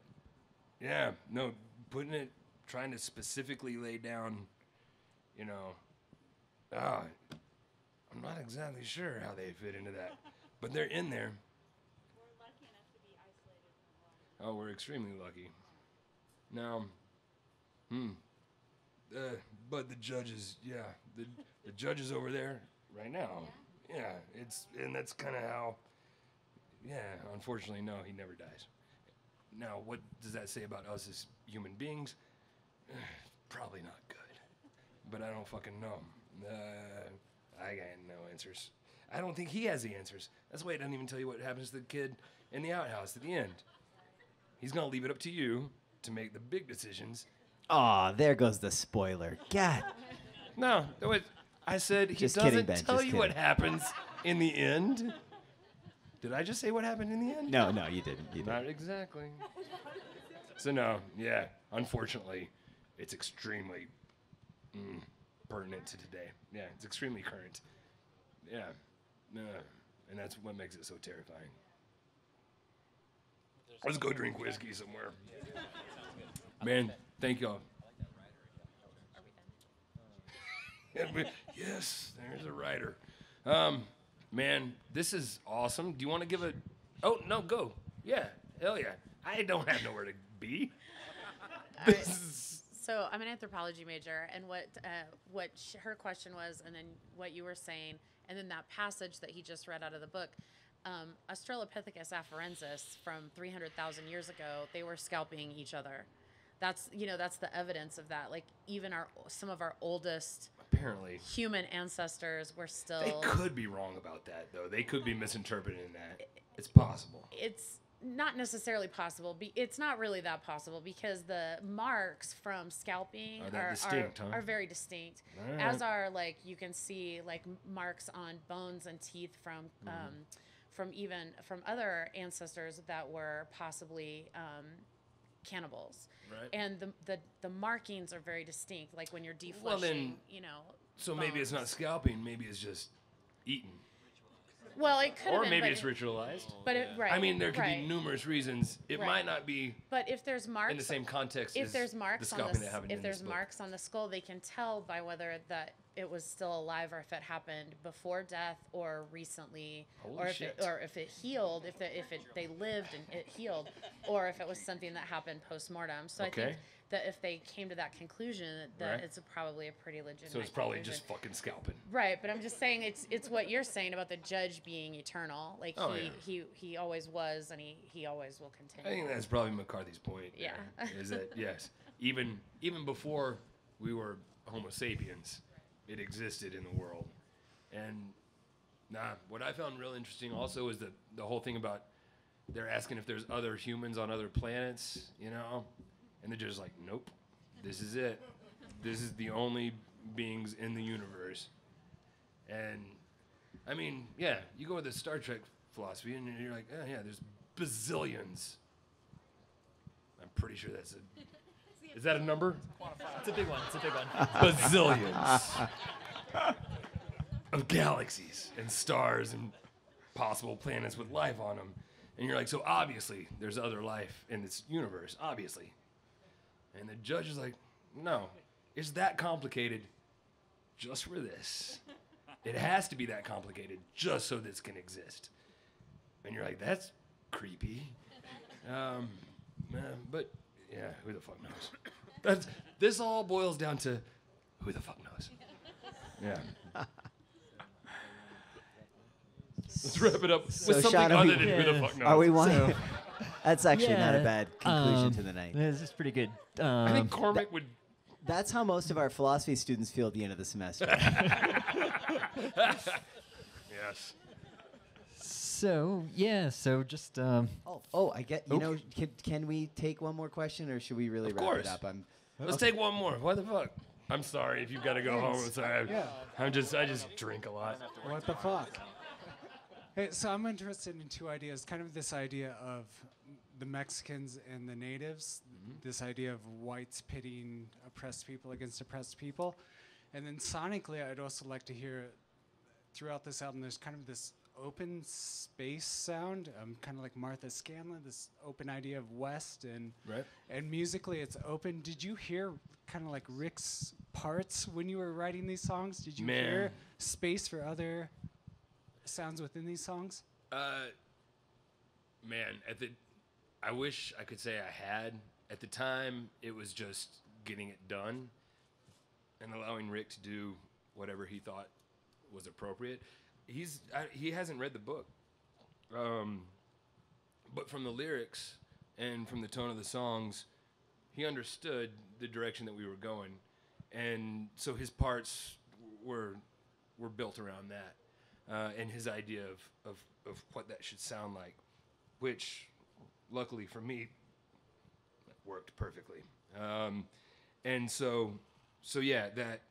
yeah, no, putting it, trying to specifically lay down, you know, ah, I'm not exactly sure how they fit into that, but they're in there. Oh, we're extremely lucky. Now, hmm. Uh, but the judges, yeah, the the judges over there right now, yeah, it's and that's kind of how. Yeah, unfortunately, no, he never dies. Now, what does that say about us as human beings? Probably not good. But I don't fucking know. Uh, I got no answers. I don't think he has the answers. That's why he doesn't even tell you what happens to the kid in the outhouse at the end. He's gonna leave it up to you to make the big decisions. Aw, there goes the spoiler. God. No, that was, I said he Just doesn't kidding, Ben, tell just you what kidding. happens in the end. Did I just say what happened in the end? No, no, you didn't. You Not didn't. exactly. So no, yeah. Unfortunately, it's extremely mm, pertinent to today. Yeah, it's extremely current. Yeah, no, and that's what makes it so terrifying. Let's go drink whiskey somewhere. Man, thank y'all. Yes, there's a writer. Um, man, this is awesome. Do you want to give a? Oh no, go. Yeah, hell yeah. I don't have nowhere to be. All right. So I'm an anthropology major, and what uh, what sh- her question was, and then what you were saying, and then that passage that he just read out of the book, um, Australopithecus afarensis from 300,000 years ago, they were scalping each other. That's you know that's the evidence of that. Like even our some of our oldest Apparently, human ancestors were still. they could be wrong about that though. They could be misinterpreting that. It's possible. it's not necessarily possible. Be, it's not really that possible because the marks from scalping Are are, distinct, are, huh? are very distinct. All As are like you can see like marks on bones and teeth from Mm-hmm. um, from even from other ancestors that were possibly um, cannibals. Right. And the, the the markings are very distinct. Like when you're defleshing, Well, then- you know. So maybe it's not scalping. Maybe it's just eating. Well, it could. Or been, maybe but it's ritualized. But it, right. I mean, there could right. be numerous reasons. It Right. might not be But if there's marks in the same context if as there's the marks on the s- happened if there's marks on the skull, they can tell by whether that it was still alive or if it happened before death or recently Holy or if shit. it or if it healed if the, if it they lived and it healed or if it was something that happened post-mortem so i think that if they came to that conclusion that Right. it's a, probably a pretty legitimate So it's probably conclusion. just fucking scalping. Right, but I'm just saying it's it's what you're saying about the judge being eternal. Like Oh, he, yeah. he he always was and he he always will continue I think that's probably McCarthy's point. Yeah. there, is that yes, even even before we were Homo sapiens, it existed in the world, and nah. What I found real interesting also is the the whole thing about they're asking if there's other humans on other planets, you know, and they're just like, nope, this is it. This is the only beings in the universe, and I mean, yeah, you go with the Star Trek philosophy, and you're like, oh, yeah, there's bazillions. I'm pretty sure that's a. Is that a number? It's a big one. It's a big one. Bazillions of galaxies and stars and possible planets with life on them. And you're like, so obviously there's other life in this universe, obviously. And the judge is like, no, it's that complicated just for this. It has to be that complicated just so this can exist. And you're like, that's creepy. Um, uh, but yeah, who the fuck knows? That's, this all boils down to who the fuck knows. Yeah. Let's wrap it up with So, something Sean, are other we- than who the fuck knows. Are we one? So- That's actually not a bad conclusion um, to the night. This is pretty good. I think Um, Cormac would. That's how most of our philosophy students feel at the end of the semester. Yes. So yeah, so just um, oh, oh, I get. You Okay. know, can, can we take one more question, or should we really Of wrap course. it up? I'm. Let's take one more. What the fuck? I'm sorry if you've got to go home. I'm sorry. Yeah. I'm just, I just drink a lot. What the fuck? Hey, so I'm interested in two ideas. Kind of this idea of the Mexicans and the natives, this idea of whites pitting oppressed people against oppressed people. And then sonically, I'd also like to hear throughout this album, there's kind of this open space sound, um, kind of like Martha Scanlan, this open idea of West. And, Right. and musically, it's open. Did you hear kind of like Rick's parts when you were writing these songs? Did you Man. hear space for other sounds within these songs? Uh, man, at the, I wish I could say I had. At the time, it was just getting it done, and allowing Rick to do whatever he thought was appropriate. He's I, he hasn't read the book, um, but from the lyrics and from the tone of the songs, he understood the direction that we were going, and so his parts were were built around that, uh, and his idea of, of of what that should sound like, which, luckily for me, worked perfectly. Um, and so, so yeah, that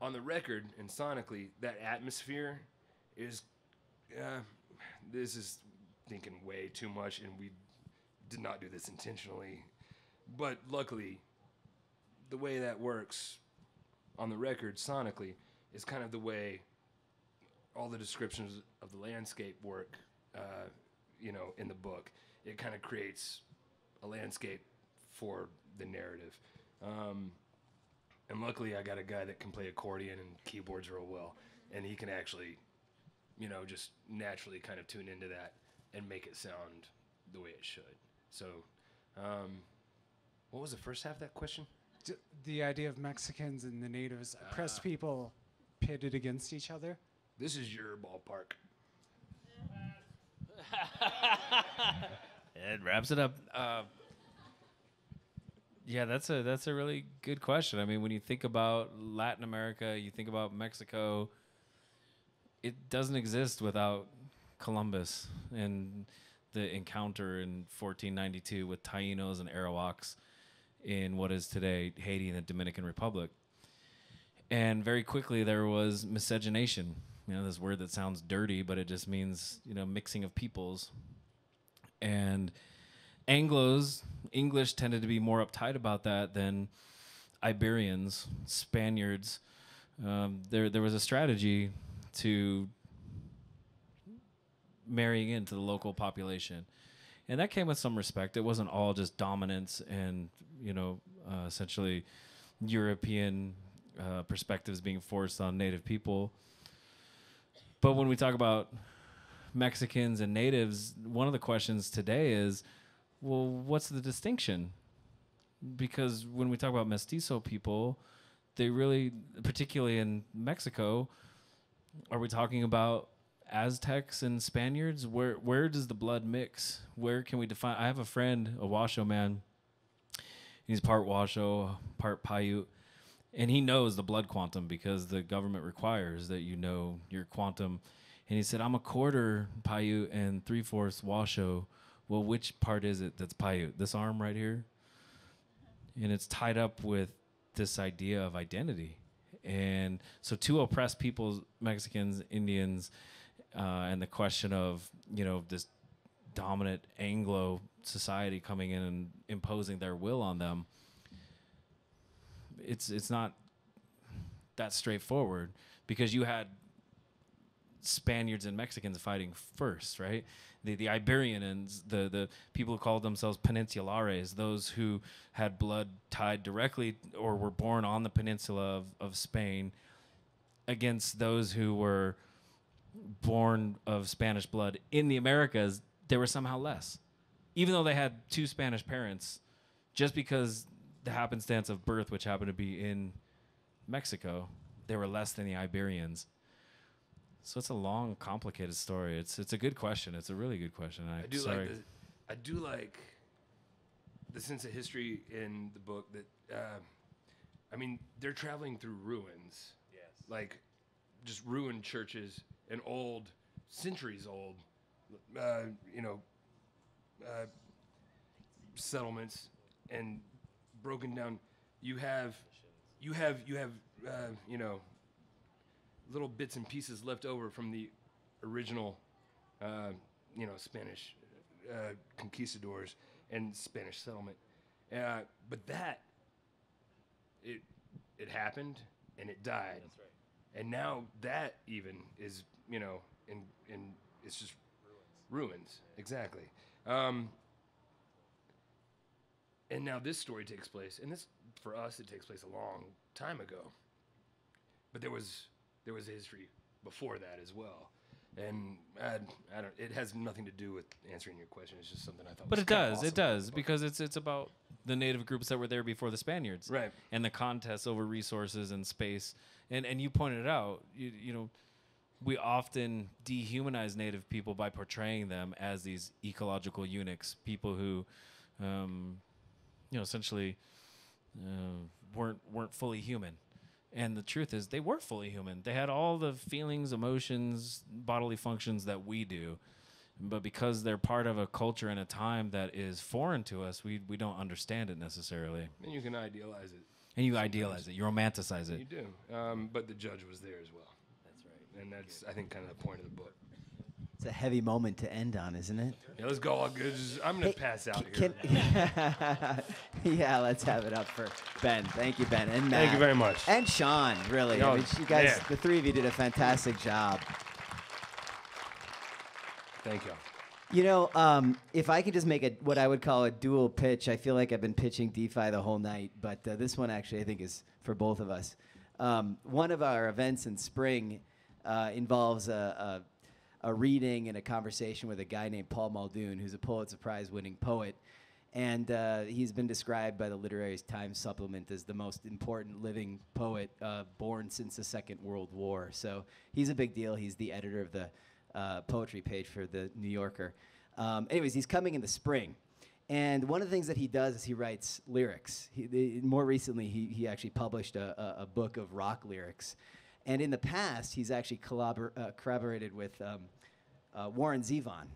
on the record and sonically, that atmosphere is, uh, this is thinking way too much, and we did not do this intentionally. But luckily, the way that works on the record sonically is kind of the way all the descriptions of the landscape work, uh, you know, in the book. It kind of creates a landscape for the narrative. Um, and luckily, I got a guy that can play accordion and keyboards real well, and he can actually, you know, just naturally kind of tune into that and make it sound the way it should. So, um, what was the first half of that question? D- the idea of Mexicans and the natives, oppressed people pitted against each other. This is your ballpark. It wraps it up. Uh, yeah, that's a that's a really good question. I mean, when you think about Latin America, you think about Mexico. It doesn't exist without Columbus and the encounter in 1492 with Taínos and Arawaks in what is today Haiti and the Dominican Republic. And very quickly there was miscegenation. You know, this word that sounds dirty, but it just means, you know, mixing of peoples. And Anglos, English tended to be more uptight about that than Iberians, Spaniards. Um, there, there was a strategy to marrying into the local population, and that came with some respect. It wasn't all just dominance and you know, uh, essentially European uh, perspectives being forced on Native people. But when we talk about Mexicans and natives, one of the questions today is, well, what's the distinction? Because when we talk about mestizo people, they really, particularly in Mexico, are we talking about Aztecs and Spaniards? Where where does the blood mix? Where can we define? I have a friend, a Washoe man. He's part Washoe, part Paiute, and he knows the blood quantum because the government requires that you know your quantum. And he said, "I'm a quarter Paiute and three fourths Washoe. Well, which part is it that's Paiute? This arm right here." And it's tied up with this idea of identity. And so, two oppressed peoples, Mexicans, Indians, uh, and the question of you know this dominant Anglo society coming in and imposing their will on them. It's it's not that straightforward because you had Spaniards and Mexicans fighting first, right? The the Iberians, the the people who called themselves peninsulares, those who had blood tied directly or were born on the peninsula of, of Spain, against those who were born of Spanish blood in the Americas, they were somehow less. Even though they had two Spanish parents, just because the happenstance of birth, which happened to be in Mexico, they were less than the Iberians. So it's a long, complicated story. It's it's a good question. It's a really good question. I, I do sorry. like the, I do like the sense of history in the book that uh, I mean they're traveling through ruins. Yes. Like just ruined churches and old centuries old uh, you know uh, settlements and broken down you have you have you have uh, you know little bits and pieces left over from the original, uh, you know, Spanish uh, conquistadors and Spanish settlement. Uh, but that, it, it happened and it died. That's right. And now that even is, you know, in, in it's just ruins. Ruins, exactly. Um, and now this story takes place, and this for us it takes place a long time ago. But there was there was a history before that as well. And I, I don't. It has nothing to do with answering your question. It's just something I thought. But it does. awesome It does because it's it's about the native groups that were there before the Spaniards, right? And the contests over resources and space. And and you pointed it out. You you know, we often dehumanize native people by portraying them as these ecological eunuchs, people who, um, you know, essentially uh, weren't weren't fully human. And the truth is, they were fully human. They had all the feelings, emotions, bodily functions that we do. But because they're part of a culture and a time that is foreign to us, we, we don't understand it necessarily. And you can idealize it. And you idealize it, you romanticize it. You do. Um, but the judge was there as well. That's right. And that's, I think, kind of the point of the book. It's a heavy moment to end on, isn't it? Yeah, let's go. All good. I'm gonna Hey, pass out can- here. can- yeah, let's have it up for Ben. Thank you, Ben, and Matt. Thank you very much. And Sean, really. I mean, you guys, man. the three of you did a fantastic job. Thank you. You know, um, if I could just make a what I would call a dual pitch, I feel like I've been pitching DPHI the whole night, but uh, this one actually I think is for both of us. Um, one of our events in spring uh, involves a, a, reading and a conversation with a guy named Paul Muldoon, who's a Pulitzer Prize winning poet. And uh, he's been described by the Literary Times supplement as the most important living poet uh, born since the Second World War. So he's a big deal. He's the editor of the uh, poetry page for the New Yorker. Um, anyways, he's coming in the spring. And one of the things that he does is he writes lyrics. He, the, more recently, he, he actually published a, a, a book of rock lyrics. And in the past, he's actually collabor- uh, collaborated with um, uh, Warren Zevon.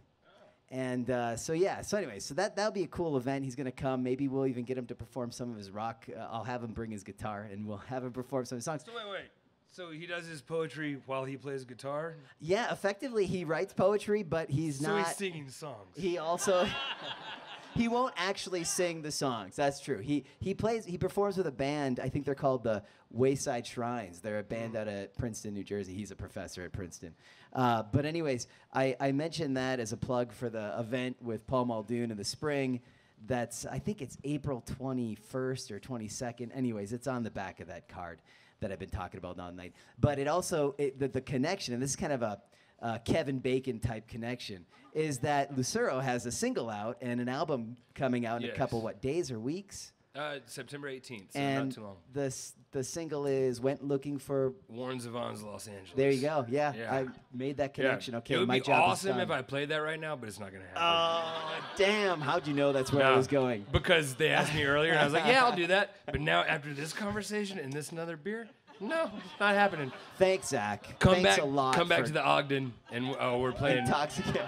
And uh, so yeah, so anyway, so that that'll be a cool event. He's gonna come. Maybe we'll even get him to perform some of his rock. Uh, I'll have him bring his guitar, and we'll have him perform some of his songs. So wait, wait. So he does his poetry while he plays guitar. Yeah, effectively, he writes poetry, but he's so not. So he's singing songs. He also he won't actually sing the songs. That's true. He he plays he performs with a band. I think they're called the Wayside Shrines. They're a band out of Princeton, New Jersey. He's a professor at Princeton. Uh, but anyways, I, I mentioned that as a plug for the event with Paul Muldoon in the spring. That's I think it's April 21st or 22nd. Anyways, it's on the back of that card. that I've been talking about all night. But it also it, the, the connection, and this is kind of a uh, Kevin Bacon type connection, is that Lucero has a single out and an album coming out in a couple what days or weeks. Uh, September 18th, so and not too long. the the single is went looking for Warren Zevon's Los Angeles. There you go. Yeah, Yeah. I made that Yeah. connection. Okay, it would my be job awesome if I played that right now, but it's not gonna happen. Oh, damn! How'd you know that's where I was going? Because they asked me earlier, and I was like, "Yeah, I'll do that." But now, after this conversation and this another beer, no, it's not happening. Thanks, Zach. Come Thanks back, a lot. come back to the Ogden, and oh, we're playing. Intoxicant.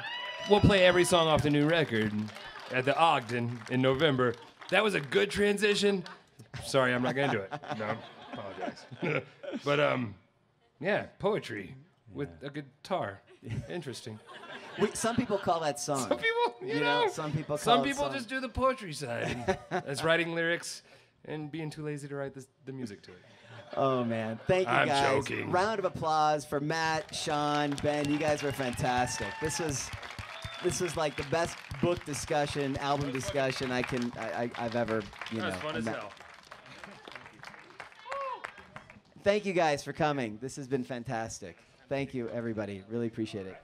We'll play every song off the new record at the Ogden in November. That was a good transition. Sorry, I'm not gonna do it. No, apologize. but um, yeah, poetry with a guitar. Interesting. We, some people call that song. Some people, you, You know, know, some people some call it people song. just do the poetry side. That's writing lyrics and being too lazy to write this, the music to it. Oh man, thank you I'm guys. joking. Round of applause for Matt, Sean, Ben. You guys were fantastic. This was this was like the best book discussion, album discussion I can I, I, I've ever you That know. was fun as hell. Thank you guys for coming. This has been fantastic. Thank you, everybody. Really appreciate it.